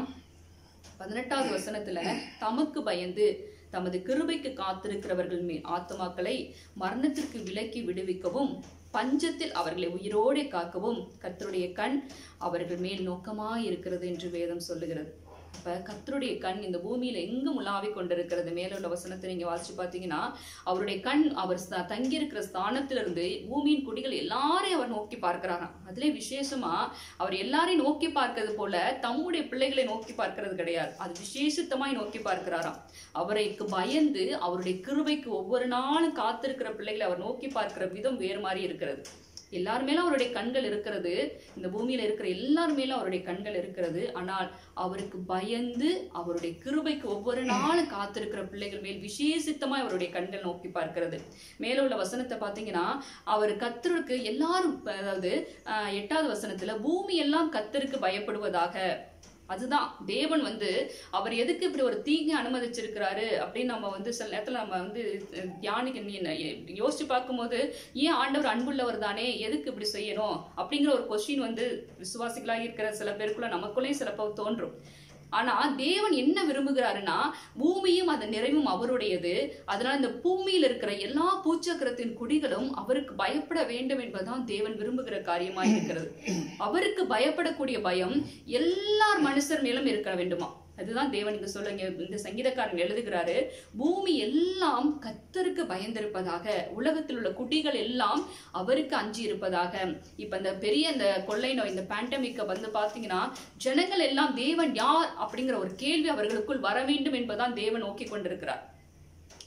பதினெட்டாவது வசனத்துல தமக்கு பயந்து தமது கிருபைக்கு காத்திருக்கிறவர்கள் மேல் ஆத்துமாக்களை மரணத்திற்கு விலக்கி விடுவிக்கவும் பஞ்சத்தில் அவர்களை உயிரோடே காக்கவும் கர்த்தருடைய கண் அவர்கள் மேல் நோக்கமாயிருக்கிறது என்று வேதம் சொல்லுகிறது. அப்போ கத்தருடைய கண் இந்த பூமியில எங்கும் உலாவிக் கொண்டிருக்கிறது. மேல உள்ள வசனத்தை நீங்க வாசிச்சு பார்த்தீங்கன்னா அவருடைய கண் அவர் தங்கியிருக்கிற ஸ்தானத்திலிருந்து பூமியின் குடிகள் எல்லாரையும் அவர் நோக்கி பார்க்கிறாராம். அதுல விசேஷமா அவர் எல்லாரையும் நோக்கி பார்க்கறது போல தம்முடைய பிள்ளைகளை நோக்கி பார்க்கிறது கிடையாது. அது விசேஷத்தமாய் நோக்கி பார்க்கிறாராம். அவரைக்கு பயந்து அவருடைய கிருபைக்கு ஒவ்வொரு நாளும் காத்திருக்கிற பிள்ளைகளை அவர் நோக்கி பார்க்கிற விதம் வேறு மாதிரி இருக்கிறது. எல்லார் மேலும் அவருடைய கண்கள் இருக்கிறது. இந்த பூமியில இருக்கிற எல்லார் மேலும் அவருடைய கண்கள் இருக்கிறது. ஆனால் அவருக்கு பயந்து அவருடைய கிருபைக்கு ஒவ்வொரு நாளும் காத்திருக்கிற பிள்ளைகள் மேல் விசேஷித்தமாய் அவருடைய கண்கள் நோக்கி பார்க்கிறது. மேல உள்ள வசனத்தை பார்த்தீங்கன்னா அவர் கத்தருக்கு எல்லாரும் அதாவது ஆஹ், எட்டாவது வசனத்துல பூமி எல்லாம் கத்தருக்கு பயப்படுவதாக. அதுதான். தேவன் வந்து அவர் எதுக்கு இப்படி ஒரு தீங்கு அனுமதிச்சிருக்கிறாரு அப்படின்னு நம்ம வந்து சில நேரத்தில் நம்ம வந்து தியானிக்க நீ- யோசிச்சு பார்க்கும்போது ஏன் ஆண்டவர் அன்புள்ளவர் தானே? எதுக்கு இப்படி செய்யணும்? அப்படிங்கிற ஒரு கொஸ்டின் வந்து விசுவாசிகளாக இருக்கிற சில பேருக்குள்ள நமக்குள்ளேயும் சிலப்போ தோன்றும். ஆனா தேவன் என்ன விரும்புகிறாருன்னா பூமியும் அதன் நிறைவும் அவருடையது. அதனால இந்த பூமியில் இருக்கிற எல்லா பூச்சக்கரத்தின் குடிகளும் அவருக்கு பயப்பட வேண்டும் என்பதுதான் தேவன் விரும்புகிற காரியமா இருக்கிறது. அவருக்கு பயப்படக்கூடிய பயம் எல்லார் மனுஷர் மேலும் இருக்க வேண்டுமா? அதுதான் தேவன் இங்க சொல்லுங்க இந்த சங்கீதக்காரன் எழுதுகிறாரு பூமி எல்லாம் கத்தருக்கு பயந்திருப்பதாக உலகத்தில் உள்ள குட்டிகள் எல்லாம் அவருக்கு அஞ்சி இருப்பதாக இப்ப இந்த பெரிய இந்த கொள்ளை நோய் இந்த பேண்டமிக்க வந்து பாத்தீங்கன்னா ஜனங்கள் எல்லாம் தேவன் யார் அப்படிங்கிற ஒரு கேள்வி அவர்களுக்குள் வர வேண்டும் என்பதுதான் தேவன் நோக்கி கொண்டிருக்கிறார்.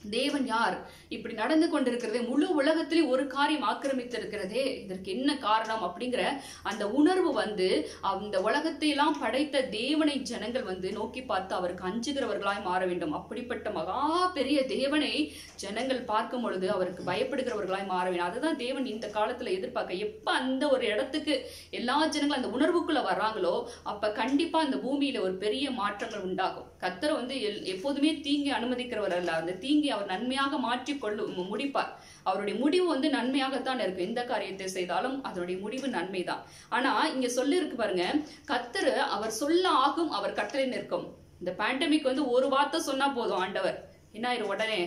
தேவன் யார்? இப்படி நடந்து கொண்டிருக்கிறதே முழு உலகத்திலே ஒரு காரியம் ஆக்கிரமித்திருக்கிறதே. இதற்கு என்ன காரணம் அப்படிங்கிற அந்த உணர்வு வந்து அந்த உலகத்தை எல்லாம் படைத்த தேவனை ஜனங்கள் வந்து நோக்கி பார்த்து அவருக்கு அஞ்சுகிறவர்களாய் மாற வேண்டும். அப்படிப்பட்ட மகா பெரிய தேவனை ஜனங்கள் பார்க்கும் பொழுது அவருக்கு பயப்படுகிறவர்களாய் மாற வேண்டும். அதுதான் தேவன் இந்த காலத்துல எதிர்பார்க்க. எப்ப அந்த ஒரு இடத்துக்கு எல்லா ஜனங்களும் அந்த உணர்வுக்குள்ள வர்றாங்களோ அப்ப கண்டிப்பா அந்த பூமியில ஒரு பெரிய மாற்றங்கள் உண்டாகும். கத்தர் வந்து எல்- எப்போதுமே தீங்கி அனுமதிக்கிறவர் அல்ல அந்த தீங்கி அவர் நன்மையாக மாற்றி கொள்ளும் முடிப்பார். அவருடைய முடிவு வந்து நன்மையாகத்தான் இருக்கும் எந்த காரியத்தை செய்தாலும் அதனுடைய முடிவு நன்மைதான். ஆனா இங்க சொல்லி இருக்கு பாருங்க கத்தரு அவர் சொல்ல ஆகும் அவர் கட்டளை நிற்கும். இந்த பேண்டமிக் வந்து ஒரு வார்த்தை சொன்னா போதும் ஆண்டவர். என்ன ஆயிரும் உடனே?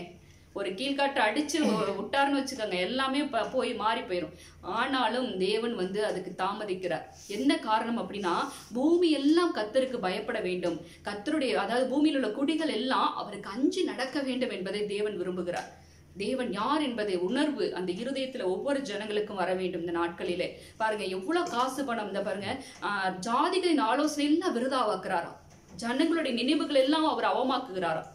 ஒரு கீழ்காட்டு அடிச்சு ஒரு விட்டாருன்னு வச்சுக்கோங்க எல்லாமே போய் மாறி போயிடும் ஆனாலும் தேவன் வந்து அதுக்கு தாமதிக்கிறார். என்ன காரணம் அப்படின்னா பூமி எல்லாம் கத்தருக்கு பயப்பட வேண்டும். கத்தருடைய அதாவது பூமியில் உள்ள குடிகள் எல்லாம் அவருக்கு அஞ்சி நடக்க வேண்டும் என்பதை தேவன் விரும்புகிறார். தேவன் யார் என்பதை உணர்வு அந்த இருதயத்துல ஒவ்வொரு ஜனங்களுக்கும் வர வேண்டும் இந்த நாட்களிலே. பாருங்க எவ்வளவு காசு பணம் இந்த பாருங்க ஜாதிகளின் ஆலோசனை எல்லாம் விருதாவாக்குறாராம். ஜனங்களுடைய நினைவுகள் எல்லாம் அவர் அவமாக்குகிறாராம்.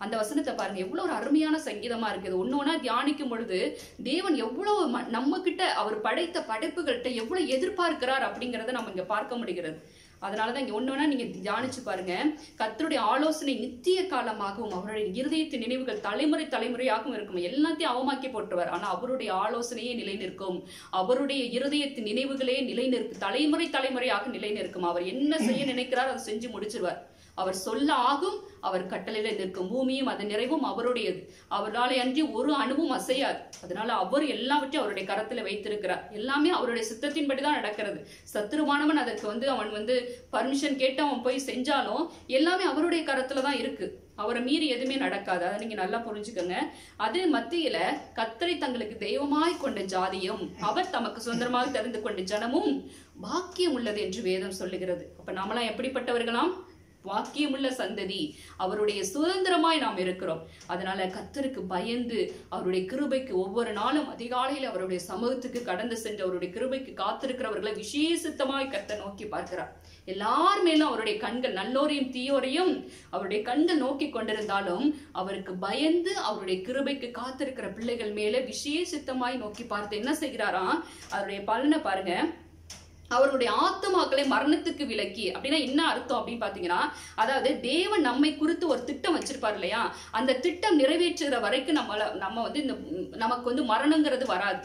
அந்த வசனத்தை பாருங்க. எவ்வளவு ஒரு அருமையான சங்கீதமா இருக்குது ஒன்னொன்னா தியானிக்கும் பொழுது தேவன் எவ்வளவு ம- நம்ம கிட்ட அவர் படைத்த படைப்புகள்கிட்ட எவ்வளவு எதிர்பார்க்கிறார் அப்படிங்கறத நம்ம இங்க பார்க்க முடிகிறது. அதனாலதான் இங்க ஒன்னொன்னா நீங்க தியானிச்சு பாருங்க. கத்தருடைய ஆலோசனை நித்திய காலமாகவும் அவருடைய இருதயத்தின் நினைவுகள் தலைமுறை தலைமுறையாகவும் இருக்கும். எல்லாத்தையும் அவமாக்கி போட்டுருவார். ஆனா அவருடைய ஆலோசனையே நிலை நிற்கும் அவருடைய இருதயத்தின் நினைவுகளே நிலை நிற்கும் தலைமுறை தலைமுறையாக நிலை நிற்கும் அவர் என்ன செய்ய நினைக்கிறார் அதை செஞ்சு முடிச்சிருவார். அவர் சொல்ல ஆகும் அவர் கட்டளையில நிற்கும். பூமியும் அதன் நிறைவும் அவருடையது. அவரால் அன்றி ஒரு அணுவும் அசையாது. அதனால அவர் எல்லாவற்றையும் அவருடைய கரத்துல வைத்திருக்கிறார். எல்லாமே அவருடைய சித்தத்தின்படி தான் நடக்கிறது. சத்துருமானவன் அதற்கு வந்து அவன் வந்து பர்மிஷன் கேட்டு அவன் போய் செஞ்சாலும் எல்லாமே அவருடைய கரத்துல தான் இருக்கு. அவரை மீறி எதுவுமே நடக்காது. அதை நீங்க நல்லா புரிஞ்சுக்கோங்க. அது மத்தியில கத்தரை தங்களுக்கு தெய்வமாய் கொண்ட ஜாதியும் அவர் தமக்கு சுதந்திரமாக தெரிந்து கொண்ட ஜனமும் பாக்கியம் உள்ளது என்று வேதம் சொல்லுகிறது. அப்ப நாமெல்லாம் எப்படிப்பட்டவர்களாம்? வாக்கியமுள்ள சந்ததி. அவருடைய சுதந்திரமாய் நாம் இருக்கிறோம். அதனால கத்தருக்கு பயந்து அவருடைய கிருபைக்கு ஒவ்வொரு நாளும் அதிகாலையில் அவருடைய சமூகத்துக்கு கடந்து சென்று அவருடைய கிருபைக்கு காத்திருக்கிறவர்களை விசேஷித்தமாய் கத்த நோக்கி பார்க்கிறார். எல்லார் மேலும் அவருடைய கண்கள் நல்லோரையும் தீயோரையும் அவருடைய கண்கள் நோக்கி கொண்டிருந்தாலும் அவருக்கு பயந்து அவருடைய கிருபைக்கு காத்திருக்கிற பிள்ளைகள் மேல விசேஷித்தமாய் நோக்கி பார்த்து என்ன செய்கிறாராம்? அவருடைய பலனை பாருங்க. அவர்களுடைய ஆத்மாக்களை மரணத்துக்கு விலக்கி அப்படின்னா என்ன அர்த்தம் அப்படின்னு பாத்தீங்கன்னா அதாவது தேவன் நம்மை குறித்து ஒரு திட்டம் வச்சிருப்பார் இல்லையா? அந்த திட்டம் நிறைவேற்றுகிற வரைக்கும் நம்மள நம்ம வந்து இந்த நமக்கு வந்து மரணங்கிறது வராது.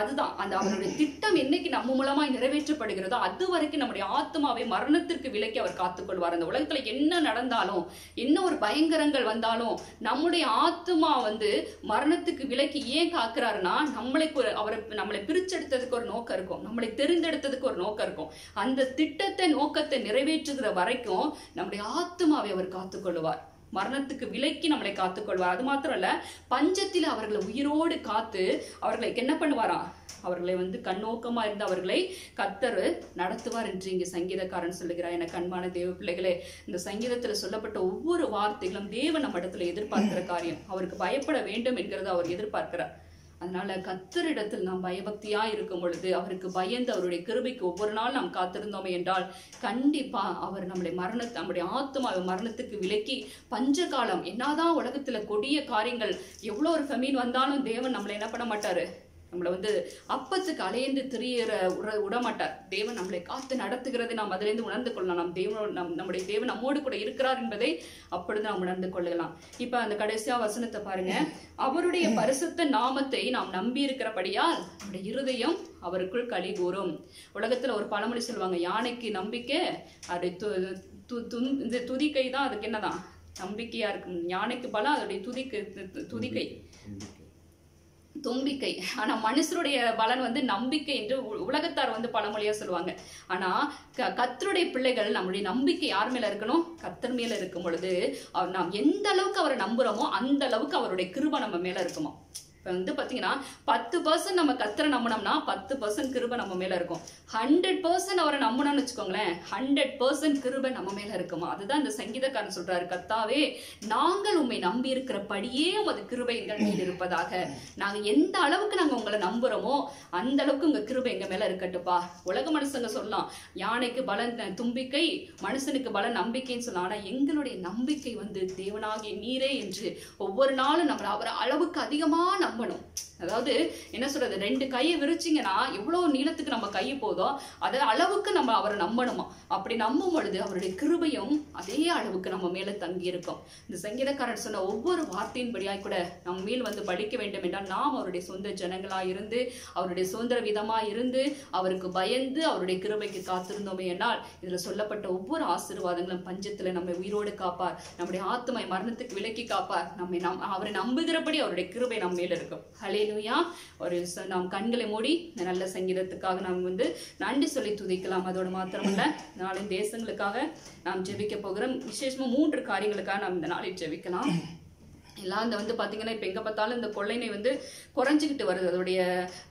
அதுதான். அந்த அவருடைய திட்டம் என்னைக்கு நம்ம மூலமாய் நிறைவேற்றப்படுகிறதோ அது வரைக்கும் நம்முடைய ஆத்மாவை மரணத்திற்கு விலக்கி அவர் காத்துக்கொள்வார். அந்த உலகத்துல என்ன நடந்தாலும் என்ன ஒரு பயங்கரங்கள் வந்தாலும் நம்முடைய ஆத்மா வந்து மரணத்துக்கு விலக்கி ஏன் காக்குறாருன்னா நம்மளை அவரை நம்மளை பிரிச்செடுத்ததுக்கு ஒரு நோக்கம் இருக்கும். நம்மளை தெரிந்தெடுத்ததுக்கு ஒரு நோக்கம் இருக்கும். அந்த திட்டத்தை நோக்கத்தை நிறைவேற்றுகிற வரைக்கும் நம்முடைய ஆத்மாவை அவர் காத்துக்கொள்வார். மரணத்துக்கு விலக்கி நம்மளை காத்துக்கொள்வார் அது மாத்திரம் இல்ல பஞ்சத்தில் அவர்களை உயிரோடு காத்து அவர்களை என்ன பண்ணுவாராம் அவர்களை வந்து கண்ணோக்கமா இருந்து அவர்களை கத்தர் நடத்துவார் என்று இங்கே சங்கீதக்காரன் சொல்லுகிறார். என கண்மான தேவ பிள்ளைகளே இந்த சங்கீதத்துல சொல்லப்பட்ட ஒவ்வொரு வார்த்தைகளும் தேவன் நம்ம இடத்துல எதிர்பார்க்கிற காரியம். அவருக்கு பயப்பட வேண்டும் என்கிறத அவர் எதிர்பார்க்கிறார். அதனால கத்தரிடத்தில் நாம் பயபக்தியா இருக்கும் பொழுது அவருக்கு பயந்து அவருடைய கிருபைக்கு ஒவ்வொரு நாள் நாம் காத்திருந்தோமே என்றால் கண்டிப்பா அவர் நம்முடைய மரணத்தை நம்முடைய ஆத்மாவை மரணத்துக்கு விலக்கி பஞ்சகாலம் என்னதான் உலகத்துல கொடிய காரியங்கள் எவ்வளோ ஒரு ஃபெமீன் வந்தாலும் தேவன் நம்மளை என்ன பண்ண மாட்டாரு? நம்மளை வந்து அப்பத்துக்கு அலையந்து திரியற உட விடமாட்டார் தேவன் நம்மளை காத்து நடத்துகிறதை நாம் அதிலிருந்து உணர்ந்து கொள்ளலாம். நம் தேவன் நம் நம்முடைய தேவன் நம்மோடு கூட இருக்கிறார் என்பதை அப்பொழுது நாம் உணர்ந்து கொள்ளலாம். இப்போ அந்த கடைசியா வசனத்தை பாருங்க. அவருடைய பரிசுத்த நாமத்தை நாம் நம்பி இருக்கிறபடியால் நம்முடைய இருதயம் அவருக்குள் களி கூறும். உலகத்துல ஒரு பழமொழி சொல்லுவாங்க யானைக்கு நம்பிக்கை அப்படி து இந்த துதிக்கை தான் அதுக்கு என்னதான்? நம்பிக்கையா இருக்கும். யானைக்கு பலம் அதோடைய துதிக்கை து- துதிக்கை. தும்பிக்கை. ஆனால் மனுஷருடைய பலன் வந்து நம்பிக்கை என்று உ- உலகத்தார் வந்து பழமொழியாக சொல்லுவாங்க. ஆனால் க- கத்தருடைய பிள்ளைகள் நம்முடைய நம்பிக்கை யார் மேல இருக்கணும்? கத்தர் மேல இருக்கும் பொழுது அவர் நாம் எந்த அளவுக்கு அவரை நம்புறோமோ அந்த அளவுக்கு அவருடைய கிருபை நம்ம மேல இருக்குமா இப்போ வந்து பார்த்தீங்கன்னா பத்து பர்சன்ட் நம்ம கத்தரை நம்பினோம்னா பத்து பர்சன்ட் கிருபை நம்ம மேலே இருக்கும். ஹண்ட்ரட் பர்சன்ட் அவரை நம்பினோம்னு வச்சுக்கோங்களேன் ஹண்ட்ரட் பர்சன்ட் கிருபை நம்ம மேலே இருக்குமா? அதுதான் இந்த சங்கீதக்காரன் சொல்கிறாரு கத்தாவே நாங்கள் உண்மை நம்பி இருக்கிறபடியே உமது கிருபை எங்கள் மேல் இருப்பதாக. நாங்கள் எந்த அளவுக்கு நாங்கள் உங்களை நம்புகிறோமோ அந்த அளவுக்கு உங்கள் கிருபை எங்கள் மேலே இருக்கட்டுப்பா உலக மனுஷங்க சொல்லலாம் யானைக்கு பலன் தும்பிக்கை மனுஷனுக்கு பல நம்பிக்கைன்னு சொல்லலாம். ஆனால் எங்களுடைய நம்பிக்கை வந்து தேவனாகிய நீரே என்று ஒவ்வொரு நாளும் நம்மளை அவர் அளவுக்கு அதிகமா நம்பணும் அதாவது என்ன சொல்றது ரெண்டு கையை விரிச்சிங்கன்னா எவ்வளவு நீளத்துக்கு நம்ம கை போதோ அதே அளவுக்கு நம்ம அவரை நம்பணுமா? அப்படி நம்பும் பொழுது அவருடைய கிருபையும் அதே அளவுக்கு நம்ம மேல தங்கி இருக்கும். இந்த சங்கீதக்காரர் சொன்ன ஒவ்வொரு வார்த்தையின்படியாய் கூட நம்ம மேல் வந்து படிக்க வேண்டும் என்றால் நாம் அவருடைய சொந்த ஜனங்களா இருந்து அவருடைய சுதந்திர விதமா இருந்து அவருக்கு பயந்து அவருடைய கிருபைக்கு காத்திருந்தோமே என்றால் இதுல சொல்லப்பட்ட ஒவ்வொரு ஆசீர்வாதங்களும் பஞ்சத்துல நம்மை உயிரோடு காப்பார். நம்முடைய ஆத்மை மரணத்துக்கு விலக்கி காப்பார். நம்மை நம் அவரை நம்புகிறபடி அவருடைய கிருபை நம்ம மேல இருக்கும். ஹலே ஹலேலுயா ஒரு நாம் கண்களை மூடி இந்த நல்ல சங்கீதத்துக்காக நாம் வந்து நன்றி சொல்லி துதிக்கலாம். அதோடு மாத்திரமல்ல நாளின் தேசங்களுக்காக நாம் ஜெபிக்க போகிறோம். விசேஷமாக மூன்று காரியங்களுக்காக நாம் இந்த நாளில் ஜெபிக்கலாம். எல்லாம் இந்த வந்து பார்த்தீங்கன்னா இப்போ எங்கே பார்த்தாலும் இந்த கொள்ளைனை வந்து குறைஞ்சிக்கிட்டு வருது. அதோடைய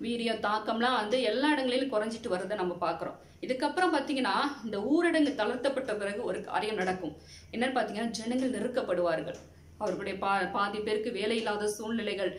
வீரியம் தாக்கம்லாம் வந்து எல்லா இடங்களிலும் குறைஞ்சிட்டு வருதை நம்ம பார்க்குறோம் இதுக்கப்புறம் பார்த்தீங்கன்னா இந்த ஊரடங்கு தளர்த்தப்பட்ட பிறகு ஒரு காரியம் நடக்கும். என்னன்னு பார்த்தீங்கன்னா ஜனங்கள் நெருக்கப்படுவார்கள். அவர்களுடைய பா பாதி பேருக்கு வேலை இல்லாத சூழ்நிலைகள்.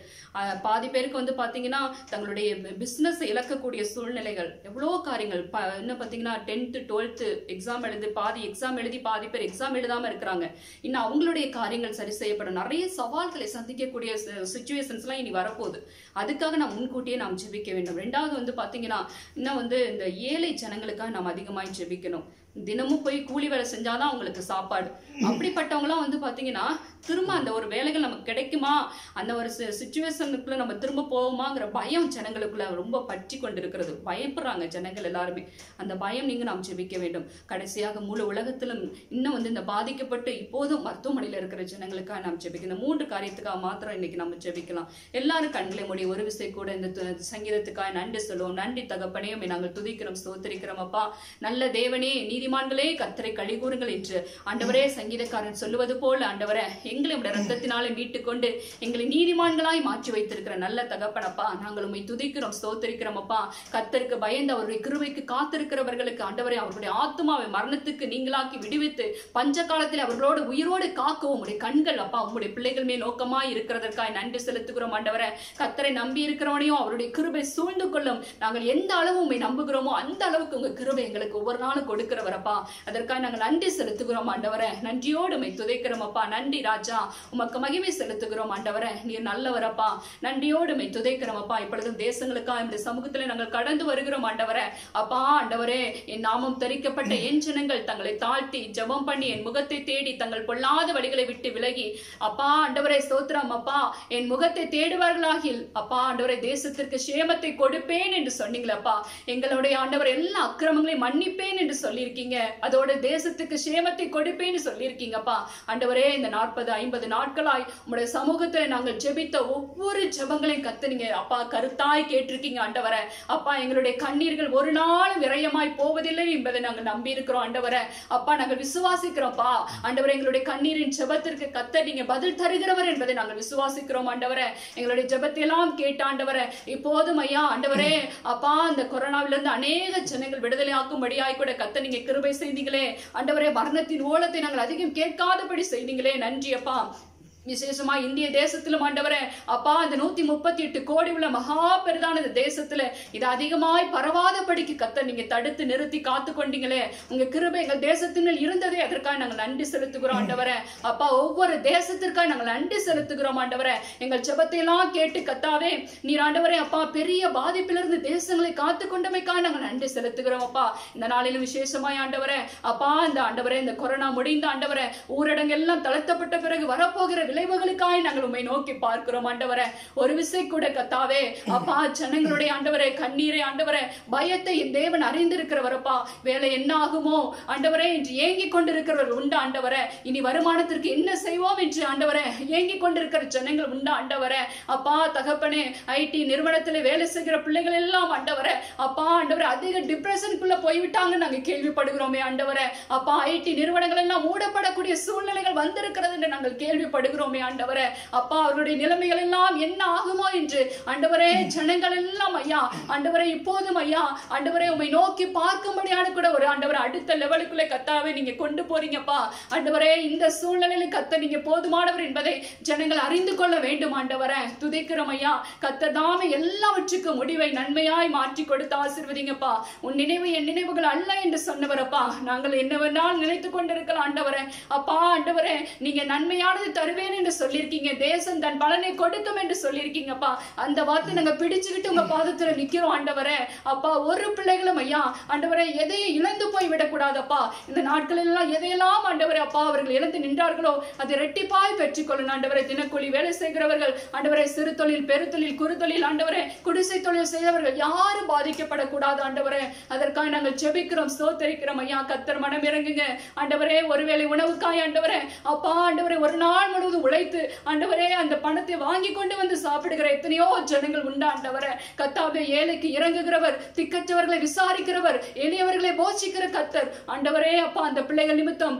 பாதி பேருக்கு வந்து பார்த்தீங்கன்னா தங்களுடைய பிஸ்னஸ் இழக்கக்கூடிய சூழ்நிலைகள். எவ்வளோ காரியங்கள். ப என்ன பார்த்தீங்கன்னா டென்த்து டுவெல்த்து எக்ஸாம் எழுதி பாதி எக்ஸாம் எழுதி பாதி பேர் எக்ஸாம் எழுதாமல் இருக்கிறாங்க. இன்னும் அவங்களுடைய காரியங்கள் சரி செய்யப்படும். நிறைய சவால்களை சந்திக்கக்கூடிய சுச்சுவேஷன்ஸ்லாம் இனி வரப்போகுது. அதுக்காக நாம் முன்கூட்டியே நாம் ஜெபிக்க வேண்டும். ரெண்டாவது வந்து பார்த்தீங்கன்னா இன்னும் வந்து இந்த ஏழை ஜனங்களுக்காக நாம் அதிகமாக ஜெபிக்கணும். தினமும் போய் கூலி வேலை செஞ்சாதான் அவங்களுக்கு சாப்பாடு. அப்படிப்பட்டவங்களாம் வந்து பார்த்தீங்கன்னா திரும்ப அந்த ஒரு வேலைகள் நமக்கு கிடைக்குமா? அந்த ஒரு சுச்சுவேஷனுக்குள்ள நம்ம திரும்ப போவோமாங்கிற பயம் ஜனங்களுக்குள்ள ரொம்ப பற்றி கொண்டு இருக்கிறது பயப்படுறாங்க ஜனங்கள் எல்லாருமே. அந்த பயம் நீங்க நாம் ஜெபிக்க வேண்டும். கடைசியாக முழு உலகத்திலும் இன்னும் வந்து இந்த பாதிக்கப்பட்டு இப்போதும் மருத்துவமனையில் இருக்கிற ஜனங்களுக்காக நாம் ஜெபிக்கணும் இந்த மூன்று காரியத்துக்காக மாத்திரம் இன்னைக்கு நம்ம ஜெபிக்கலாம். எல்லாரும் கண்களை மூடி ஒரு விசை கூட இந்த சங்கீதத்துக்காக நன்றி சொல்லுவோம். நன்றி தகப்பனையும் நாங்கள் துதிக்கிறோம் சோத்தரிக்கிறோம் அப்பா. நல்ல தேவனே நீதி நீதிமான்களே கத்தரை கழிகூறுங்கள் என்று ஆண்டவரே சங்கீதக்காரன் சொல்லுவது போல ஆண்டவரே எங்களை உடைய ரத்தத்தினாலே மீட்டுக்கொண்டு எங்களை நீதிமான்களாய் மாற்றி வைத்திருக்கிற நல்ல தகப்பனப்பா நாங்கள் உண்மை துதிக்கிறோம் ஸ்தோத்திரிக்கிறோம் அப்பா. கத்தருக்கு பயந்து அவருடைய கிருவைக்கு காத்திருக்கிறவர்களுக்கு ஆண்டவரே அவருடைய ஆத்மாவை மரணத்துக்கு நீங்களாக்கி விடுவித்து பஞ்ச காலத்தில் அவர்களோடு உயிரோடு காக்கவும். உங்களுடைய கண்கள் அப்பா உங்களுடைய பிள்ளைகள் மேல் நோக்கமாய் இருக்கிறதற்காய் நன்றி செலுத்துகிறோம் ஆண்டவரே. கத்தரை நம்பி இருக்கிறவனையும் அவருடைய கிருபை சூழ்ந்து கொள்ளும். நாங்கள் எந்த அளவு உண்மை நம்புகிறோமோ அந்த அளவுக்கு உங்க கிருபை எங்களுக்கு ஒவ்வொரு நாளும் கொடுக்கிறவரப்பா அதற்காக நாங்கள் நன்றி செலுத்துகிறோம் ஆண்டவரே. நன்றியோடு உமை துதைக்கிறோமப்பா. நன்றி ராஜா. உமக்கு மகிமை செலுத்துகிறோம் ஆண்டவரே. நீர் நல்லவரப்பா. நன்றியோடு உமை துதைக்கிறோமப்பா. இப்பொழுதும் தேசங்களுக்காக இந்த சமூகத்தில் நாங்கள் கடந்து வருகிறோம் ஆண்டவரே. அப்பா ஆண்டவரே என் நாமம் தரிக்கப்பட்ட என் ஜனங்கள் தங்களை தாழ்த்தி ஜபம் பண்ணி என் முகத்தை தேடி தங்கள் பொல்லாத வழிகளை விட்டு விலகி அப்பா ஆண்டவரே சோத்ரம் அப்பா. என் முகத்தை தேடுவார்களாகில் அப்பா ஆண்டவரே தேசத்திற்கு சேமத்தை கொடுப்பேன் என்று சொன்னீங்களப்பா. எங்களுடைய ஆண்டவர் எல்லா அக்கிரமங்களையும் மன்னிப்பேன் என்று சொல்லியிருக்க சொல்லியிருக்கீங்க. அதோட தேசத்துக்கு சேமத்தை கொடுப்பேன்னு சொல்லியிருக்கீங்கப்பா. ஆண்டவரே இந்த நாற்பது ஐம்பது நாட்களாய் உங்களுடைய சமூகத்துல நாங்கள் ஜெபித்த ஒவ்வொரு ஜெபங்களையும் கத்துனீங்க. அப்பா கருத்தாய் கேட்டிருக்கீங்க ஆண்டவரே. அப்பா எங்களுடைய கண்ணீர்கள் ஒரு நாள் விரயமாய் போவதில்லை என்பதை நாங்கள் நம்பி இருக்கிறோம் ஆண்டவரே. அப்பா நாங்கள் விசுவாசிக்கிறோம்ப்பா. ஆண்டவரே எங்களுடைய கண்ணீரின் ஜெபத்திற்கு கத்த நீங்க பதில் தருகிறவர் என்பதை நாங்கள் விசுவாசிக்கிறோம் ஆண்டவரை. எங்களுடைய ஜெபத்தை எல்லாம் கேட்ட ஆண்டவரே. இப்போதும் ஐயா ஆண்டவரே அப்பா அந்த கொரோனாவிலிருந்து அநேக ஜனங்கள் விடுதலை ஆக்கும்படியாய் கூட கத்த நீங்க கிருபை செய்தீங்களே. ஆண்டவரே மரணத்தின் ஓலத்தை நாங்கள் அதிகம் கேட்காதபடி செய்தீங்களே. நன்றி அப்பா விசேஷமா இந்திய தேசத்துல ஆண்டவரே அப்பா அந்த நூத்தி முப்பத்தி எட்டு கோடி உள்ள மகா பெரிதான தேசத்துல இது அதிகமாய் பரவாதபடிக்கு கத்த நீங்க தடுத்து நிறுத்தி காத்து கொண்டீங்களே உங்க கிருபை எங்கள் தேசத்தினுள் இருந்ததே அதற்காக நாங்கள் நன்றி செலுத்துகிறோம் ஆண்டவரே. அப்பா ஒவ்வொரு தேசத்திற்காக நாங்கள் நன்றி செலுத்துகிறோம் ஆண்டவரே. எங்கள் ஜபத்தை எல்லாம் கேட்டு கத்தாவே நீர் ஆண்டவரே அப்பா பெரிய பாதிப்பிலிருந்து தேசங்களை காத்து கொண்டமைக்காக நாங்கள் நன்றி செலுத்துகிறோம் அப்பா. இந்த நாளிலும் விசேஷமாய் ஆண்டவரே அப்பா இந்த ஆண்டவரே இந்த கொரோனா முடிந்த ஆண்டவரே ஊரடங்கு எல்லாம் தளர்த்தப்பட்ட பிறகு வரப்போகிற விளைவுகளுக்காய் நாங்கள் உண்மை நோக்கி பார்க்கிறோம் ஆண்டவர. ஒரு விசை கூட கத்தாவே அப்பா ஜனங்களுடைய ஆண்டவரை கண்ணீரை ஆண்டவரை. பயத்தை என் தேவன் அறிந்திருக்கிறவரப்பா. வேலை என்ன ஆகுமோ ஆண்டவரே என்று ஏங்கி கொண்டிருக்கிறவர் உண்டு ஆண்டவரே. இனி வருமானத்திற்கு என்ன செய்வோம் என்று ஆண்டவரே. ஏங்கி கொண்டிருக்கிற ஜனங்கள் உண்டு ஆண்டவர. அப்பா தகப்பனே ஐடி நிறுவனத்தில் வேலை செய்கிற பிள்ளைகள் எல்லாம் ஆண்டவரே. அப்பா ஆண்டவரே அதிக டிப்ரெஷனுக்குள்ள போய்விட்டாங்க நாங்க கேள்விப்படுகிறோமே ஆண்டவர. அப்பா ஐடி நிறுவனங்கள் எல்லாம் மூடப்படக்கூடிய சூழ்நிலைகள் வந்திருக்கிறது என்று நாங்கள் கேள்விப்படுகிறோம். துதிக்கிறோமே ஆண்டவரே. அப்பா அவர்களுடைய நிலைமைகள் எல்லாம் என்ன ஆகுமோ என்று. ஆண்டவரே ஜனங்கள் எல்லாம் ஐயா ஆண்டவரே இப்போதும் ஐயா ஆண்டவரே உம்மை நோக்கி பார்க்கும்படியான கூட ஒரு ஆண்டவரை அடுத்த லெவலுக்குள்ளே கத்தாவே நீங்க கொண்டு போறீங்கப்பா. ஆண்டவரே இந்த சூழ்நிலையில கத்த நீங்க போதுமானவர் என்பதை ஜனங்கள் அறிந்து கொள்ள வேண்டும் ஆண்டவரே. துதிக்கிறோம் ஐயா. கத்த எல்லாவற்றுக்கும் முடிவை நன்மையாய் மாற்றி கொடுத்து ஆசிர்வதிங்கப்பா. உன் நினைவு என் நினைவுகள் அல்ல என்று சொன்னவரப்பா. நாங்கள் என்னவென்றால் நினைத்து கொண்டிருக்கலாம் ஆண்டவரே. அப்பா ஆண்டவரே நீங்க நன்மையானது தருவேன் என்று சொல்லியிருக்கீங்க. தேசம் தன் பலனை கொடுக்கும் என்று சொல்லியிருக்கீங்கப்பா. அந்த வார்த்தை நாங்க பிடிச்சுக்கிட்டு உங்க பாதத்துல நிக்கிறோம் ஆண்டவரே. அப்பா ஒரு பிள்ளைகளும் ஐயா ஆண்டவரே எதையும் இழந்து போய் விடக்கூடாதப்பா. இந்த நாட்களில் எல்லாம் எதையெல்லாம் ஆண்டவரே அப்பா அவர்கள் இழந்து நின்றார்களோ அது ரெட்டிப்பாய் பெற்றுக்கொள்ளணும் ஆண்டவரை. தினக்கூலி வேலை செய்கிறவர்கள் ஆண்டவரை சிறு தொழில் பெருத்தொழில் குறுத்தொழில் ஆண்டவரே. குடிசை தொழில் செய்தவர்கள் யாரும் பாதிக்கப்படக்கூடாது ஆண்டவரே. அதற்காக நாங்கள் செபிக்கிறோம் சோத்தரிக்கிறோம் ஐயா. கத்தர் மனம் இறங்குங்க ஆண்டவரே ஒருவேளை உணவுக்காய் ஆண்டவரே. அப்பா ஆண்டவரே ஒரு நாள் முழுவதும் உழைத்து ஆண்டவரே அந்த பணத்தை வாங்கி கொண்டு வந்து சாப்பிடுகிற எத்தனையோ ஜனங்கள் உண்டு ஆண்டவரே கத்தாபே ஏழைக்கு இறங்குகிறவர் திக்கற்றவர்களை விசாரிக்கிறவர் எளியவர்களை போஷிக்கிற கத்தர். ஆண்டவரே அப்பா அந்த பிள்ளைகள் நிமித்தம்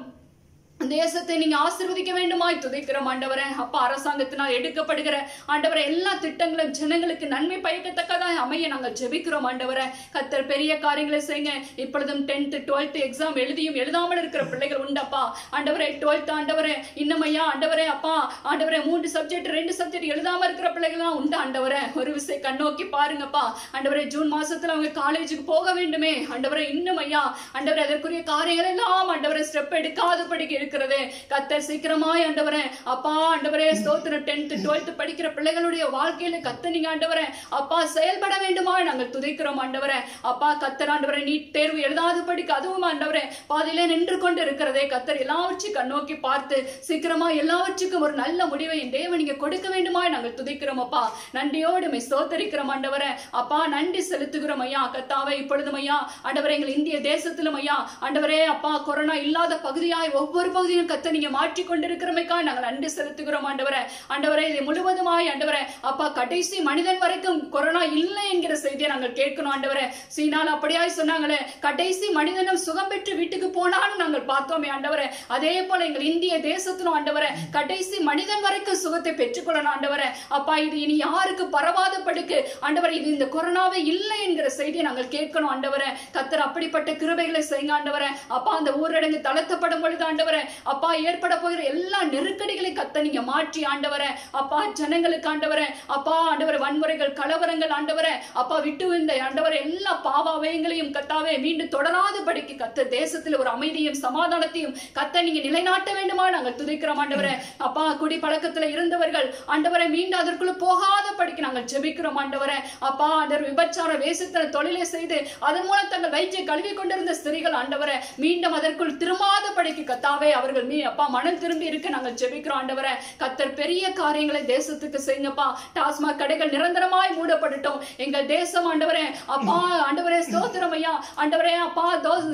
தேசத்தை நீங்க ஆசிர்வதிக்க வேண்டுமாய் துதைக்கிற ஆண்டவரே. அப்பா அரசாங்கத்தினால் எடுக்கப்படுகிற ஆண்டவரை எல்லா திட்டங்களும் ஜனங்களுக்கு நன்மை பயக்கத்தக்கதாய் அமைய நாங்கள் ஜெபிக்கிறோம் ஆண்டவரே. கத்தர் பெரிய காரியங்களை செய்யுங்க. இப்பொழுதும் டென்த் டுவெல்த் எக்ஸாம் எழுதியும் எழுதாமல் இருக்கிற பிள்ளைகள் உண்டப்பா. ஆண்டவரே டுவெல்த் ஆண்டவரே இன்னும் ஐயா ஆண்டவரே அப்பா ஆண்டவரே மூன்று சப்ஜெக்ட் ரெண்டு சப்ஜெக்ட் எழுதாம இருக்கிற பிள்ளைகள் உண்டு ஆண்டவரே. ஒரு விசை கண்ணோக்கி பாருங்கப்பா. ஆண்டவரே ஜூன் மாசத்துல அவங்க காலேஜுக்கு போக வேண்டுமே. ஆண்டவரே இன்னமையா ஐயா ஆண்டவரே அதற்குரிய காரியங்கள் எல்லாம் ஆண்டவரை ஸ்டெப் எடுக்காதபடிக்கு இருக்கிறது. கத்தர் சீக்கிரமாய் ஆண்டவரே. அப்பா ஆண்டவரே ஸ்தோத்திரம். டென்த் டுவெல்த் படிக்கிற பிள்ளைகளுடைய வாழ்க்கையில கத்த நீங்க ஆண்டவரே. அப்பா செயல்பட வேண்டுமா நாங்கள் துதிக்கிறோம் ஆண்டவரே. அப்பா கத்தர் ஆண்டவரே நீட் தேர்வு எழுதாது படிக்க அதுவும் ஆண்டவரே. பாதியிலே நின்று கொண்டு இருக்கிறதே கத்தர். எல்லாவற்றையும் கண்ணோக்கி பார்த்து சீக்கிரமா எல்லாவற்றுக்கும் ஒரு நல்ல முடிவை என் தேவன் நீங்க கொடுக்க வேண்டுமா நாங்கள் துதிக்கிறோம் அப்பா. நன்றியோடு மை ஸ்தோத்தரிக்கிறோம் ஆண்டவரே. அப்பா நன்றி செலுத்துகிறோம் ஐயா. கத்தாவை இப்பொழுதும் ஐயா. ஆண்டவரே எங்கள் இந்திய தேசத்திலும் ஐயா. ஆண்டவரே அப்பா கொரோனா இல்லாத பகுதியாய் ஒவ்வொரு பகுதியில் கத்த நீங்க மாற்றி கொண்டிருக்கிறமைக்கா நாங்கள் நன்றி செலுத்துகிறோம் ஆண்டவரே. ஆண்டவரே இதை முழுவதுமாய் ஆண்டவரே அப்பா கடைசி மனிதன் வரைக்கும் கொரோனா இல்லை என்கிற செய்தியை நாங்கள் கேட்கணும் ஆண்டவரே. சீனால் அப்படியாய் சொன்னாங்களே கடைசி மனிதனும் சுகம் பெற்று வீட்டுக்கு போனாலும் நாங்கள் பார்த்தோமே ஆண்டவரே. அதே போல எங்கள் இந்திய தேசத்திலும் ஆண்டவரே கடைசி மனிதன் வரைக்கும் சுகத்தை பெற்றுக்கொள்ளணும் ஆண்டவரே. அப்பா இது இனி யாருக்கு பரவாத படுக்கு ஆண்டவரே இது இந்த கொரோனாவே இல்லை என்கிற செய்தியை நாங்கள் கேட்கணும் ஆண்டவரே. கத்தர் அப்படிப்பட்ட கிருபைகளை செய்யுங்க ஆண்டவரே. அப்பா அந்த ஊரடங்கு தளர்த்தப்படும் பொழுது ஆண்டவரே அப்பா ஏற்பட போகிற எல்லா நெருக்கடிகளை கத்த நீங்க மாற்றி ஆண்டவர. அப்பா ஜனங்களுக்கு ஆண்டவர. அப்பா ஆண்டவர வன்முறைகள் கலவரங்கள் ஆண்டவர. அப்பா விட்டு இந்த ஆண்டவர எல்லா பாவாவயங்களையும் கத்தாவே மீண்டும் தொடராதபடிக்கு கத்த தேசத்தில் ஒரு அமைதியும் சமாதானத்தையும் கத்த நீங்க நிலைநாட்ட வேண்டுமா நாங்கள் துதிக்கிறோம் ஆண்டவர. அப்பா குடி பழக்கத்துல இருந்தவர்கள் ஆண்டவரை மீண்டும் அதற்குள்ள போகாத படிக்க நாங்கள் ஜெபிக்கிறோம் ஆண்டவர. அப்பா ஆண்டவர் விபச்சார வேசத்தின தொழிலை செய்து அதன் மூலம் தங்கள் வயிற்றை கழுவி கொண்டிருந்த ஸ்திரிகள் ஆண்டவரை மீண்டும் அதற்குள் திரும்பாத படிக்கு கத்தாவே அவர்கள் மீ அப்பா மனம் திரும்பி இருக்க நாங்கள் ஜெபிக்கிறோம் ஆண்டவரே. கத்தர் பெரிய காரியங்களை தேசத்துக்கு செய்யுங்கப்பா. டாஸ்மாக் கடைகள் நிரந்தரமாய் மூடப்படட்டும் எங்கள் தேசம் ஆண்டவரே அப்பா ஆண்டவரே ஸ்தோத்திரம் ஐயா. ஆண்டவரே அப்பா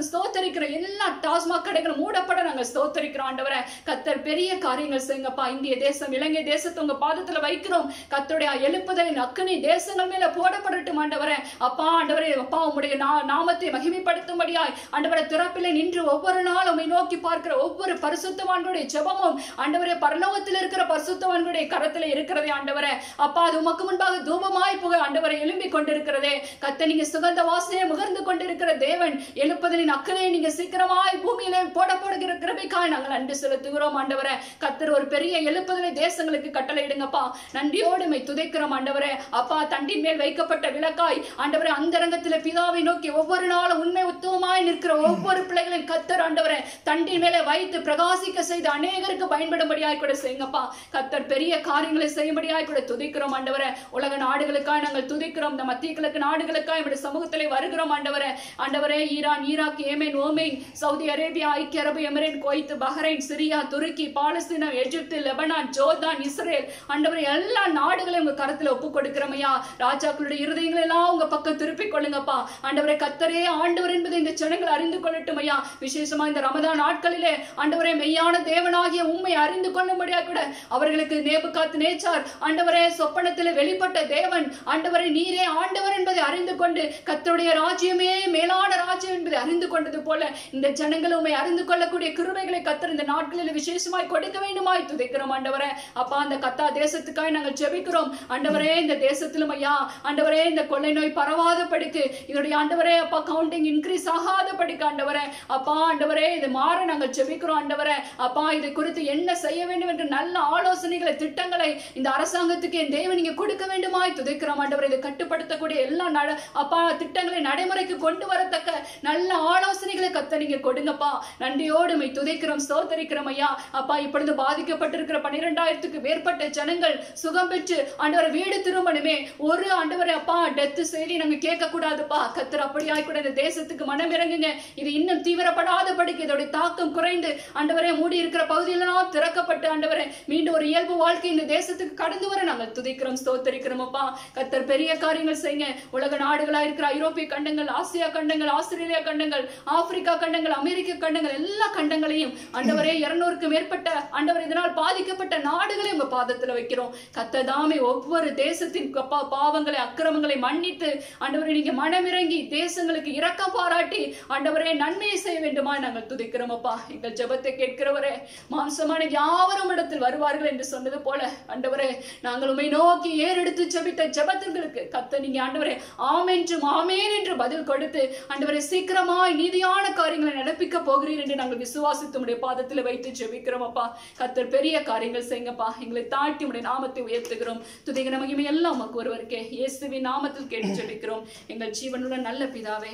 ஸ்தோத்தரிக்கிற எல்லா டாஸ்மாக் கடைகளும் மூடப்பட நாங்கள் ஸ்தோத்தரிக்கிறோம் ஆண்டவரே. கத்தர் பெரிய காரியங்கள் செய்யுங்கப்பா. இந்திய தேசம் இலங்கை தேசத்தை உங்க பாதத்துல வைக்கிறோம். கத்தருடைய எழுப்புதலின் அக்கனி தேசங்கள் மேல போடப்படட்டும் ஆண்டவரே. அப்பா ஆண்டவரே அப்பா உங்களுடைய நாமத்தை மகிமைப்படுத்தும்படியாய் ஆண்டவரை திறப்பிலே நின்று ஒவ்வொரு நாளும் நோக்கி பார்க்கிற ஒவ்வொரு பரிசுத்தவான்களுடைய ஜெபமும் ஆண்டவரே பரலோகத்தில் இருக்கிற பரிசுத்தவான்களுடைய கரத்துல இருக்கிறதே ஆண்டவரே. அப்பா அது உமக்கு முன்பாக தூபமாய் புக ஆண்டவரை எழும்பி கொண்டிருக்கிறதே. கத்த நீங்க சுகந்த வாசனையை முகர்ந்து கொண்டிருக்கிற தேவன் எழுப்புதலின் அக்கறையை நீங்க சீக்கிரமாய் பூமியிலே போட போடுகிற கிருபிக்காய் நாங்கள் நன்றி செலுத்துகிறோம் ஆண்டவரே. கத்தர் ஒரு பெரிய எழுப்புதலை தேசங்களுக்கு கட்டளையிடுங்கப்பா. நன்றியோடு மை துதைக்கிறோம் ஆண்டவரே. அப்பா தண்டின் மேல் வைக்கப்பட்ட விளக்காய் ஆண்டவரே அந்தரங்கத்திலே பிதாவை நோக்கி ஒவ்வொரு நாளும் உண்மை உத்துவமாய் நிற்கிற ஒவ்வொரு பிள்ளைகளின் கத்தர் ஆண்டவரே தண்டின் மேலே வைத்து பிரகாசிக்க செய்து அநேகருக்கு பயன்படும்படியாய் கூட செய்யுங்கப்பா. கத்தர் பெரிய காரியங்களை செய்யும்படியாய் கூட துதிக்கிறோம் ஆண்டவரே. உலக நாடுகளுக்காக நாங்கள் துதிக்கிறோம். இந்த மத்திய கிழக்கு நாடுகளுக்காக இப்படி சமூகத்திலே வருகிறோம் ஆண்டவரே. ஆண்டவரே ஈரான் ஈராக் ஏமேன் ஓமேன் சவுதி அரேபியா ஐக்கிய அரபு எமிரேட் குவைத் பஹ்ரைன் சிரியா துருக்கி பாலஸ்தீனம் எஜிப்து லெபனான் ஜோர்தான் இஸ்ரேல். ஆண்டவரே எல்லா நாடுகளையும் உங்க கரத்துல ஒப்பு கொடுக்கிறோமையா ராஜாக்களுடைய இருதயங்களை எல்லாம் உங்க பக்கம் திருப்பிக் கொள்ளுங்கப்பா. ஆண்டவரே கத்தரே ஆண்டவர் என்பதை இந்த ஜனங்கள் அறிந்து கொள்ளட்டும் ஐயா விசேஷமா இந்த ரமதான் நாட்களிலே ஆண்டவரே மெய்யான தேவனாகிய உண்மை அறிந்து கொள்ளும்படியா கூட அவர்களுக்கு நேபுகாத் நேச்சார் ஆண்டவரே சொப்பனத்தில் வெளிப்பட்ட தேவன். ஆண்டவரே நீரே ஆண்டவர் என்பதை அறிந்து கொண்டு கத்தருடைய ராஜ்யமே மேலான ராஜ்யம் என்பதை அறிந்து கொண்டது போல இந்த ஜனங்கள் உண்மை அறிந்து கொள்ளக்கூடிய கிருபைகளை கத்தர் இந்த நாட்களில் விசேஷமாய் கொடுக்க வேண்டுமாய் துதைக்கிறோம் ஆண்டவரே. அப்பா அந்த கத்தா தேசத்துக்காய் நாங்கள் ஜெபிக்கிறோம். ஆண்டவரே இந்த தேசத்திலும் ஐயா ஆண்டவரே இந்த கொள்ளை நோய் பரவாத படிக்கு இதனுடைய ஆண்டவரே அப்பா கவுண்டிங் இன்க்ரீஸ் ஆகாத படிக்கு ஆண்டவரே. அப்பா ஆண்டவரே இது மாற நாங்கள் ஜெபிக்கிறோம். ஆண்டவரே அப்பா இது குறித்து என்ன செய்ய வேண்டும் என்று நல்ல ஆலோசனைகளை திட்டங்களை இந்த அரசாங்கத்துக்கு என் தேவன் நீங்க கொடுக்க வேண்டுமாய் துதைக்கிறோம் ஆண்டவரை. இதை கட்டுப்படுத்தக்கூடிய எல்லா நட அப்பா திட்டங்களை நடைமுறைக்கு கொண்டு வரத்தக்க நல்ல ஆலோசனைகளை கத்த நீங்க கொடுங்கப்பா. நன்றியோடு மை துதைக்கிறோம் சோதரிக்கிறோம் ஐயா. அப்பா இப்பொழுது பாதிக்கப்பட்டிருக்கிற பன்னிரெண்டாயிரத்துக்கு மேற்பட்ட ஜனங்கள் சுகம் பெற்று ஆண்டவரை வீடு திரும்பணுமே. ஒரு ஆண்டவரை அப்பா டெத் செய்தி நாங்க கேட்க கூடாதுப்பா கத்தர் அப்படியாய் கூட இந்த தேசத்துக்கு மனம் இறங்குங்க இது இன்னும் தீவிரப்படாத படிக்க இதோட தாக்கம் குறைந்து ஆண்டவரே மூடி இருக்கிற பகுதியிலெல்லாம் திறக்கப்பட்டு ஆண்டவரே மீண்டும் ஒரு இயல்பு வாழ்க்கை இந்த தேசத்துக்கு கடந்து வர நாங்கள் துதிக்கிறோம் ஸ்தோத்தரிக்கிறோமப்பா கத்தர் பெரிய காரியங்கள் செய்யுங்க. உலக நாடுகளா இருக்கிற ஐரோப்பிய கண்டங்கள் ஆசியா கண்டங்கள் ஆஸ்திரேலியா கண்டங்கள் ஆப்பிரிக்கா கண்டங்கள் அமெரிக்க கண்டங்கள் எல்லா கண்டங்களையும் ஆண்டவரே இருநூறுக்கு மேற்பட்ட ஆண்டவர் இதனால் பாதிக்கப்பட்ட நாடுகளை உங்க பாதத்துல வைக்கிறோம். கத்த தாமே ஒவ்வொரு தேசத்தின் அப்பா பாவங்களை அக்கிரமங்களை மன்னித்து ஆண்டவரை நீங்க மனமிறங்கி தேசங்களுக்கு இரக்கம் பாராட்டி ஆண்டவரே நன்மையை செய்ய வேண்டுமா நாங்கள் துதிக்கிறோம் எங்கள் ஜப ஜெபத்தை கேட்கிறவரே மாம்சமான யாவரும் இடத்தில் வருவார்கள் என்று சொன்னது போல ஆண்டவரே நாங்கள் உமை நோக்கி ஏறெடுத்து ஜெபித்த ஜெபத்திற்கு கத்த நீங்க ஆண்டவரே ஆமென்றும் ஆமேன் என்று பதில் கொடுத்து ஆண்டவரே சீக்கிரமாய் நீதியான காரியங்களை நடப்பிக்க போகிறீர் என்று நாங்கள் விசுவாசித்து உடைய பாதத்தில் வைத்து ஜெபிக்கிறோம் அப்பா. கத்தர் பெரிய காரியங்கள் செய்யுங்கப்பா. எங்களை தாழ்த்தி உடைய நாமத்தை உயர்த்துகிறோம். துதிகிற மகிமை எல்லாம் உமக்கு ஒருவருக்கே. இயேசுவின் நாமத்தில் கேட்டு ஜெபிக்கிறோம். எங்கள் ஜீவனுள்ள நல்ல பிதாவே.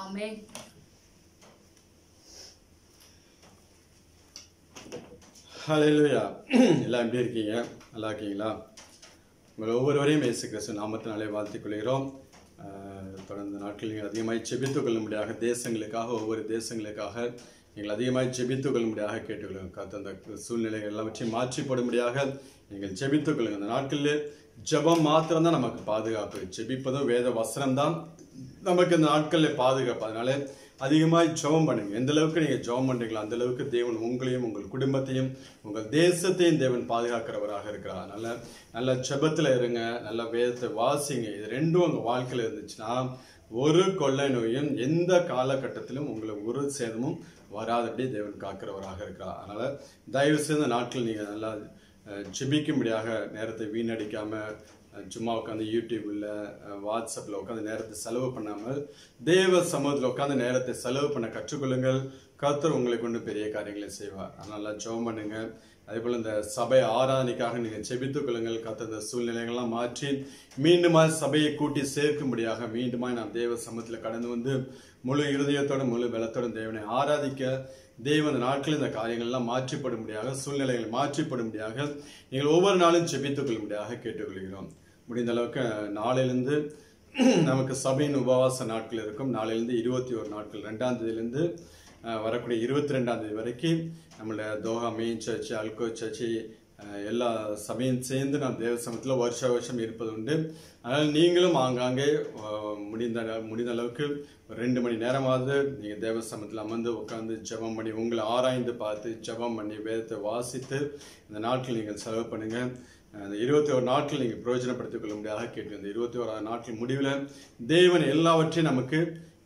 ஆமென். ஹலையா எல்லாம் எப்படி இருக்கீங்க? நல்லா இருக்கீங்களா? உங்கள் ஒவ்வொருவரையும் இயேசு கிறிஸ்து நாமத்தினாலே வாழ்த்திக் கொள்கிறோம் தொடர்ந்த நாட்களில் நீங்கள் அதிகமாக செபித்துக் கொள்ளும்படியாக தேசங்களுக்காக ஒவ்வொரு தேசங்களுக்காக நீங்கள் அதிகமாக செபித்துக் கொள்ளும்படியாக கேட்டுக்கொள்ளுங்க கத்த அந்த சூழ்நிலைகள் எல்லாவற்றையும் மாற்றி போடும்படியாக நீங்கள் செபித்துக் கொள்ளுங்க அந்த நாட்களில் ஜெபம் மாத்திரம்தான் நமக்கு பாதுகாப்பு. ஜெபிப்பதும் வேத வசனம் தான் நமக்கு இந்த நாட்களில் பாதுகாப்பு. அதனால அதிகமாக ஜெபம் பண்ணுங்கள் எந்த அளவுக்கு நீங்கள் ஜெபம் பண்ணுறீங்களோ அந்த அளவுக்கு தேவன் உங்களையும் உங்கள் குடும்பத்தையும் உங்கள் தேசத்தையும் தேவன் பாதுகாக்கிறவராக இருக்கிறார். நல்ல நல்ல ஜெபத்தில் இருங்க. நல்ல வேதத்தை வாசிங்க. இது ரெண்டும் உங்கள் வாழ்க்கையில் இருந்துச்சுன்னா ஒரு கொள்ளை நோயும் எந்த காலகட்டத்திலும் உங்களை ஒரு சேதமும் வராதபடி தேவன் காக்கிறவராக இருக்கிறார். அதனால் தயவு செய்த நாட்கள் நீங்கள் நல்லா ஜிபிக்கும்படியாக நேரத்தை வீணடிக்காமல் சும்மா உட்காந்து யூடியூப்ல வாட்ஸ்அப்பில் வாட்ஸ்அப்ல உட்காந்து நேரத்தை செலவு பண்ணாமல் தேவ சமூகத்தில் உட்காந்து நேரத்தை செலவு பண்ண கற்றுக்கொள்ளுங்கள். கர்த்தர் உங்களை கொண்டு பெரிய காரியங்களை செய்வார். அதனால ஜெபம் பண்ணுங்க. அதே போல இந்த சபை ஆராதனைக்காக நீங்க செபித்துக் கொள்ளுங்கள். கத்த இந்த சூழ்நிலைகள்லாம் மாற்றி மீண்டுமா சபையை கூட்டி சேர்க்கும்படியாக மீண்டுமா நாம் தேவ சமூகத்தில் கடந்து வந்து முழு இருதயத்தோட முழு பலத்தோடும் தேவனை ஆராதிக்க தெய்வ இந்த நாட்களில் இந்த காரியங்கள்லாம் மாற்றிப்படும்படியாக சூழ்நிலைகள் மாற்றிப்படும்படியாக நீங்கள் ஒவ்வொரு நாளும் செபித்துக் கொள்ளும்படியாக கேட்டுக்கொள்கிறோம். முடிந்த அளவுக்கு நாளையிலிருந்து நமக்கு சபையின் உபவாச நாட்கள் இருக்கும். நாளையிலேருந்து இருபத்தி ஒரு நாட்கள் ரெண்டாம் தேதியிலிருந்து வரக்கூடிய இருபத்தி ரெண்டாம் தேதி வரைக்கும் நம்மளோட தோஹா மெயின் சர்ச் அல்கோ சர்ச்சு எல்லா சபையும் சேர்ந்து நான் தேவ சமயத்தில் வருஷ வருஷம் இருப்பது உண்டு அதனால் நீங்களும் ஆங்காங்கே முடிந்த முடிந்த அளவுக்கு ஒரு ரெண்டு மணி நேரமாவது நீங்கள் தேவ சமயத்தில் அமர்ந்து உட்காந்து ஜெபம் பண்ணி உங்களை ஆராய்ந்து பார்த்து ஜெபம் பண்ணி வேதத்தை வாசித்து இந்த நாட்கள் நீங்கள் செலவு பண்ணுங்கள் அந்த இருபத்தி ஒரு நாட்கள் நீங்கள் பிரயோஜனப்படுத்திக் கொள்ள முடியாத கேட்டு இந்த இருபத்தி ஓராது நாட்கள் முடிவில் தேவன் எல்லாவற்றையும் நமக்கு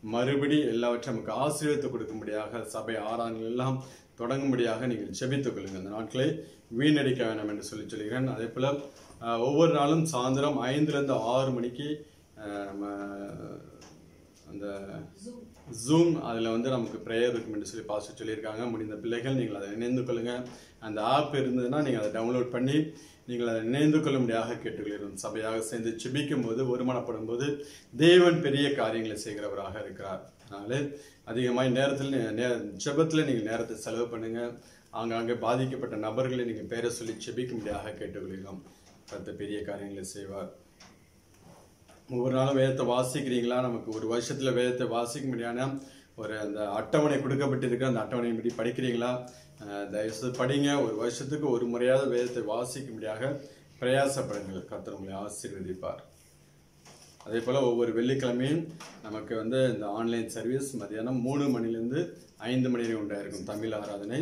மறுபடி எல்லாவற்றையும் நமக்கு ஆசீர்வதித்து கொடுக்கும்படியாக சபை ஆறாங்கள் எல்லாம் தொடங்கும்படியாக நீங்கள் செபித்துக் கொள்ளுங்கள். அந்த நாட்களை வீணடிக்க வேண்டாம் என்று சொல்லி சொல்கிறேன் அதே போல் ஒவ்வொரு நாளும் சாயந்தரம் ஐந்துலேருந்து ஆறு மணிக்கு நம்ம அந்த ஜூம் அதில் வந்து நமக்கு ப்ரேயர் இருக்கும் என்று சொல்லி பாஸ்டர் சொல்லியிருக்காங்க. முடிந்த பிள்ளைகள் நீங்கள் அதை நினைந்து கொள்ளுங்கள் அந்த ஆப் இருந்ததுன்னா நீங்கள் அதை டவுன்லோட் பண்ணி நீங்கள் அதை நினைந்து கொள்ளும்படியாக கேட்டுக்கொள்கிறோம். சபையாக சேர்ந்து சிபிக்கும் போது ஒருமனப்படும் போது தேவன் பெரிய காரியங்களை செய்கிறவராக இருக்கிறார். அதனால அதிகமாக நேரத்தில் நே- ஜெபத்தில் நீங்கள் நேரத்தை செலவு பண்ணுங்கள் ஆங்காங்கே பாதிக்கப்பட்ட நபர்களை நீங்கள் பேரை சொல்லி செபிக்கும்படியாக கேட்டுக்கொள்கிறோம். கர்த்தர் பெரிய காரியங்களை செய்வார். ஒவ்வொரு நாளும் வேதத்தை வாசிக்கிறீங்களா? நமக்கு ஒரு வருஷத்தில் வேதத்தை வாசிக்க முடியாத ஒரு அந்த அட்டவணை கொடுக்கப்பட்டிருக்கு. அந்த அட்டவணையின்படி படிக்கிறீங்களா? தயவுசெய்து படிங்க. ஒரு வருஷத்துக்கு ஒரு முறையாவது வேதத்தை வாசிக்கும்படியாக பிரயாசப்படுங்கள். கர்த்தர் உங்களை ஆசீர்வதிப்பார். அதே போல் ஒவ்வொரு வெள்ளிக்கிழமையும் நமக்கு வந்து இந்த ஆன்லைன் சர்வீஸ் மதியானம் மூணு மணிலேருந்து ஐந்து மணி வரை உண்டாயிருக்கும். தமிழ் ஆராதனை.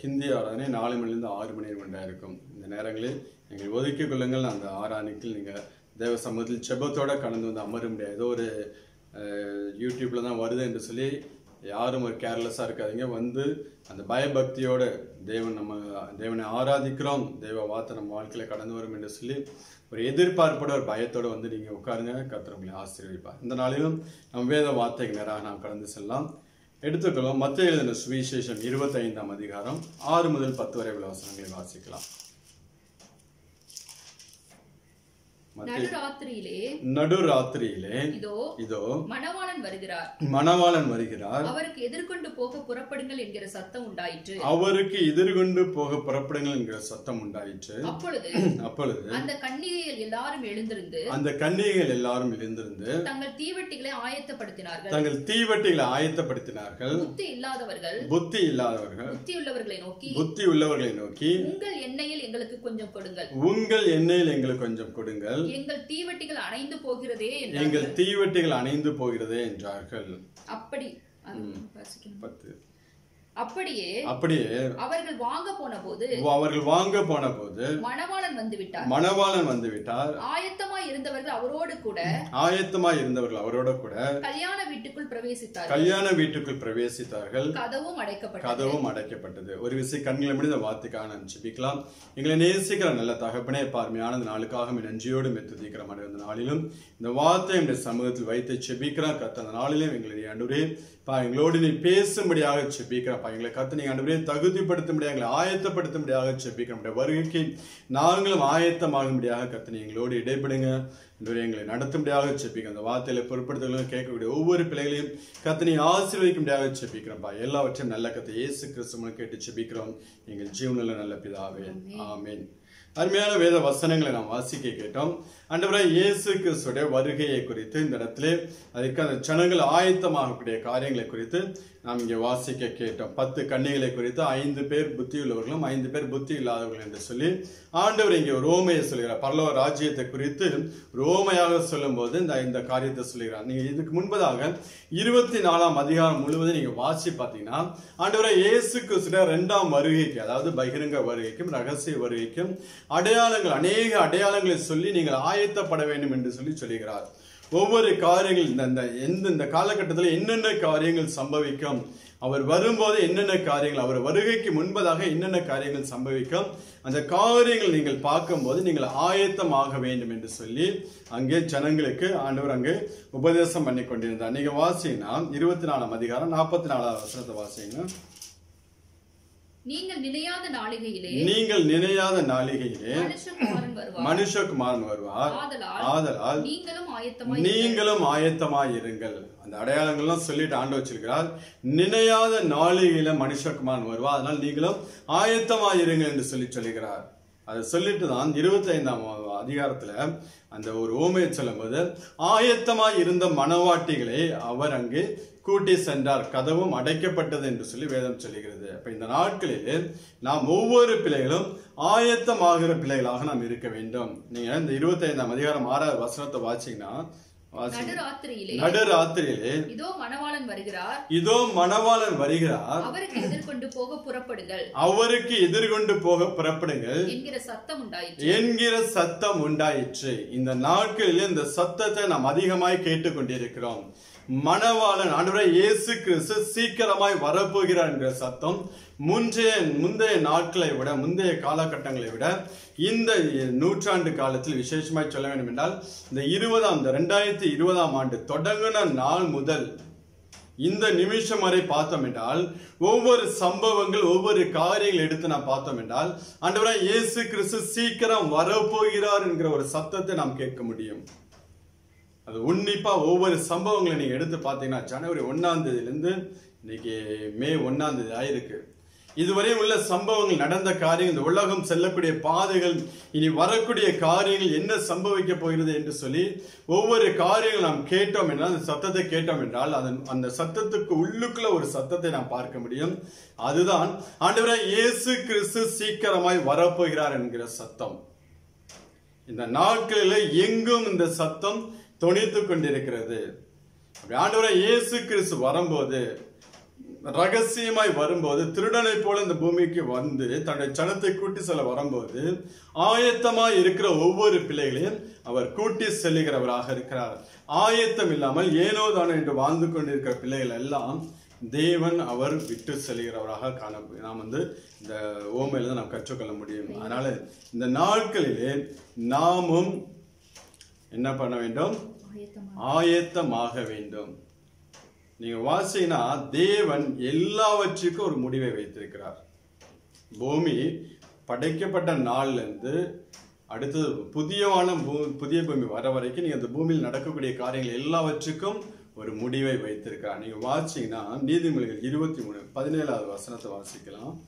ஹிந்தி ஆராதனை நாலு மணிலேருந்து ஆறு மணி வரை இருக்கும். இந்த நேரங்களில் நீங்கள் ஒதுக்கிக் கொள்ளுங்கள். அந்த ஆராதனைக்கு நீங்கள் தேவ சமூகத்தில் செபத்தோடு கலந்து வந்து அமர முடியாது. ஏதோ ஒரு யூடியூப்பில் தான் வருது என்று சொல்லி யாரும் ஒரு கேர்லெஸ்ஸாக இருக்காதீங்க. வந்து அந்த பயபக்தியோடு தேவன் நம்ம தேவனை ஆராதிக்கிறோம். தேவ வார்த்தை நம்ம வாழ்க்கையில் கடந்து வரும் என்று சொல்லி ஒரு எதிர்பார்ப்போட ஒரு பயத்தோடு வந்து நீங்கள் உட்காருங்க. கத்துறவங்களை உங்களை ஆசீர்வதிப்பார். இந்த நாளிலும் நம் வேத வார்த்தைக்கு நேராக நாம் கடந்து செல்லலாம். எடுத்துக்கொள்வோம். மத்திய எழுதின சுவிசேஷம் இருபத்தைந்தாம் அதிகாரம் ஆறு முதல் பத்து வரை உள்ள வசனங்களை வாசிக்கலாம் மத்திய நடுராத்திரியிலே நடுராத்திரியிலே இதோ இதோ மணவாளன் வருகிறார். மணவாளன் வருகிறார். அவருக்கு எதிர்கொண்டு போக புறப்படுங்கள் என்கிற சத்தம் உண்டாயிற்று. அவருக்கு எதிர்கொண்டு போக புறப்படுங்கள் என்கிற சத்தம் உண்டாயிற்று. அப்பொழுது அப்பொழுது அந்த கன்னிகைகள் எல்லாரும் எழுந்திருந்து அந்த கன்னிகைகள் எல்லாரும் எழுந்திருந்து தங்கள் தீவெட்டிகளை ஆயத்தப்படுத்தினார்கள். தங்கள் தீவட்டிகளை ஆயத்தப்படுத்தினார்கள். புத்தி இல்லாதவர்கள் புத்தி இல்லாதவர்கள் புத்தியுள்ளவர்களை நோக்கி புத்தி உள்ளவர்களை நோக்கி உங்கள் எண்ணெயில் எங்களுக்கு கொஞ்சம் கொடுங்கள். உங்கள் எண்ணெயில் எங்களுக்கு கொஞ்சம் கொடுங்கள். எங்கள் தீவெட்டிகள் அணைந்து போகிறதே எங்கள் தீவட்டிகள் அணைந்து போகிறதே என்றார்கள். அப்படி. பத்து. அப்படியே அப்படியே அவர்கள் வாங்க போன போது அவர்கள் வாங்க போன போது மணவாளன் வந்து விட்டார். மணவாளன் வந்து விட்டார். ஆயத்தமாய் இருந்தவர்கள் அவரோடு கூட ஆயத்தமாய் இருந்தவர்கள் அவரோட கூட கல்யாண வீட்டுக்குள் பிரவேசித்தார்கள். கல்யாண வீட்டுக்குள் பிரவேசித்தார்கள். கதவும் அடைக்கப்பட்டது. கதவும் அடைக்கப்பட்டது. ஒரு விசை கண்களை முடிந்த வார்த்தைக்காக நான் ஜெபிக்கலாம் எங்களை நேசிக்கிற நல்ல தகப்பனே பார்மையான இந்த நாளுக்காக நன்றியோடு மெத்துதிக்கிற மாதிரி இந்த நாளிலும் இந்த வார்த்தை என்னுடைய சமூகத்தில் வைத்து செபிக்கிறான் கத்த அந்த நாளிலும் எங்களுடைய அன்றுரே எங்களோடு நீ பேசும்படியாக செபிக்கிறப்பா எங்களை கத்து நீங்க அன்றுரே தகுதிப்படுத்தும்படியாக எங்களை ஆயத்தப்படுத்தும்படியாக செபிக்கிற நம்முடைய வருகைக்கு நாங்களும் ஆயத்தமாகும்படியாக கத்து எங்களோடு இடைப்படுங்க. இன்றைய எங்களை நடத்தும்படியாக செப்பிக்க அந்த வார்த்தையில பொருட்படுத்தலும் கேட்கக்கூடிய ஒவ்வொரு பிள்ளைகளையும் கத்தனை ஆசீர்வதிக்கும்படியாக செப்பிக்கிறோம்ப்பா எல்லாவற்றையும் நல்ல கத்தை இயேசு கிறிஸ்துவனை கேட்டு செபிக்கிறோம் எங்கள் ஜீவனில் நல்ல பிதாவே. ஆமென். அருமையான வேத வசனங்களை நாம் வாசிக்க கேட்டோம். அண்டவராய் இயேசு கிறிஸ்துடைய வருகையை குறித்து இந்த இடத்திலே அதற்கு அந்த ஜனங்கள் ஆயத்தமாகக்கூடிய காரியங்களை குறித்து நாம் இங்கே வாசிக்க கேட்டோம். பத்து கன்னிகளை குறித்து ஐந்து பேர் புத்தி உள்ளவர்களும் ஐந்து பேர் புத்தி இல்லாதவர்கள் என்று சொல்லி ஆண்டவர் இங்கே ரோமையை சொல்கிறார். பல்லவ ராஜ்யத்தை குறித்து ரோமையாக சொல்லும்போது இந்த இந்த காரியத்தை சொல்கிறார். நீங்கள் இதுக்கு முன்பதாக இருபத்தி நாலாம் அதிகாரம் முழுவதும் நீங்கள் வாசி பார்த்தீங்கன்னா ஆண்டவரை இயேசு கிறிஸ்துடைய ரெண்டாம் வருகைக்கு அதாவது பகிரங்க வருகைக்கும் ரகசிய வருகைக்கும் அடையாளங்கள் அநேக அடையாளங்களை சொல்லி நீங்கள் ஆயத்தப்பட வேண்டும் என்று சொல்லி சொல்லுகிறார். ஒவ்வொரு காரியங்கள் இந்த இந்த எந்த இந்த காலகட்டத்தில் என்னென்ன காரியங்கள் சம்பவிக்கும் அவர் வரும்போது என்னென்ன காரியங்கள் அவர் வருகைக்கு முன்பதாக என்னென்ன காரியங்கள் சம்பவிக்கும் அந்த காரியங்கள் நீங்கள் பார்க்கும்போது நீங்கள் ஆயத்தமாக வேண்டும் என்று சொல்லி அங்கே ஜனங்களுக்கு ஆண்டவர் அங்கே உபதேசம் பண்ணி கொண்டிருந்தார் நீங்கள் வாசிங்கன்னா இருபத்தி நாலாம் அதிகாரம் நாற்பத்தி நாலாவது வசனத்தை வாசிங்க நீங்கள் நினையாத நாளிகையிலே நீங்கள் நினையாத நாளிகையிலே மனுஷகுமாரன் வருவார். வருவார். ஆதலால் நீங்களும் ஆயத்தமாய் நீங்களும் ஆயத்தமாய் இருங்கள். அந்த அடையாளங்கள்லாம் சொல்லிட்டு ஆண்டு வச்சிருக்கிறார். நினையாத நாளிகையில மனுஷகுமாரன் வருவா அதனால் நீங்களும் ஆயத்தமாய் இருங்கள் என்று சொல்லி சொல்லுகிறார். அதை சொல்லிட்டு தான் இருபத்தி ஐந்தாம் அதிகாரத்துல அந்த ஒரு ஓமையை சொல்லும்போது ஆயத்தமாய் இருந்த மனவாட்டிகளை அவர் அங்கு கூட்டி சென்றார் கதவும் அடைக்கப்பட்டது என்று சொல்லி வேதம் சொல்லுகிறது. அப்ப இந்த நாட்களிலே நாம் ஒவ்வொரு பிள்ளைகளும் ஆயத்தமாகிற பிள்ளைகளாக நாம் இருக்க வேண்டும். நீங்க இந்த இருபத்தி ஐந்தாம் அதிகாரம் ஆறாவது வசனத்தை வாசிங்கன்னா வாசிங்க. நடுராத்திரியிலே நடுராத்திரியிலே இதோ மணவாளன் வருகிறார். இதோ மணவாளன் வருகிறார். அவருக்கு எதிர்கொண்டு போக புறப்படுங்கள். அவருக்கு எதிர்கொண்டு போக புறப்படுங்கள். என்கிற சத்தம் உண்டாயிற்று. என்கிற சத்தம் உண்டாயிற்று. இந்த நாட்களில் இந்த சத்தத்தை நாம் அதிகமாய் கேட்டுக்கொண்டிருக்கிறோம். மணவாளன் ஆண்டவரே இயேசு கிறிஸ்து சீக்கிரமாய் வரப்போகிறார் என்கிற சத்தம் முந்தைய முந்தைய நாட்களை விட முந்தைய காலகட்டங்களை விட இந்த நூற்றாண்டு காலத்தில் விசேஷமாய் சொல்ல வேண்டும் என்றால் இந்த இருபதாம் இந்த ரெண்டாயிரத்தி இருபதாம் ஆண்டு தொடங்கின நாள் முதல் இந்த நிமிஷம் வரை பார்த்தோம் என்றால் ஒவ்வொரு சம்பவங்கள் ஒவ்வொரு காரியங்கள் எடுத்து நாம் பார்த்தோம் என்றால் ஆண்டவராய் இயேசு கிறிஸ்து சீக்கிரம் வரப்போகிறார் என்கிற ஒரு சத்தத்தை நாம் கேட்க முடியும். அது உன்னிப்பாக ஒவ்வொரு சம்பவங்களை நீங்கள் எடுத்து பார்த்தீங்கன்னா ஜனவரி ஒன்றாந்தேதியிலேருந்து இன்னைக்கு மே ஒன்றாந்தேதி ஆயிருக்கு. இதுவரை உள்ள சம்பவங்கள் நடந்த காரியங்கள் இந்த உலகம் செல்லக்கூடிய பாதைகள் இனி வரக்கூடிய காரியங்கள் என்ன சம்பவிக்க போகிறது என்று சொல்லி ஒவ்வொரு காரியங்கள் நாம் கேட்டோம் என்றால் அந்த சத்தத்தை கேட்டோம் என்றால் அதன் அந்த சத்தத்துக்கு உள்ளுக்குள்ள ஒரு சத்தத்தை நாம் பார்க்க முடியும். அதுதான் ஆண்டவராய் இயேசு கிறிஸ்து சீக்கிரமாய் வரப்போகிறார் என்கிற சத்தம். இந்த நாட்களில் எங்கும் இந்த சத்தம் துணித்துக் கொண்டிருக்கிறது. ஆண்டவரை இயேசு கிறிஸ்து வரும்போது ரகசியமாய் வரும்போது திருடனை போல இந்த பூமிக்கு வந்து தன்னுடைய சனத்தை கூட்டி செல்ல வரும்போது ஆயத்தமாய் இருக்கிற ஒவ்வொரு பிள்ளைகளையும் அவர் கூட்டி செல்லுகிறவராக இருக்கிறார். ஆயத்தம் இல்லாமல் ஏனோ தானோ என்று வாழ்ந்து கொண்டிருக்கிற பிள்ளைகள் எல்லாம் தேவன் அவர் விட்டு செல்கிறவராக காண நாம் வந்து இந்த ஓமையில தான் நாம் கற்றுக்கொள்ள முடியும். அதனால இந்த நாட்களிலே நாமும் என்ன பண்ண வேண்டும்? ஆயத்தமாக வேண்டும். நீங்க வாசிங்கன்னா தேவன் எல்லாவற்றுக்கும் ஒரு முடிவை வைத்திருக்கிறார். பூமி படைக்கப்பட்ட நாள்ல இருந்து அடுத்தது புதியவான பூ- புதிய பூமி வர வரைக்கும் நீங்க அந்த பூமியில் நடக்கக்கூடிய காரியங்கள் எல்லாவற்றுக்கும் ஒரு முடிவை வைத்திருக்கிறார். நீங்க வாசிங்கன்னா நீதிமொழிகள் இருபத்தி மூணு பதினேழாவது வசனத்தை வாசிக்கலாம்.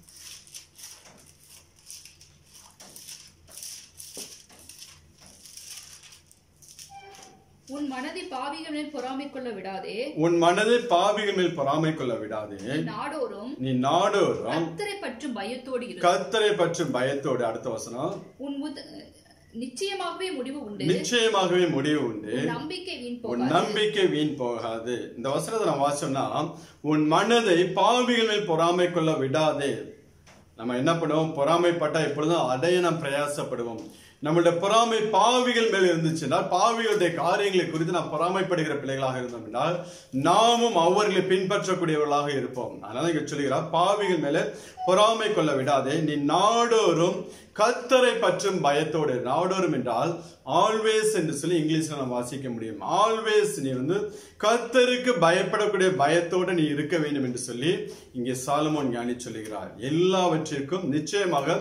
உன் மனதை பாவிகள் மேல் பொறாமை கொள்ள விடாதே. உன் மனதை பாவிகள் மேல் பொறாமை கொள்ள விடாதே. நாடோறும் நீ நாடோறும் கத்தரை பற்றும் பயத்தோடு இரு. கர்த்தரை பற்றும் பயத்தோடு அடுத்த வசனம். உன் முத நிச்சயமாகவே முடிவு உண்டு. நிச்சயமாகவே முடிவு உண்டு. நம்பிக்கை வீண் உன் போகாது. நம்பிக்கை வீண் போகாது. இந்த வசனத்தை நான் வாசம்னா உன் மனதை பாவிகள் மேல் பொறாமை கொள்ள விடாதே. நம்ம என்ன பண்ணுவோம்? பொறாமைப்பட்டா எப்பொழுதும் அடைய நாம் பிரயாசப்படுவோம். நம்மளுடைய பொறாமை பாவிகள் மேல் இருந்துச்சுன்னா பாவிகளுடைய காரியங்களை குறித்து நாம் பொறாமைப்படுகிற பிள்ளைகளாக இருந்தோம் என்றால் நாமும் அவர்களை பின்பற்றக்கூடியவர்களாக இருப்போம். அதனால இங்க சொல்லுகிறார் பாவிகள் மேல பொறாமை கொள்ள விடாதே நீ நாடோறும் கத்தரை பற்றும் பயத்தோடு நாடோறும் என்றால் ஆல்வேஸ் என்று சொல்லி இங்கிலீஷ்ல நம்ம வாசிக்க முடியும். ஆல்வேஸ் நீ வந்து கத்தருக்கு பயப்படக்கூடிய பயத்தோடு நீ இருக்க வேண்டும் என்று சொல்லி இங்கே சாலமோன் ஞானி சொல்லுகிறார். எல்லாவற்றிற்கும் நிச்சயமாக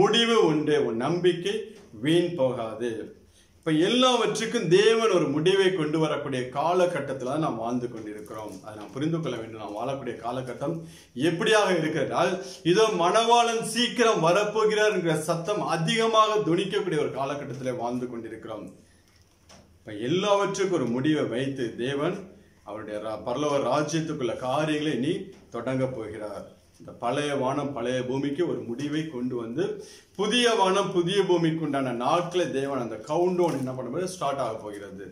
முடிவு உண்டு. உன் நம்பிக்கை வீண் போகாது. இப்போ எல்லாவற்றுக்கும் தேவன் ஒரு முடிவை கொண்டு வரக்கூடிய காலகட்டத்தில் தான் நாம் வாழ்ந்து கொண்டிருக்கிறோம். அதை நாம் புரிந்து கொள்ள வேண்டும். நாம் வாழக்கூடிய காலகட்டம் எப்படியாக இருக்கிறதால் இதோ மணவாளன் சீக்கிரம் வரப்போகிறார் என்கிற சத்தம் அதிகமாக துணிக்கக்கூடிய ஒரு காலகட்டத்தில் வாழ்ந்து கொண்டிருக்கிறோம். இப்போ எல்லாவற்றுக்கும் ஒரு முடிவை வைத்து தேவன் அவருடைய ரா- பரலோக ராஜ்யத்துக்குள்ள காரியங்களை இனி தொடங்க போகிறார். இந்த பழைய வானம் பழைய பூமிக்கு ஒரு முடிவை கொண்டு வந்து புதிய வானம் புதிய பூமிக்கு உண்டான நாட்களை தேவன் அந்த கவுண்டோன் என்ன பண்ணும்போது ஸ்டார்ட் ஆக போகிறது.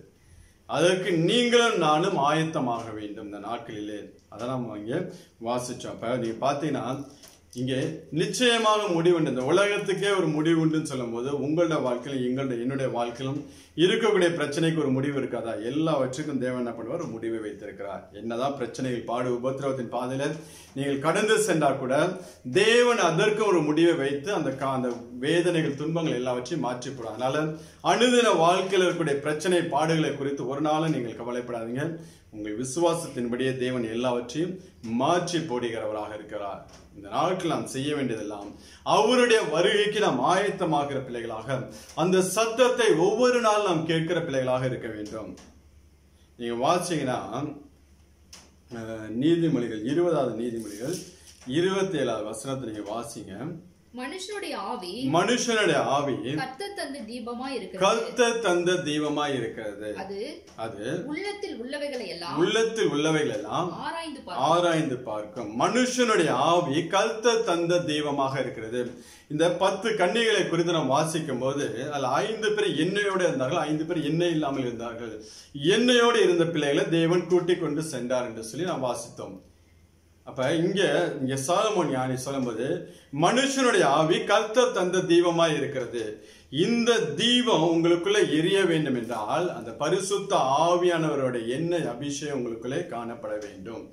அதற்கு நீங்களும் நானும் ஆயத்தமாக வேண்டும் இந்த நாட்களிலே. அதை நம்ம இங்கே வாசிச்சோம். இப்போ நீங்கள் பார்த்தீங்கன்னா இங்கே நிச்சயமாக முடிவு உண்டு இந்த உலகத்துக்கே ஒரு முடிவு உண்டுன்னு சொல்லும்போது உங்களோட வாழ்க்கையிலும் எங்களுடைய என்னுடைய வாழ்க்கையிலும் இருக்கக்கூடிய பிரச்சனைக்கு ஒரு முடிவு இருக்காதா? எல்லாவற்றுக்கும் தேவன் என்ன பண்ணுவார்? ஒரு முடிவை வைத்திருக்கிறார். என்னதான் பிரச்சனைகள் பாடு உபத்திரவத்தின் பாதையில நீங்கள் கடந்து சென்றால் கூட தேவன் அதற்கு ஒரு முடிவை வைத்து அந்த கா- அந்த வேதனைகள் துன்பங்கள் எல்லாவற்றையும் மாற்றி போடும் அதனால அனுதின வாழ்க்கையில் இருக்கக்கூடிய பிரச்சனை பாடுகளை குறித்து ஒரு நாளும் நீங்கள் கவலைப்படாதீங்க. உங்கள் விசுவாசத்தின்படியே தேவன் எல்லாவற்றையும் மாற்றி போடுகிறவராக இருக்கிறார். இந்த நாட்கள் நாம் செய்ய வேண்டியதெல்லாம் அவருடைய வருகைக்கு நாம் ஆயத்தமாகிற பிள்ளைகளாக அந்த சத்தத்தை ஒவ்வொரு நாள் நாம் கேட்கிற பிள்ளைகளாக இருக்க வேண்டும். நீங்க வாசிங்கன்னா நீதிமொழிகள் இருபதாவது நீதிமொழிகள் இருபத்தி ஏழாவது வசனத்தை நீங்க வாசிங்க. மனுஷனுடைய ஆவி மனுஷனுடைய ஆவி கர்த்தர் தந்த தீபமா இருக்கிறது. கத்த தந்த தெய்வமாய் இருக்கிறது. அது அது உள்ளத்தில் உள்ளவைகளை எல்லாம் உள்ளத்தில் உள்ளவைகள் எல்லாம் ஆராய்ந்து ஆராய்ந்து பார்க்கும். மனுஷனுடைய ஆவி கல்த்த தந்த தெய்வமாக இருக்கிறது. இந்த பத்து கன்னிகளை குறித்து நாம் வாசிக்கும் போது அதுல ஐந்து பேர் எண்ணெயோடு இருந்தார்கள் ஐந்து பேர் எண்ணெய் இல்லாமல் இருந்தார்கள். எண்ணெயோடு இருந்த பிள்ளைகளை தேவன் கூட்டிக் கொண்டு சென்றார் என்று சொல்லி நாம் வாசித்தோம். அப்போ இங்கே இங்கே சாலமோன் ஞானி சொல்லும்போது மனுஷனுடைய ஆவி கர்த்தர் தந்த தீபமாக இருக்கிறது. இந்த தீபம் உங்களுக்குள்ளே எரிய வேண்டும் என்றால் அந்த பரிசுத்த ஆவியானவருடைய எண்ணெய் அபிஷேகம் உங்களுக்குள்ளே காணப்பட வேண்டும்.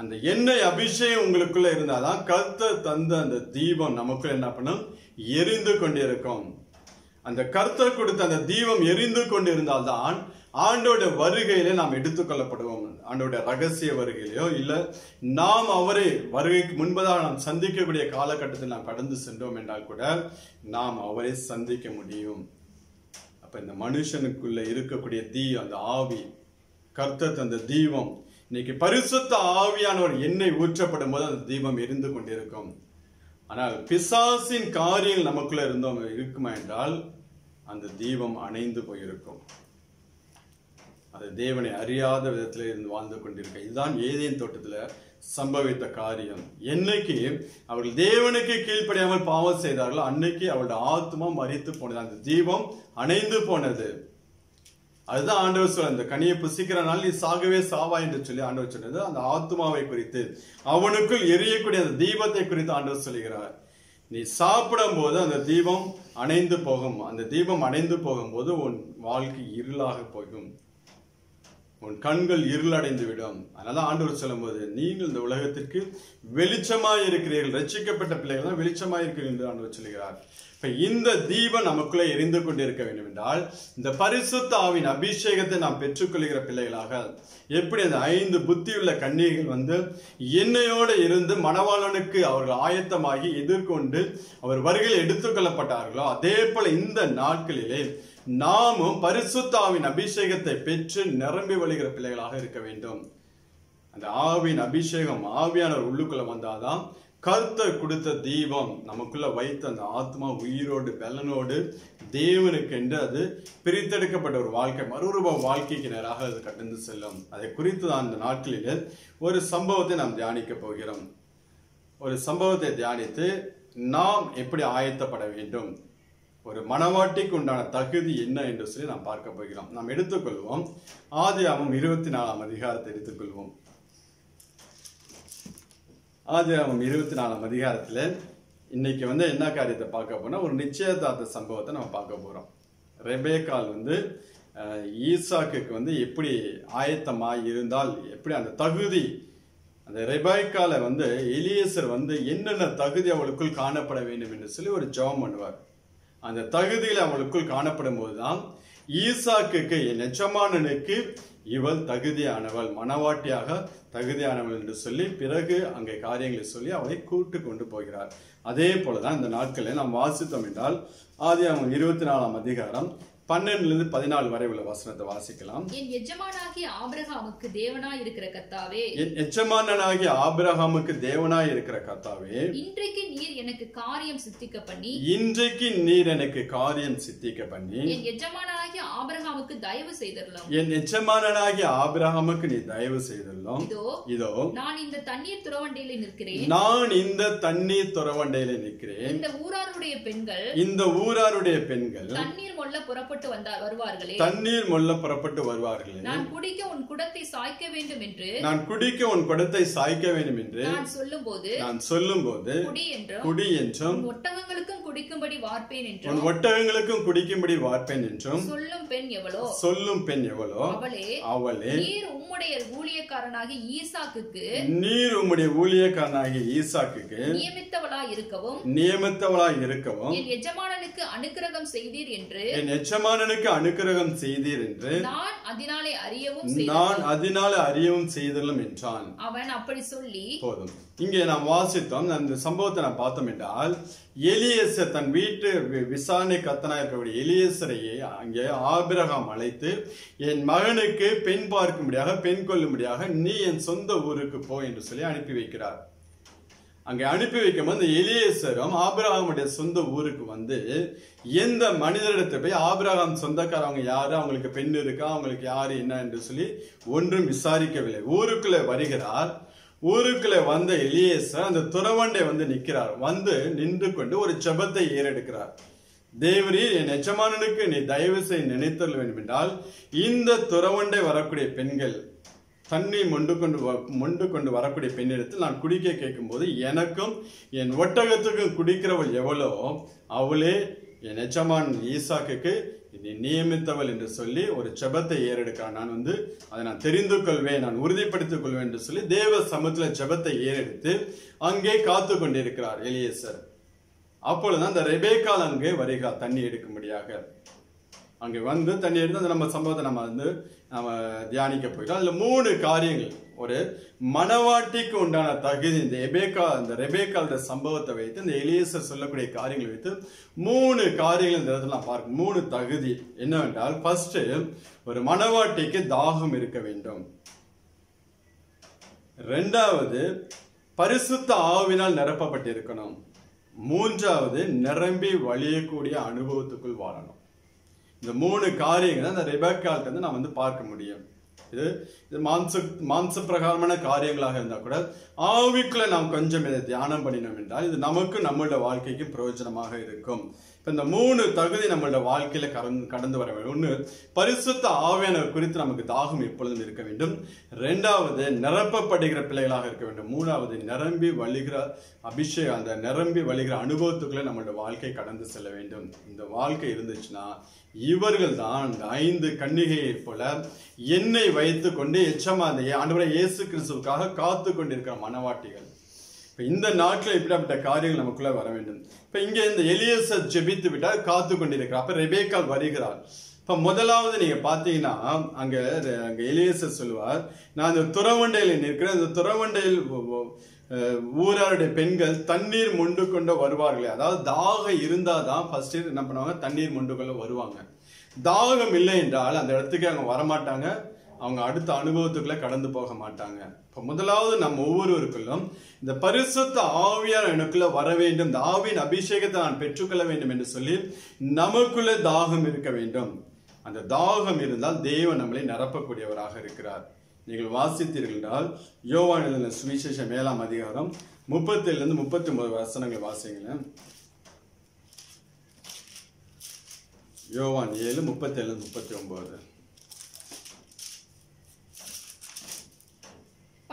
அந்த எண்ணெய் அபிஷேகம் உங்களுக்குள்ளே இருந்தால் தான் கர்த்தர் தந்த அந்த தீபம் நமக்குள்ள என்ன பண்ணும்? எரிந்து கொண்டிருக்கும். அந்த கர்த்தர் கொடுத்த அந்த தீபம் எரிந்து கொண்டிருந்தால்தான் ஆண்டோட வருகையில நாம் எடுத்துக்கொள்ளப்படுவோம். ஆண்டோட ரகசிய வருகையிலையோ இல்லை நாம் அவரை வருகைக்கு முன்பதாக நாம் சந்திக்கக்கூடிய காலகட்டத்தில் நாம் கடந்து சென்றோம் என்றால் கூட நாம் அவரை சந்திக்க முடியும். அப்போ இந்த மனுஷனுக்குள்ளே இருக்கக்கூடிய தீ அந்த ஆவி கர்த்தத் அந்த தீபம் இன்னைக்கு பரிசுத்த ஆவியானவர் எண்ணெய் ஊற்றப்படும் போது அந்த தீபம் எரிந்து கொண்டிருக்கும். ஆனால் பிசாசின் காரியங்கள் நமக்குள்ள இருந்தோம் இருக்குமா என்றால் அந்த தீபம் அணைந்து போயிருக்கும். அது தேவனை அறியாத விதத்தில் இருந்து வாழ்ந்து கொண்டிருக்க. இதுதான் ஏதேன் தோட்டத்தில் சம்பவித்த காரியம். என்னைக்கு அவர்கள் தேவனுக்கு கீழ்ப்படியாமல் பாவம் செய்தார்களோ அன்னைக்கு அவருடைய ஆத்மா மறித்து போனது. அந்த தீபம் அணைந்து போனது. அதுதான் ஆண்டவர் சொல்ல அந்த கனியை புசிக்கிறனால நீ சாகவே சாவா என்று சொல்லி ஆண்டவர் சொன்னது. அந்த ஆத்மாவை குறித்து அவனுக்குள் எரியக்கூடிய அந்த தீபத்தை குறித்து ஆண்டவர் சொல்லுகிறார். நீ சாப்பிடும் போது அந்த தீபம் அணைந்து போகும். அந்த தீபம் அணைந்து போகும்போது உன் வாழ்க்கை இருளாக போகும். உன் கண்கள் இருளடைந்து விடும் அதனால ஆண்டவர் சொல்லும்போது நீங்கள் இந்த உலகத்திற்கு வெளிச்சமாய் இருக்கிறீர்கள். ரட்சிக்கப்பட்ட பிள்ளைகள் தான் வெளிச்சமாய் இருக்கிறீர்கள் என்று ஆண்டவர் சொல்லுகிறார். இப்ப இந்த தீபம் நமக்குள்ளே எரிந்து கொண்டிருக்க வேண்டும் என்றால் இந்த பரிசுத்த ஆவின் அபிஷேகத்தை நாம் பெற்றுக்கொள்கிற பிள்ளைகளாக எப்படி அந்த ஐந்து புத்தியுள்ள கன்னிகைகள் வந்து எண்ணெயோடு இருந்து மணவாளனுக்கு அவர்கள் ஆயத்தமாகி எதிர்கொண்டு அவர் வருகையில் எடுத்துக்கொள்ளப்பட்டார்களோ அதே போல இந்த நாட்களிலே நாமும் பரிசுத்தாவின் அபிஷேகத்தை பெற்று நிரம்பி வழிகிற பிள்ளைகளாக இருக்க வேண்டும். அந்த ஆவின் அபிஷேகம் ஆவியானவர் உள்ளுக்குள்ள வந்தாதான் கர்த்தர் கொடுத்த தீபம் நமக்குள்ள வைத்த அந்த ஆத்மா உயிரோடு பலனோடு தேவனுக்கு என்று அது பிரித்தெடுக்கப்பட்ட ஒரு வாழ்க்கை மறுரூப வாழ்க்கைக்கு நேராக அது கடந்து செல்லும். அதை குறித்து தான் அந்த நாட்களில் ஒரு சம்பவத்தை நாம் தியானிக்க போகிறோம். ஒரு சம்பவத்தை தியானித்து நாம் எப்படி ஆயத்தப்பட வேண்டும்? ஒரு மனவாட்டிக்கு உண்டான தகுதி என்ன என்று சொல்லி நாம் பார்க்க போகிறோம். நாம் எடுத்துக்கொள்வோம். ஆதியாமம் இருபத்தி நாலாம் அதிகாரத்தை எடுத்துக்கொள்வோம். ஆதியாமம் இருபத்தி நாலாம் அதிகாரத்தில் இன்னைக்கு வந்து என்ன காரியத்தை பார்க்க போனா ஒரு நிச்சயதார்த்த சம்பவத்தை நம்ம பார்க்க போறோம். ரெபேக்கால் வந்து ஈசாக்கு வந்து எப்படி ஆயத்தமாக இருந்தால் எப்படி அந்த தகுதி அந்த ரெபாய்க்கால வந்து எலியேசர் வந்து என்னென்ன தகுதி அவளுக்குள் காணப்பட வேண்டும் என்று சொல்லி ஒரு ஜபம் பண்ணுவார். அந்த தகுதியில் அவளுக்குள் காணப்படும் போதுதான் ஈசாக்குக்கு என் இவள் தகுதியானவள் மனவாட்டியாக தகுதியானவள் என்று சொல்லி பிறகு அங்கே காரியங்களை சொல்லி அவளை கூட்டு கொண்டு போகிறார். அதே போலதான் இந்த நாட்களில் நாம் வாசித்தோம் என்றால் ஆதி இருபத்தி நாலாம் அதிகாரம் பன்னெண்டுல இருந்து பதினாலு வரை உள்ள வசனத்தை வாசிக்கலாம். என் எஜமானாகிய ஆபிரகாமுக்கு தேவனாய் இருக்கிற கர்த்தாவே. என் எஜமானனாகிய ஆபிரகாமுக்கு தேவனாய் இருக்கிற கர்த்தாவே. இன்றைக்கு நீர் எனக்கு காரியம் சித்திக்க பண்ணி. இன்றைக்கு நீர் எனக்கு காரியம் சித்திக்க பண்ணி. என் எஜமானாகிய ஆபிரகாமுக்கு தயவு செய்தரலாம் என் எஜமானனாகிய ஆபிரகாமுக்கு நீ தயவு செய்துள்ளோம். இதோ இதோ நான் இந்த தண்ணீர் துறவண்டியில நிற்கிறேன். நான் இந்த தண்ணீர் துறவண்டையில நிற்கிறேன். இந்த ஊராருடைய பெண்கள் இந்த ஊராருடைய பெண்கள் தண்ணீர் மொள்ள புறப்பட்டு வந்தார் வருவார்களே. தண்ணீர் மொல்ல புறப்பட்டு வருவார்களே. நான் குடிக்க உன் குடத்தை சாய்க்க வேண்டும் என்று. நான் குடிக்க உன் குடத்தை சாய்க்க வேண்டும் என்று. நான் சொல்லும்போது நான் சொல்லும்போது குடி என்றும் குடி என்றும் உன் ஒட்டகங்களுக்கும் குடிக்கும்படி வார்ப்பேன் உன் என்றும் ஒட்டகங்களுக்கும் குடிக்கும்படி வார்ப்பேன் என்றும் சொல்லும் பெண் எவளோ? சொல்லும் பெண் எவளோ? அவளே அவளே. நீர் உம்முடைய ஊழியக்காரனாகி ஈசாக்குக்கு நீர் உம்முடைய ஊழியக்காரனாகிய ஈசாக்குக்கு நியமித்தவளாய் இருக்கவும் நியமித்தவளாய் இருக்கவும் என் எஜமானனுக்கு அனுக்கிரகம் செய்தீர் என்று என் எஜமானனுக்கு அனுக்கிரகம் செய்தீர் என்று நான் அதனாலே அறியவும் நான் அதனால அறியவும் செய்தலும் என்றான். அவன் அப்படி சொல்லி போதும். இங்கே நாம் வாசித்தோம். அந்த சம்பவத்தை நாம் பார்த்தோம் என்றால் எலியேசர் தன் வீட்டு விசாரணை கத்தனா இருக்கக்கூடிய எலியேசரையே அங்கே ஆபிரகாம் அழைத்து என் மகனுக்கு பெண் பார்க்கும்படியாக பெண் கொள்ளும்படியாக நீ என் சொந்த ஊருக்கு போ என்று சொல்லி அனுப்பி வைக்கிறார். அங்கே அனுப்பி வைக்கும் அந்த எலியேசரும் ஆபிரகாமுடைய சொந்த ஊருக்கு வந்து எந்த மனிதரிடத்தை போய் ஆபிரகாம் சொந்தக்காரவங்க யாரு? அவங்களுக்கு பெண் இருக்கா? அவங்களுக்கு யாரு? என்ன என்று சொல்லி ஒன்றும் விசாரிக்கவில்லை. ஊருக்குள்ள வருகிறார். ஊருக்குள்ள வந்த எலியேசர் அந்த துறவண்டை வந்து நிற்கிறார். வந்து நின்று கொண்டு ஒரு செபத்தை ஏறெடுக்கிறார். தேவரீர் என் எஜமானனுக்கு நீ தயவு செய்ய நினைத்தல் வேண்டும் என்றால் இந்த துறவண்டை வரக்கூடிய பெண்கள் தண்ணி மொண்டு கொண்டு வ- மொண்டு கொண்டு வரக்கூடிய பெண்ணிடத்தில் நான் குடிக்க கேட்கும்போது எனக்கும் என் ஒட்டகத்துக்கும் குடிக்கிறவள் எவ்வளோ அவளே என் எஜமான் ஈசாக்குக்கு நியமித்தவள் என்று சொல்லி ஒரு செபத்தை ஏறெடுக்கிறான். நான் வந்து அதை நான் தெரிந்து கொள்வேன் நான் உறுதிப்படுத்திக் கொள்வேன் என்று சொல்லி தேவ சமத்துல செபத்தை ஏறெடுத்து அங்கே காத்து கொண்டிருக்கிறார் எலியேசர். அப்பொழுது அந்த ரெபேக்கால் அங்கே வருகிறார் தண்ணி எடுக்கும்படியாக. அங்கே வந்து தண்ணி எடுத்து அந்த நம்ம சம்பவத்தை நம்ம வந்து நம்ம தியானிக்க போயிட்டோம். அதில் மூணு காரியங்கள். ஒரு மணவாட்டிக்கு உண்டான தகுதி இந்த எபேக்கா இந்த ரெபேக்காலோட சம்பவத்தை வைத்து இந்த எலியசர் சொல்லக்கூடிய காரியங்களை வைத்து மூணு காரியங்கள் இந்த இடத்துல நான் பார்க்க மூணு தகுதி என்னவென்றால் ஃபர்ஸ்ட் ஒரு மணவாட்டிக்கு தாகம் இருக்க வேண்டும். ரெண்டாவது பரிசுத்த ஆவினால் நிரப்பப்பட்டிருக்கணும். மூன்றாவது நிரம்பி வழியக்கூடிய அனுபவத்துக்குள் வாழணும். இந்த மூணு காரியங்களை அந்த ரெபேக்கால்ட்ட வந்து நான் வந்து பார்க்க முடியும். இது இது மாம்ச மாம்ச பிரகாரமான காரியங்களாக இருந்தால் கூட ஆவிக்குள்ள நாம் கொஞ்சம் இதை தியானம் பண்ணினோம் என்றால் இது நமக்கு நம்மளோட வாழ்க்கைக்கு பிரயோஜனமாக இருக்கும். இப்போ இந்த மூணு தகுதி நம்மளோட வாழ்க்கையில கடந்து கடந்து வர வேண்டும். ஒன்று பரிசுத்த ஆவியானவர் குறித்து நமக்கு தாகம் எப்பொழுதும் இருக்க வேண்டும். ரெண்டாவது நிரப்பப்படுகிற பிள்ளைகளாக இருக்க வேண்டும். மூணாவது நிரம்பி வழிகிற அபிஷேகம் அந்த நிரம்பி வழிகிற அனுபவத்துக்குள்ளே நம்மளோட வாழ்க்கை கடந்து செல்ல வேண்டும். இந்த வாழ்க்கை இருந்துச்சுன்னா இவர்கள் தான் இந்த ஐந்து கன்னிகையை போல என்னை வைத்து கொண்டு எச்சமா அந்த ஆண்டவரை இயேசு கிறிஸ்துவுக்காக காத்து கொண்டிருக்கிற மனவாட்டிகள். இப்ப இந்த நாட்டில் இப்படிப்பட்ட காரியங்கள் நமக்குள்ள வர வேண்டும். இப்ப இங்க இந்த எலியசர் ஜெபித்து விட்டால் காத்து கொண்டிருக்கிறார். அப்ப ரெபேக்கால் வருகிறார். இப்ப முதலாவது நீங்க பாத்தீங்கன்னா அங்க அங்க எலியசர் சொல்லுவார் நான் இந்த துறவண்டையில் நிற்கிறேன். இந்த துறவண்டையில் ஊராருடைய பெண்கள் தண்ணீர் மொண்டு கொண்டு வருவார்களே. அதாவது தாகம் இருந்தால் தான் ஃபர்ஸ்ட் என்ன பண்ணுவாங்க? தண்ணீர் மொண்டு கொள்ள வருவாங்க. தாகம் இல்லை என்றால் அந்த இடத்துக்கு அவங்க வரமாட்டாங்க. அவங்க அடுத்த அனுபவத்துக்குள்ள கடந்து போக மாட்டாங்க. இப்போ முதலாவது நம்ம ஒவ்வொருவருக்குள்ளும் இந்த பரிசுத்த ஆவியார் எனக்குள்ள வர வேண்டும். இந்த ஆவியின் அபிஷேகத்தை நான் பெற்றுக்கொள்ள வேண்டும் என்று சொல்லி நமக்குள்ள தாகம் இருக்க வேண்டும். அந்த தாகம் இருந்தால் தேவன் நம்மளை நிரப்பக்கூடியவராக இருக்கிறார். நீங்கள் வாசித்தீர்கள் என்றால் யோவான் எழுதின சுவிசேஷம் ஏழாம் அதிகாரம் முப்பத்தேழுலேருந்து முப்பத்தி ஒன்பது வசனங்கள் வாசிங்களேன் யோவான் ஏழு முப்பத்தேழு முப்பத்தி ஒன்பது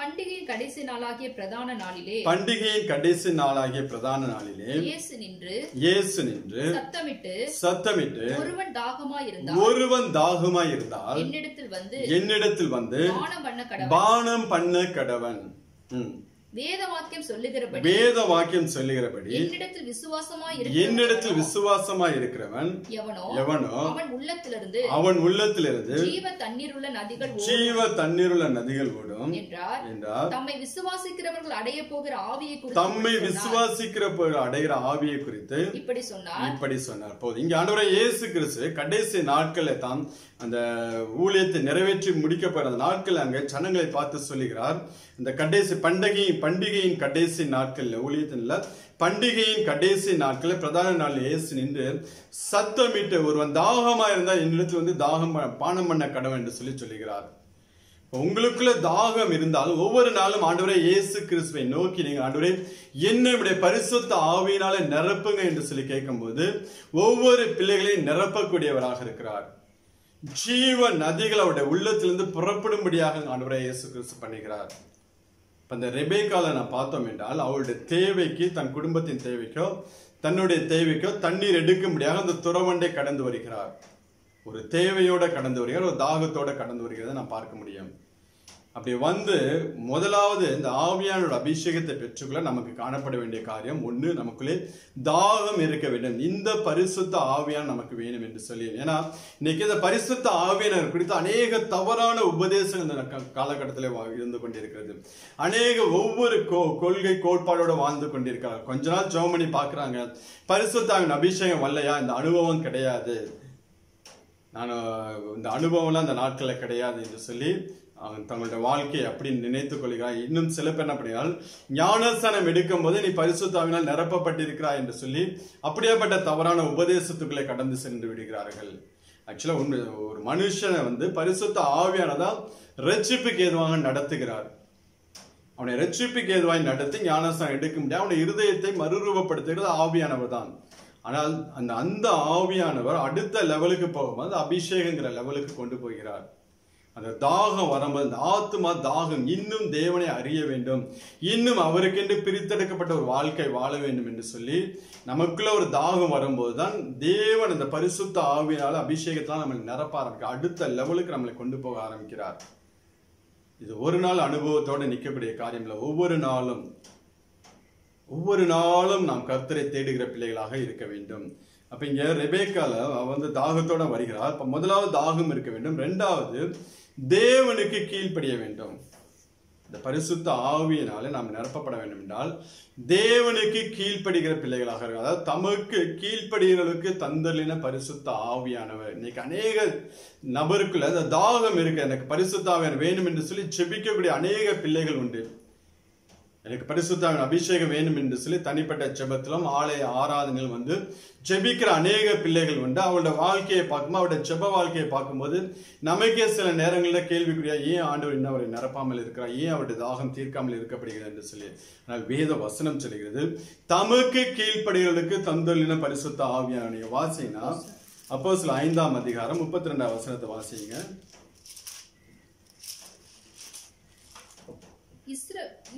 பண்டிகையின் கடைசி நாளாகிய பிரதான நாளிலே பண்டிகையின் கடைசி நாளாகிய பிரதான நாளிலே இயேசு நின்று இயேசு நின்று சத்தமிட்டு சத்தமிட்டு ஒருவன் தாகமாய் இருந்தால் ஒருவன் தாகமாய் இருந்தால் என்னிடத்தில் வந்து என்னிடத்தில் வந்து பானம் பண்ண கடவுள் பானம் பண்ண கடவன் ம். வேத வாக்கியம் சொல்லுகிறபடி வேத வாக்கியம் சொல்லுகிறபடி என்னிடத்தில் விசுவாசமாய் என்னிடத்தில் இருக்கிறவனோ விசுவாசமாய் இருக்கிறவன் எவனோ எவனோ அவன் உள்ளத்திலிருந்து அவன் உள்ளத்திலிருந்து ஜீவ தண்ணீர் உள்ள நதிகள் ஜீவ தண்ணீருள்ள நதிகள் ஓடும் என்றார். என்றார். தம்மை விசுவாசிக்கிறவர்கள் அடைய போகிற ஆவியை குறித்து தம்மை. விசுவாசிக்கிற அடைகிற ஆவியை குறித்து இப்படி சொன்னார். இப்படி சொன்னார். போது இங்க ஆண்டவரை இயேசு கிறிஸ்து கடைசி நாட்களை தான் அந்த ஊழியத்தை நிறைவேற்றி முடிக்கப்படுற அந்த நாட்கள் அங்கே ஜனங்களை பார்த்து சொல்லுகிறார். இந்த கடைசி பண்டிகை பண்டிகையின் கடைசி நாட்கள்ல ஊழியத்தின் பண்டிகையின் கடைசி நாட்களில் பிரதான நாள் இயேசு நின்று சத்தமிட்டு ஒருவன் தாகமா இருந்தால் என்னிடத்தில் வந்து தாகம் பானம் பண்ண கடவுள் என்று சொல்லி சொல்லுகிறார். உங்களுக்குள்ள தாகம் இருந்தால் ஒவ்வொரு நாளும் ஆண்டவரே இயேசு கிறிஸ்துவை நோக்கி நீங்க ஆண்டவரே என்னுடைய பரிசுத்த ஆவியினால நிரப்புங்க என்று சொல்லி கேட்கும்போது ஒவ்வொரு பிள்ளைகளையும் நிரப்பக்கூடியவராக இருக்கிறார். ஜீவ நதிகள் அவருடைய உள்ளத்திலிருந்து புறப்படும்படியாக ஆண்டவரை இயேசு கிறிஸ்து பண்ணுகிறார். இப்போ அந்த ரெபேக்கால நான் பார்த்தோம் என்றால் அவருடைய தேவைக்கு தன் குடும்பத்தின் தேவைக்கோ தன்னுடைய தேவைக்கோ தண்ணீர் எடுக்கும்படியாக அந்த துறவண்டை கடந்து வருகிறார். ஒரு தேவையோட கடந்து வருகிறார் ஒரு தாகத்தோட கடந்து வருகிறதை நான் பார்க்க முடியும். அப்படி வந்து முதலாவது இந்த ஆவியானோட அபிஷேகத்தை பெற்றுக்கொள்ள நமக்கு காணப்பட வேண்டிய காரியம் ஒன்று நமக்குள்ளே தாகம் இருக்க வேண்டும். இந்த பரிசுத்த ஆவியான் நமக்கு வேணும் என்று சொல்லி. ஏன்னா இன்னைக்கு இந்த பரிசுத்த ஆவியானவர் குறித்து அநேக தவறான உபதேசங்கள் இந்த க- வா- இருந்து கொண்டிருக்கிறது. அநேக ஒவ்வொரு கோ- கொள்கை கோட்பாடோடு வாழ்ந்து கொண்டிருக்கிறார் கொஞ்ச நாள் ஜெபம் பண்ணி பார்க்கறாங்க அபிஷேகம் வரலையா? இந்த அனுபவம் கிடையாது. நான் இந்த அனுபவம்லாம் அந்த நாட்களில் கிடையாது என்று சொல்லி தங்களுடைய வாழ்க்கையை அப்படி நினைத்துக் கொள்கிறாய். இன்னும் சில பேர் என்ன பண்ணுகிறாள் ஞானஸ்தானம் எடுக்கும் போது நீ பரிசுத்தாவினால் நிரப்பப்பட்டிருக்கிறாய் என்று சொல்லி அப்படியேப்பட்ட தவறான உபதேசத்துக்குள்ளே கடந்து சென்று விடுகிறார்கள். ஆக்சுவலாக உண்மை ஒரு மனுஷனை வந்து பரிசுத்த ஆவியானதான் ரட்சிப்புக்கு ஏதுவாக நடத்துகிறார். அவனை ரட்சிப்புக்கு ஏதுவாய் நடத்தி ஞானஸ்தானம் எடுக்க முடியாது. அவனை இருதயத்தை மறுரூபப்படுத்துகிறது ஆவியானவர் தான். ஆனால் அந்த அந்த ஆவியானவர் அடுத்த லெவலுக்கு போகும்போது அபிஷேகங்கிற லெவலுக்கு கொண்டு போகிறார். அந்த தாகம் வரும்போது அந்த ஆத்மா தாகம் இன்னும் தேவனை அறிய வேண்டும். இன்னும் அவருக்கென்று பிரித்தெடுக்கப்பட்ட ஒரு வாழ்க்கை வாழ வேண்டும் என்று சொல்லி நமக்குள்ள ஒரு தாகம் வரும்போது தான் தேவன் அந்த பரிசுத்த ஆவியினால அபிஷேகத்தால் நம்மளை நிரப்ப ஆரம்பிக்க அடுத்த லெவலுக்கு நம்மளை கொண்டு போக ஆரம்பிக்கிறார். இது ஒரு நாள் அனுபவத்தோடு நிற்கக்கூடிய காரியம் இல்லை ஒவ்வொரு நாளும் ஒவ்வொரு நாளும் நாம் கர்த்தரை தேடுகிற பிள்ளைகளாக இருக்க வேண்டும். அப்ப இங்க ரெபேக்கால வந்து தாகத்தோட வருகிறார். இப்போ முதலாவது தாகம் இருக்க வேண்டும். ரெண்டாவது தேவனுக்கு கீழ்ப்படிய வேண்டும். இந்த பரிசுத்த ஆவியினால நாம் நிரப்பப்பட வேண்டும் என்றால் தேவனுக்கு கீழ்ப்படுகிற பிள்ளைகளாக இருக்கும் அதாவது தமக்கு கீழ்ப்படுகிறவர்களுக்கு தந்தலின பரிசுத்த ஆவியானவர். இன்னைக்கு அநேக நபருக்குள்ள அந்த தாகம் இருக்கு. எனக்கு பரிசுத்த ஆவியான வேணும் என்று சொல்லி செபிக்கக்கூடிய அநேக பிள்ளைகள் உண்டு. எனக்கு பரிசுத்த அபிஷேகம் வேண்டும் என்று சொல்லி தனிப்பட்ட ஜெபத்திலும் ஆலய ஆராதனையில் வந்து ஜெபிக்கிற அநேக பிள்ளைகள் உண்டு. அவளோட வாழ்க்கையை பார்க்கும்போது அவளோட ஜெப வாழ்க்கையை பார்க்கும்போது நமக்கே சில நேரங்களில் கேள்விக்குரிய ஏன் ஆண்டவர் இன்னும் அவரை நிரப்பாமல் இருக்கிறார்? ஏன் அவருடைய தாகம் தீர்க்காமல் இருக்கப்படுகிறது? என்று சொல்லி ஆனால் வேத வசனம் சொல்கிறது தமக்கு கீழ்ப்படிகளுக்கு தந்தொழின பரிசுத்த ஆவியான வாசினா வாசிங்கன்னா அப்போ சில ஐந்தாம் அதிகாரம் முப்பத்தி ரெண்டாம் வசனத்தை வாசிங்க.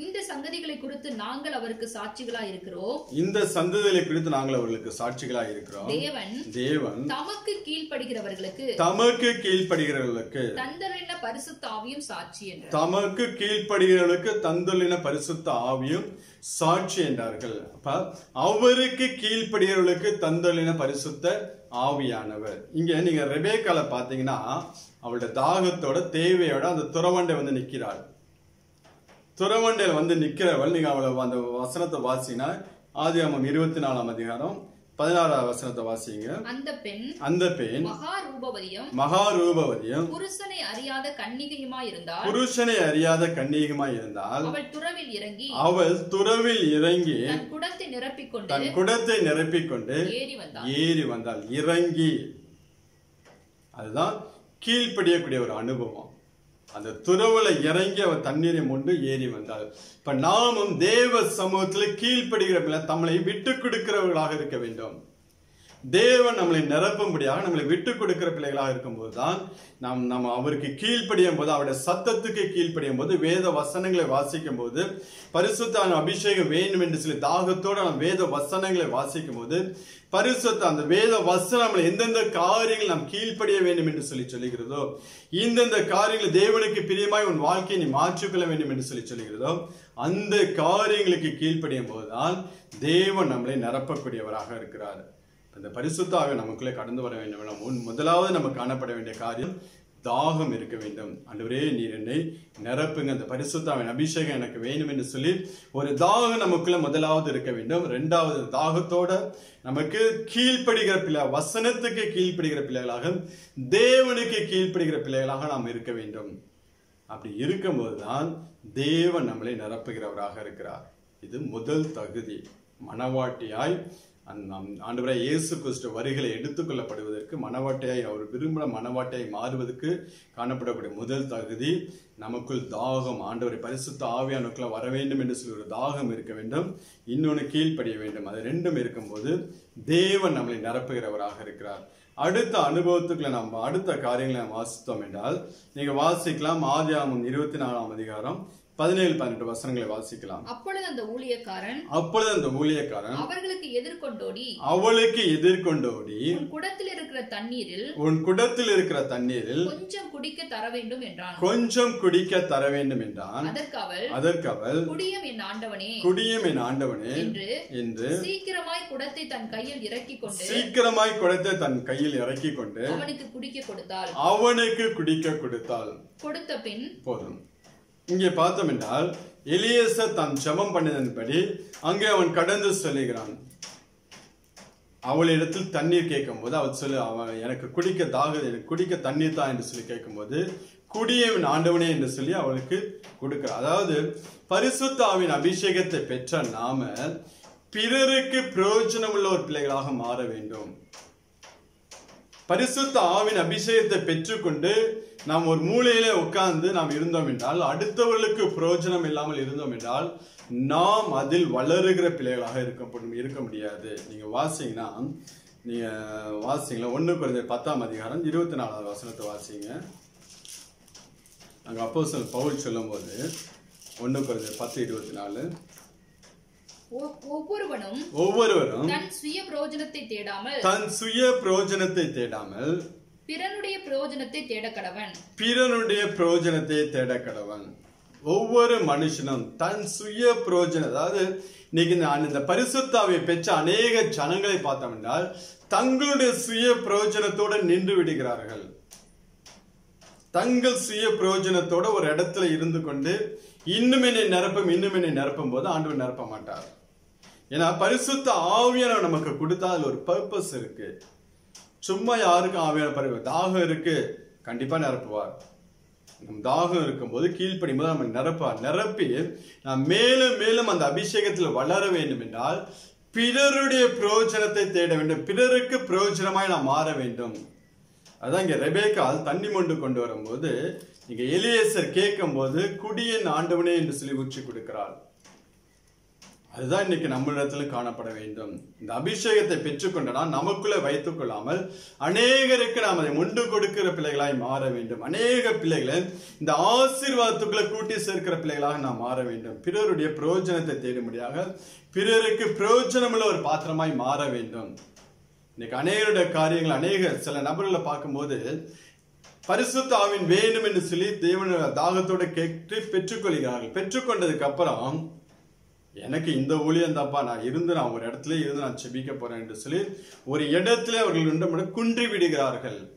இந்த சங்கதிகளை குறித்து நாங்கள் அவருக்கு சாட்சிகளா இருக்கிறோம். இந்த சந்ததிகளை குறித்து நாங்கள் அவர்களுக்கு சாட்சிகளாக இருக்கிறோம். தேவன் தேவன் தமக்கு கீழ்ப்படுகிறவர்களுக்கு தமக்கு கீழ்ப்படுகிறவர்களுக்கு தந்தரின பரிசுத்த ஆவியும் சாட்சி என்றார். தமக்கு கீழ்ப்படுகிறவர்களுக்கு தந்துள்ளின பரிசுத்த ஆவியும் சாட்சி என்றார்கள். அப்ப அவருக்கு கீழ்ப்படுகிறவர்களுக்கு தந்துள்ளின பரிசுத்த ஆவியானவர். இங்க நீங்க ரெபேக்கால பாத்தீங்கன்னா அவளுடைய தாகத்தோட தேவையோட அந்த துறவண்டை வந்து நிக்கிறாள் துறவண்டையில வந்து நிக்கிறவள் நீங்க அவளை அந்த வசனத்தை வாசினா ஆதியாமம் இருபத்தி நாலாம் அதிகாரம் பதினாறாம் வசனத்தை வாசிங்க. அந்த பெண் அந்த பெண் மகா ரூபவதியும் மகாரூபவதியும் புருஷனை அறியாத கன்னிகையுமா இருந்தால் புருஷனை அறியாத கன்னிகமாய் இருந்தால் அவள் துறவில் இறங்கி அவள் துறவில் இறங்கி தன் குடத்தை நிரப்பிக் தன் குடத்தை நிரப்பிக் கொண்டு ஏறி வந்தாள். ஏறி வந்தாள். இறங்கி. அதுதான் கீழ்ப்படியக்கூடிய ஒரு அனுபவம். அந்த துறவுல இறங்கி அவர் தண்ணீரை மொண்டு ஏறி வந்தாள் இப்ப நாமும் தேவ சமூகத்துல கீழ்ப்படுகிற பிள்ளை தம்மை விட்டு கொடுக்கிறவர்களாக இருக்க வேண்டும். தேவன் நம்மளை நிரப்பும்படியாக நம்மளை விட்டு கொடுக்கிற பிள்ளைகளாக இருக்கும்போது தான் நாம் நம்ம அவருக்கு கீழ்ப்படியும் போது அவருடைய சத்தத்துக்கு கீழ்ப்படியும் போது வேத வசனங்களை வாசிக்கும் போது பரிசுத்தான அபிஷேகம் வேண்டும் என்று சொல்லி தாகத்தோடு நாம் வேத வசனங்களை வாசிக்கும் போது பரிசுத்த அந்த வேத வசனம் நம்மளை எந்தெந்த காரியங்கள் நாம் கீழ்ப்படிய வேண்டும் என்று சொல்லி சொல்லுகிறதோ இந்தந்த காரியங்கள் தேவனுக்கு பிரியமாய் உன் வாழ்க்கையை நீ மாற்றிக்கொள்ள வேண்டும் என்று சொல்லி சொல்லுகிறதோ அந்த காரியங்களுக்கு கீழ்ப்படியும் போதுதான் தேவன் நம்மளை நிரப்பக்கூடியவராக இருக்கிறார். அந்த பரிசுத்தாக நமக்குள்ளே கடந்து வர வேண்டும் உன் முன் முதலாவது நம்ம காணப்பட வேண்டிய காரியம் தாகம் இருக்க வேண்டும். அன்றுவரே நீர் என்னை நிரப்புங்க. அந்த பரிசுத்தாவின் அபிஷேகம் எனக்கு வேணும் என்று சொல்லி ஒரு தாகம் நமக்குள்ள முதலாவது இருக்க வேண்டும். ரெண்டாவது தாகத்தோட நமக்கு கீழ்ப்படுகிற பிள்ளை வசனத்துக்கு கீழ்ப்படுகிற பிள்ளைகளாக தேவனுக்கு கீழ்ப்படுகிற பிள்ளைகளாக நாம் இருக்க வேண்டும். அப்படி இருக்கும்போது தான் தேவன் நம்மளை நிரப்புகிறவராக இருக்கிறார். இது முதல் தகுதி. மனவாட்டியாய் ஆண்டவராய் இயேசு கிறிஸ்து வரிகளை எடுத்துக்கொள்ளப்படுவதற்கு மனவாட்டையாய் அவர் விரும்பின மனவாட்டையை மாறுவதற்கு காணப்படக்கூடிய முதல் தகுதி நமக்குள் தாகம். ஆண்டவரை பரிசுத்த ஆவியானுக்குள்ள வர வேண்டும் என்று சொல்லி ஒரு தாகம் இருக்க வேண்டும். இன்னொன்று கீழ்ப்படிய வேண்டும். அது ரெண்டும் இருக்கும்போது தேவன் நம்மளை நிரப்புகிறவராக இருக்கிறார். அடுத்த அனுபவத்துக்குள்ள நம்ம அடுத்த காரியங்களை நாம் வாசித்தோம் என்றால் நீங்கள் வாசிக்கலாம். ஆதியாமம் இருபத்தி நாலாம் அதிகாரம். பதினேழு பதினெட்டு வசனங்களை வாசிக்கலாம். அப்பொழுது அந்த ஊழியக்காரன் அப்பொழுது அந்த ஊழியக்காரன் அவர்களுக்கு எதிர்கொண்டோடி. அவளுக்கு எதிர்கொண்டோடி உன் குடத்தில் இருக்கிற தண்ணீரில் உன் குடத்தில் இருக்கிற தண்ணீரில் கொஞ்சம் குடிக்க தர வேண்டும் என்றான். கொஞ்சம் குடிக்க தர வேண்டும் என்றான். அதற்கு அவள் அதற்கு அவள் குடியம் என் ஆண்டவனே. குடியும் என் ஆண்டவனே என்று என்று சீக்கிரமாய் குடத்தை தன் கையில் இறக்கிக் கொண்டு சீக்கிரமாய் குடத்தை தன் கையில் இறக்கி கொண்டு அவனுக்கு குடிக்க கொடுத்தாள். அவனுக்கு குடிக்க கொடுத்தாள். கொடுத்த பின் போதும். இங்கே பார்த்தோம் என்றால் எலியேசர் தான் ஜெபம் பண்ணினபடி அங்கே அவன் கடந்து சொல்லுகிறான் அவளிடத்தில் தண்ணீர் கேட்கும்போது அவள் சொல்லு அவன் எனக்கு குடிக்க தாகுது எனக்கு குடிக்க தண்ணீர் தான் என்று சொல்லி கேட்கும்போது குடியவன் ஆண்டவனே என்று சொல்லி அவளுக்கு கொடுக்கிறார் அதாவது பரிசுத்தாவின் அபிஷேகத்தை பெற்ற நாம பிறருக்கு பிரயோஜனம் உள்ள ஒரு பிள்ளைகளாக மாற வேண்டும். பரிசுத்த ஆவின் அபிஷேகத்தை பெற்றுக்கொண்டு நாம் ஒரு மூலையிலே உட்கார்ந்து நாம் இருந்தோம் என்றால் அடுத்தவர்களுக்கு பிரயோஜனம் இல்லாமல் இருந்தோம் என்றால் நாம் அதில் வளருகிற பிள்ளைகளாக இருக்க இருக்க முடியாது. நீங்க வாசிங்கன்னா நீங்க வாசிங்களா? ஒண்ணு குறைந்த பத்தாம் அதிகாரம் இருபத்தி நாலாவது வசனத்தை வாசிங்க. அங்க அப்போ பவுல் சொல்லும்போது ஒண்ணு குறைந்த பத்து இருபத்தி நாலு ஒவ்வொருவனும் ஒவ்வொருவரும் தன் சுய பிரயோஜனத்தை தேடாமல் தன் சுய பிரயோஜனத்தை தேடாமல் பிறனுடைய பிரயோஜனத்தை தேட பிறனுடைய பிரயோஜனத்தை தேடக்கடவன். ஒவ்வொரு மனுஷனும் தன் சுய பிரயோஜனம் அதாவது இன்னைக்கு நான் இந்த பரிசுத்தாவை பெற்ற அநேக ஜனங்களை பார்த்தோம் என்றால் தங்களுடைய சுய பிரயோஜனத்தோட நின்று விடுகிறார்கள். தங்கள் சுய பிரயோஜனத்தோட ஒரு இடத்துல இருந்து கொண்டு இன்னும் என்னை நிரப்பும் இன்னும் என்னை நிரப்பும் போது ஆண்டவர் நிரப்ப மாட்டார். ஏன்னா பரிசுத்த ஆவியான நமக்கு கொடுத்தா அதுல ஒரு பர்பஸ் இருக்கு. சும்மா யாருக்கும் ஆவியான பரிவு தாகம் இருக்கு. கண்டிப்பா நிரப்புவார். நம் தாகம் இருக்கும்போது கீழ்ப்படியும் போது நம்ம நிரப்பார். நிரப்பி நாம் மேலும் மேலும் அந்த அபிஷேகத்தில் வளர வேண்டும் என்றால் பிறருடைய பிரயோஜனத்தை தேட வேண்டும். பிறருக்கு பிரயோஜனமாய் நாம் மாற வேண்டும். அதான் இங்க ரெபேக்கால் தண்ணி மொண்டு கொண்டு வரும்போது இங்க எலியேசர் கேட்கும்போது குடியின் ஆண்டவனே என்று சொல்லி உச்சி கொடுக்கிறாள். அதுதான் இன்னைக்கு நம்மளிடத்தில் காணப்பட வேண்டும். இந்த அபிஷேகத்தை பெற்றுக்கொண்டனா நமக்குள்ளே வைத்துக் கொள்ளாமல் அநேகருக்கு நாம் அதை முண்டு கொடுக்கிற பிள்ளைகளாய் மாற வேண்டும். அநேக பிள்ளைகளை இந்த ஆசீர்வாதத்துக்குள்ள கூட்டி சேர்க்கிற பிள்ளைகளாக நாம் மாற வேண்டும். பிறருடைய பிரயோஜனத்தை தேடும்படியாக பிறருக்கு பிரயோஜனமுள்ள ஒரு பாத்திரமாய் மாற வேண்டும். இன்னைக்கு அநேகருடைய காரியங்கள் அநேக சில நபர்களை பார்க்கும்போது பரிசுத்தாவின் வேண்டும் என்று சொல்லி தேவன தாகத்தோடு கேட்டு பெற்றுக்கொள்கிறார்கள். பெற்றுக்கொண்டதுக்கு அப்புறம் எனக்கு இந்த ஊழியம் தாப்பா நான் இருந்து நான் ஒரு இடத்துல இருந்து நான் செபிக்க போறேன் என்று சொல்லி ஒரு இடத்துல அவர்கள் நின்று குன்றி விடுகிறார்கள்.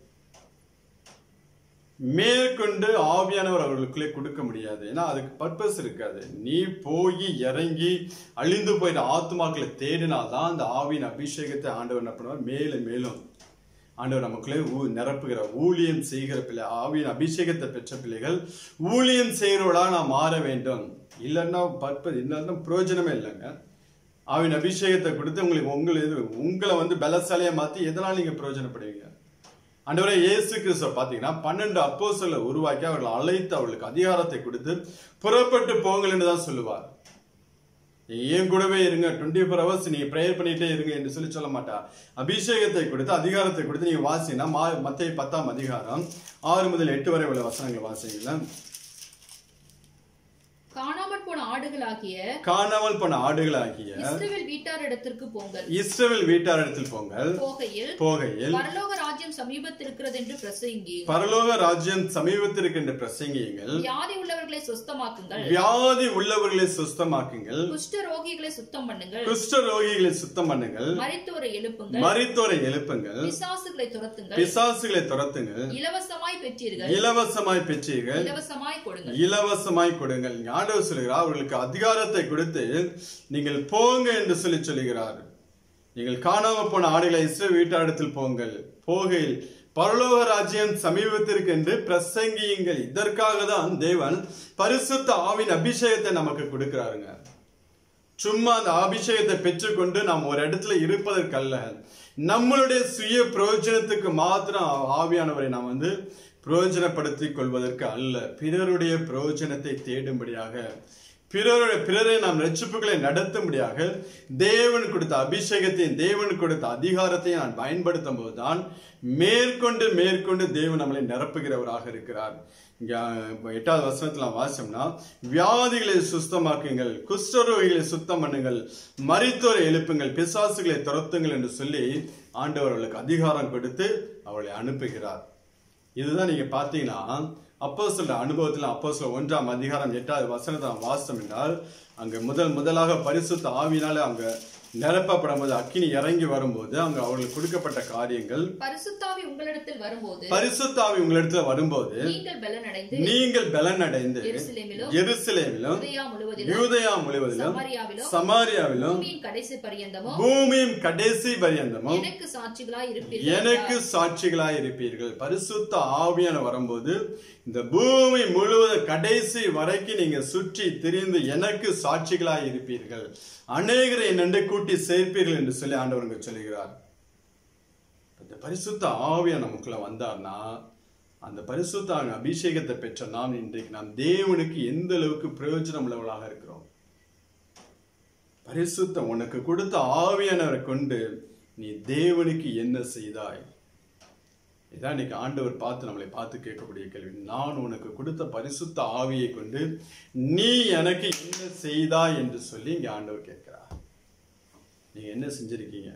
மேற்கொண்டு ஆவியானவர் அவர்களுக்குள்ளே கொடுக்க முடியாது. ஏன்னா அதுக்கு பர்பஸ் இருக்காது. நீ போய் இறங்கி அழிந்து போயிட்ட ஆத்மாக்களை தேடினாதான் அந்த ஆவியின் அபிஷேகத்தை ஆண்டவர் என்ன பண்ணுவார்? மேலும் மேலும் ஆண்டவர் நமக்குள்ளே ஊ- நிரப்புகிற ஊழியம் செய்கிற பிள்ளை ஆவியின் அபிஷேகத்தை பெற்ற பிள்ளைகள் ஊழியம் செய்கிறவளாக நாம் மாற வேண்டும். இல்லைன்னா பர்பஸ் இல்லைன்னா பிரயோஜனமே இல்லைங்க. ஆவின் அபிஷேகத்தை கொடுத்து உங்களுக்கு உங்களை இது உங்களை வந்து பலசாலையை மாற்றி எதனால் நீங்கள் பிரயோஜனப்படுவீங்க? அண்டவரை இயேசு கிறிஸ்துவ பார்த்தீங்கன்னா பன்னெண்டு அப்போசலை உருவாக்கி அவர்களை அழைத்து அவர்களுக்கு அதிகாரத்தை கொடுத்து புறப்பட்டு போங்கள் என்று தான் சொல்லுவார். ஏன் கூடவே இருங்க? டுவெண்ட்டி ஃபோர் ஹவர்ஸ் நீங்க ப்ரேயர் பண்ணிட்டே இருங்க என்று சொல்லி சொல்ல மாட்டா. அபிஷேகத்தை கொடுத்து அதிகாரத்தை கொடுத்து நீங்க வாசினா மா மத்திய பத்தாம் அதிகாரம் ஆறு முதல் எட்டு வரை உள்ள வசனங்கள் வாசிங்களேன் காணாமற் போன ஆடுகளாகிய காணாமல் போன ஆடுகளாகிய இஸ்ரவேல் வீட்டாரிடத்திற்கு போங்கள். இஸ்ரவேல் வீட்டாரிடத்தில் போங்கள். போகையில் போகையில் பரலோக ராஜ்யம் சமீபத்திருக்கிறது என்று பிரசங்கி பரலோக ராஜ்யம் சமீபத்திருக்கின்ற பிரசங்கியுங்கள். வியாதி உள்ளவர்களை சுஸ்தமாக்குங்கள். வியாதி உள்ளவர்களை சுத்தமாக்குங்கள் குஷ்ட ரோகிகளை சுத்தம் பண்ணுங்கள். குஷ்ட ரோகிகளை சுத்தம் பண்ணுங்கள். மரித்தோரை எழுப்புங்கள். மரித்தோரை எழுப்புங்கள். பிசாசுகளை துரத்துங்கள். பிசாசுகளை துரத்துங்கள். இலவசமாய் பெற்றீர்கள். இலவசமாய் பெற்றீர்கள். இலவசமாய் கொடுங்கள். இலவசமாய் கொடுங்கள். சொல்கிறார் அவர்களுக்கு அதிகாரத்தை கொடுத்து நீங்கள் போங்க என்று சொல்லி சொல்லுகிறார். நீங்கள் காணாம போன ஆடுகளை இஸ்ரேல் வீட்டாடத்தில் போங்கள். போகையில் பரலோக ராஜ்யம் சமீபத்திற்கு என்று பிரசங்கியுங்கள். இதற்காக தான் தேவன் பரிசுத்த ஆவின் அபிஷேகத்தை நமக்கு கொடுக்கிறாருங்க. சும்மா அந்த அபிஷேகத்தை பெற்றுக்கொண்டு நாம் ஒரு இடத்துல இருப்பதற்கல்ல. நம்மளுடைய சுய பிரயோஜனத்துக்கு மாத்திரம் ஆவியானவரை நாம் வந்து பிரயோஜனப்படுத்திக் கொள்வதற்கு அல்ல. பிறருடைய பிரயோஜனத்தை தேடும்படியாக பிறருடைய பிறரை நாம் ரட்சிப்புகளை நடத்தும்படியாக தேவன் கொடுத்த அபிஷேகத்தையும் தேவன் கொடுத்த அதிகாரத்தையும் நான் பயன்படுத்தும் போதுதான் மேற்கொண்டு மேற்கொண்டு தேவன் நம்மளை நிரப்புகிறவராக இருக்கிறார். எட்டாவது வசனத்துல நாம் வாசிச்சோம்னா வியாதிகளை சுத்தமாக்குங்கள் குஷ்டரோகிகளை சுத்தம் பண்ணுங்கள் மரித்தோரை எழுப்புங்கள் பிசாசுகளை துரத்துங்கள் என்று சொல்லி ஆண்டவர் அவர்களுக்கு அதிகாரம் கொடுத்து அவளை அனுப்புகிறார். இதுதான் நீங்க பாத்தீங்கன்னா அப்போ அனுபவத்தில் அனுபவத்துல அப்போ ஒன்றாம் அதிகாரம் எட்டாவது வசனத்தை நாம் வாசித்தோம் என்றால் அங்கே முதல் முதலாக பரிசுத்த ஆவினால அங்கே நிரப்பப்படும் போது அக்கினி இறங்கி வரும்போது அங்க அவர்களுக்கு கொடுக்கப்பட்ட காரியங்கள் பரிசுத்தாவி உங்களிடத்தில் வரும்போது பரிசுத்த ஆவி உங்களிடத்துல வரும்போது நீங்கள் பலன் அடைந்து எருசலேமிலும் யூதேயா முழுவதிலும் சமாரியாவிலும் பூமியின் கடைசி பரியந்தமும் எனக்கு சாட்சிகளாய் இருப்பீர்கள் எனக்கு சாட்சிகளாய் இருப்பீர்கள். பரிசுத்த ஆவியான வரும்போது இந்த பூமி முழுவதும் கடைசி வரைக்கும் நீங்க சுற்றி திரிந்து எனக்கு சாட்சிகளாய் இருப்பீர்கள். அநேகரை என்னென்று கூட்டி சேர்ப்பீர்கள் என்று சொல்லி ஆண்டவருங்க சொல்லுகிறார். இந்த பரிசுத்த ஆவியா நமக்குள்ள வந்தார்னா அந்த பரிசுத்த அபிஷேகத்தை பெற்ற நாம் இன்றைக்கு நாம் தேவனுக்கு எந்த அளவுக்கு பிரயோஜனம் உள்ளவர்களாக இருக்கிறோம்? பரிசுத்த உனக்கு கொடுத்த ஆவியானவரை கொண்டு நீ தேவனுக்கு என்ன செய்தாய்? இதான் இன்னைக்கு ஆண்டவர் பார்த்து நம்மளை பார்த்து கேட்கக்கூடிய கேள்வி. நான் உனக்கு கொடுத்த பரிசுத்த ஆவியை கொண்டு நீ எனக்கு என்ன செய்தா என்று சொல்லி இங்கே ஆண்டவர் கேட்கிறார். நீங்க என்ன செஞ்சிருக்கீங்க?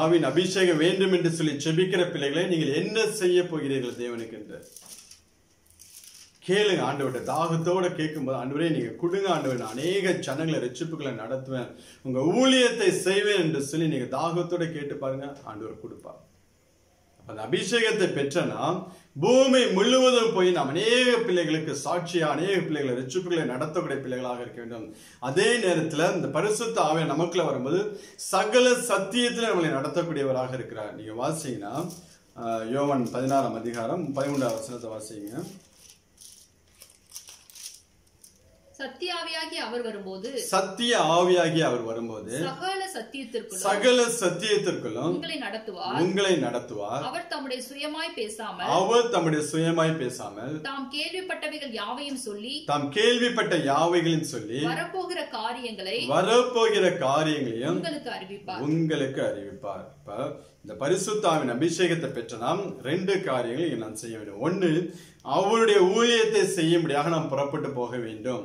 ஆவின் அபிஷேகம் வேண்டும் என்று சொல்லி செபிக்கிற பிள்ளைகளை நீங்கள் என்ன செய்ய போகிறீர்கள் தேவனுக்கு என்று? கேளுங்க ஆண்டவர்கிட்ட தாகத்தோட கேட்கும்போது ஆண்டவரே நீங்க கொடுங்க ஆண்டவர் நான் அநேக ஜனங்களை ரச்சிப்புகளை நடத்துவேன். உங்க ஊழியத்தை செய்வேன் என்று சொல்லி நீங்க தாகத்தோட கேட்டு பாருங்க ஆண்டவர் கொடுப்பார். அந்த அபிஷேகத்தை பெற்ற நாம் பூமி முழுவதும் போய் நாம் அநேக பிள்ளைகளுக்கு சாட்சியா அநேக பிள்ளைகளை ரட்சிப்புகளை நடத்தக்கூடிய பிள்ளைகளாக இருக்க வேண்டும். அதே நேரத்தில் இந்த பரிசுத்த ஆவிய நமக்குள்ள வரும்போது சகல சத்தியத்தில் நம்மளை நடத்தக்கூடியவராக இருக்கிறார். நீங்க வாசிங்கன்னா யோவன் பதினாறாம் அதிகாரம் பதிமூன்றாம் வசனத்தை வாசிங்க. சத்தியாவியாகி அவர் வரும்போது சத்திய ஆவியாகி அவர் வரும்போது சகல சத்தியத்திற்குள்ளும் சகல சத்தியத்திற்குள்ளும் உங்களை நடத்துவார். உங்களை நடத்துவார். அவர் தம்முடைய சுயமாய் பேசாமல் அவர் தம்முடைய சுயமாய் பேசாமல் தாம் கேள்விப்பட்டவைகள் யாவையும் சொல்லி தாம் கேள்விப்பட்ட யாவைகளையும் சொல்லி வரப்போகிற காரியங்களை வரப்போகிற காரியங்களையும் உங்களுக்கு அறிவிப்பார். உங்களுக்கு அறிவிப்பார். இப்ப இந்த பரிசுத்தாவின் அபிஷேகத்தை பெற்ற நாம் ரெண்டு காரியங்களை நாம் செய்ய வேண்டும். ஒண்ணு அவருடைய ஊழியத்தை செய்யும்படியாக நாம் புறப்பட்டு போக வேண்டும்.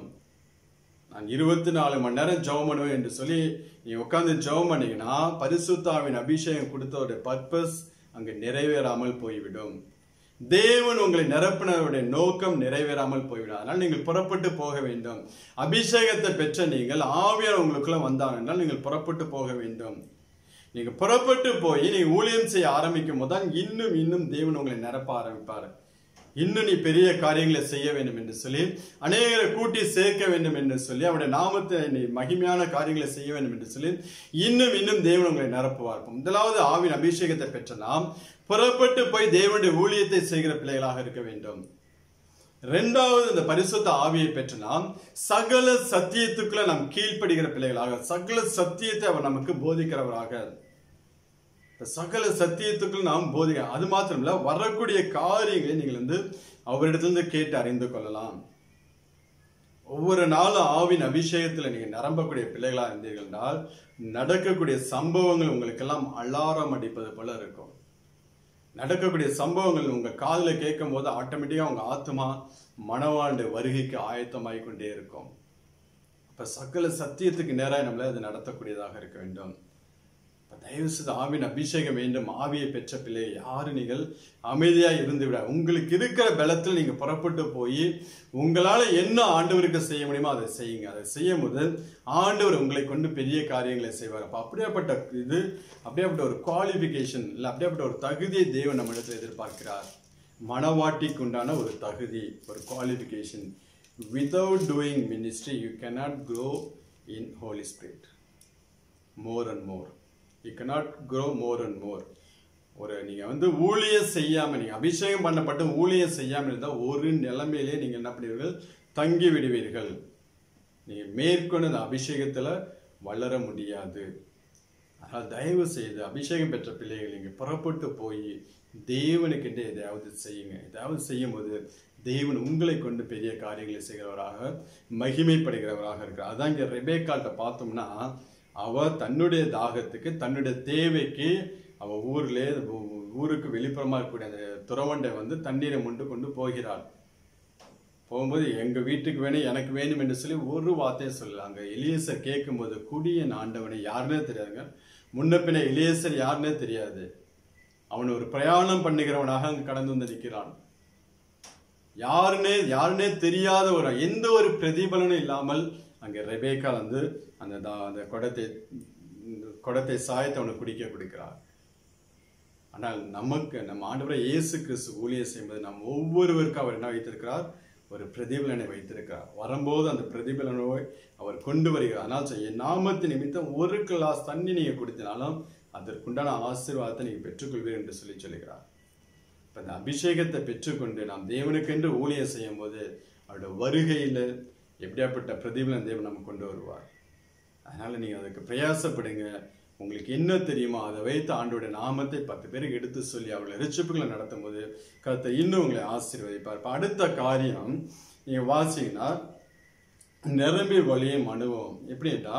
நான் இருபத்தி நாலு மணி நேரம் ஜெபம் பண்ணுவேன் என்று சொல்லி நீ உட்காந்து ஜெபம் பண்ணீங்கன்னா பரிசுத்தாவின் அபிஷேகம் கொடுத்தவருடைய பர்பஸ் அங்கு நிறைவேறாமல் போய்விடும். தேவன் உங்களை நிரப்பினருடைய நோக்கம் நிறைவேறாமல் போய்விடும். அதனால் நீங்கள் புறப்பட்டு போக வேண்டும். அபிஷேகத்தை பெற்ற நீங்கள் ஆவியார் உங்களுக்குள்ள வந்தாங்கன்னால் நீங்கள் புறப்பட்டு போக வேண்டும். நீங்கள் புறப்பட்டு போய் நீங்கள் ஊழியம் செய்ய ஆரம்பிக்கும் போது தான் இன்னும் இன்னும் தேவன் உங்களை நிரப்ப ஆரம்பிப்பார். இன்னும் நீ பெரிய காரியங்களை செய்ய வேண்டும் என்று சொல்லி அநேகரை கூட்டி சேர்க்க வேண்டும் என்று சொல்லி அவருடைய நாமத்தை நீ மகிமையான காரியங்களை செய்ய வேண்டும் என்று சொல்லி இன்னும் இன்னும் தேவன் உங்களை நிரப்புவார். முதலாவது ஆவின் அபிஷேகத்தை பெற்ற நாம் புறப்பட்டு போய் தேவனுடைய ஊழியத்தை செய்கிற பிள்ளைகளாக இருக்க வேண்டும். ரெண்டாவது இந்த பரிசுத்த ஆவியை பெற்று நாம் சகல சத்தியத்துக்குள்ள நாம் கீழ்ப்படுகிற பிள்ளைகளாக சகல சத்தியத்தை அவர் நமக்கு போதிக்கிறவராக. சகல சத்தியத்துக்குள் நாம் போதிக்க அது மாத்திரம் இல்ல வரக்கூடிய காரியங்களை நீங்கள் வந்து அவரிடத்திலிருந்து கேட்டு அறிந்து கொள்ளலாம். ஒவ்வொரு நாளும் ஆவின் அபிஷேகத்தில் நீங்கள் நிரம்பக்கூடிய பிள்ளைகளாக இருந்தீர்கள் என்றால் நடக்கக்கூடிய சம்பவங்கள் உங்களுக்கெல்லாம் அலாரம் அடிப்பது போல இருக்கும். நடக்கக்கூடிய சம்பவங்கள் உங்கள் காதில் கேட்கும் போது ஆட்டோமேட்டிக்காக உங்கள் ஆத்மா மனவாண்டு வருகைக்கு ஆயத்தமாகிக்கொண்டே இருக்கும். இப்போ சகல சத்தியத்துக்கு நேராக நம்மளே அது நடத்தக்கூடியதாக இருக்க வேண்டும். தயவு செய்து ஆவின் அபிஷேகம் வேண்டும். ஆவியை பெற்ற பிள்ளை யாரு நீங்கள்? அமைதியாக இருந்து விட உங்களுக்கு இருக்கிற பலத்தில் நீங்கள் புறப்பட்டு போய் உங்களால் என்ன ஆண்டவருக்கு செய்ய முடியுமோ அதை செய்யுங்க. அதை செய்யும் போது ஆண்டவர் உங்களை கொண்டு பெரிய காரியங்களை செய்வார். அப்போ அப்படியாப்பட்ட இது அப்படியாப்பட்ட ஒரு குவாலிஃபிகேஷன் இல்லை அப்படியாப்பட்ட ஒரு தகுதியை தேவன் நம்மிடத்தில் எதிர்பார்க்கிறார். மனவாட்டிக்கு உண்டான ஒரு தகுதி ஒரு qualification without doing ministry you cannot grow in holy spirit more and more you cannot grow more and more ஒரு நீங்கள் வந்து ஊழியம் செய்யாமல் நீங்கள் அபிஷேகம் பண்ணப்பட்டு ஊழியம் செய்யாமல் இருந்தால் ஒரு நிலைமையிலே நீங்கள் என்ன பண்ணுவீர்கள் தங்கி விடுவீர்கள். நீங்கள் மேற்கொண்டு அந்த அபிஷேகத்தில் வளர முடியாது. ஆனால் தயவு செய்து அபிஷேகம் பெற்ற பிள்ளைகள் நீங்கள் புறப்பட்டு போய் தேவனுக்கென்று எதையாவது செய்யுங்க. எதாவது செய்யும்போது தேவன் உங்களை கொண்டு பெரிய காரியங்களை செய்கிறவராக மகிமைப்படுகிறவராக இருக்கிறார். அதான் இங்கே ரெபேக்கால்கிட்ட பார்த்தோம்னா அவ தன்னுடைய தாகத்துக்கு தன்னுடைய தேவைக்கு அவ ஊர்ல ஊருக்கு வெளிப்புறமா இருக்கக்கூடிய அந்த துறவண்டை வந்து தண்ணீரை முண்டு கொண்டு போகிறாள். போகும்போது எங்க வீட்டுக்கு வேணும் எனக்கு வேணும் என்று சொல்லி ஒரு வார்த்தையை சொல்லல. அங்க எலியேசர் கேட்கும்போது குடியன் ஆண்டவனை யாருன்னே தெரியாதுங்க. முன்ன பின்ன இளையசர் யாருன்னே தெரியாது. அவன் ஒரு பிரயாணம் பண்ணுகிறவனாக அங்கே கடந்து வந்து நிற்கிறான். யாருன்னே யாருன்னே தெரியாத ஒரு எந்த ஒரு பிரதிபலனும் இல்லாமல் அங்க ரெபேக்கா வந்து அந்த தா- அந்த குடத்தை குடத்தை சாயத்தை அவனுக்கு குடிக்க கொடுக்கிறார். ஆனால் நமக்கு நம்ம ஆண்டவரை இயேசு கிறிஸ்து ஊழியம் செய்யும்போது நம்ம ஒவ்வொருவருக்கும் அவர் என்ன வைத்திருக்கிறார்? ஒரு பிரதிபலனை வைத்திருக்கிறார். வரும்போது அந்த பிரதிபலனை அவர் கொண்டு வருகிறார். ஆனால் என் நாமத்து நிமித்தம் ஒரு கிளாஸ் தண்ணி நீங்கள் கொடுத்தினாலும் அதற்குண்டான ஆசீர்வாதத்தை நீங்கள் பெற்றுக்கொள்வீர் என்று சொல்லி சொல்கிறார் இப்போ இந்த அபிஷேகத்தை பெற்றுக்கொண்டு நாம் தேவனுக்கென்று ஊழியம் செய்யும் போது அவருடைய வருகையில் எப்படியாப்பட்ட பிரதிபலன் தேவன் நம்ம கொண்டு வருவார். அதனால் நீங்கள் அதுக்கு பிரயாசப்படுங்க. உங்களுக்கு என்ன தெரியுமோ அதை வைத்து ஆண்டோட நாமத்தை பத்து பேருக்கு எடுத்து சொல்லி அவர்களை ரிச்சிப்புகளை நடத்தும் போது கருத்தை இன்னும் உங்களை ஆசீர்வதிப்பார். இப்போ அடுத்த காரியம் நீங்கள் வாசிங்கன்னா நிரம்பி வழியும் அனுபவம் எப்படின்னா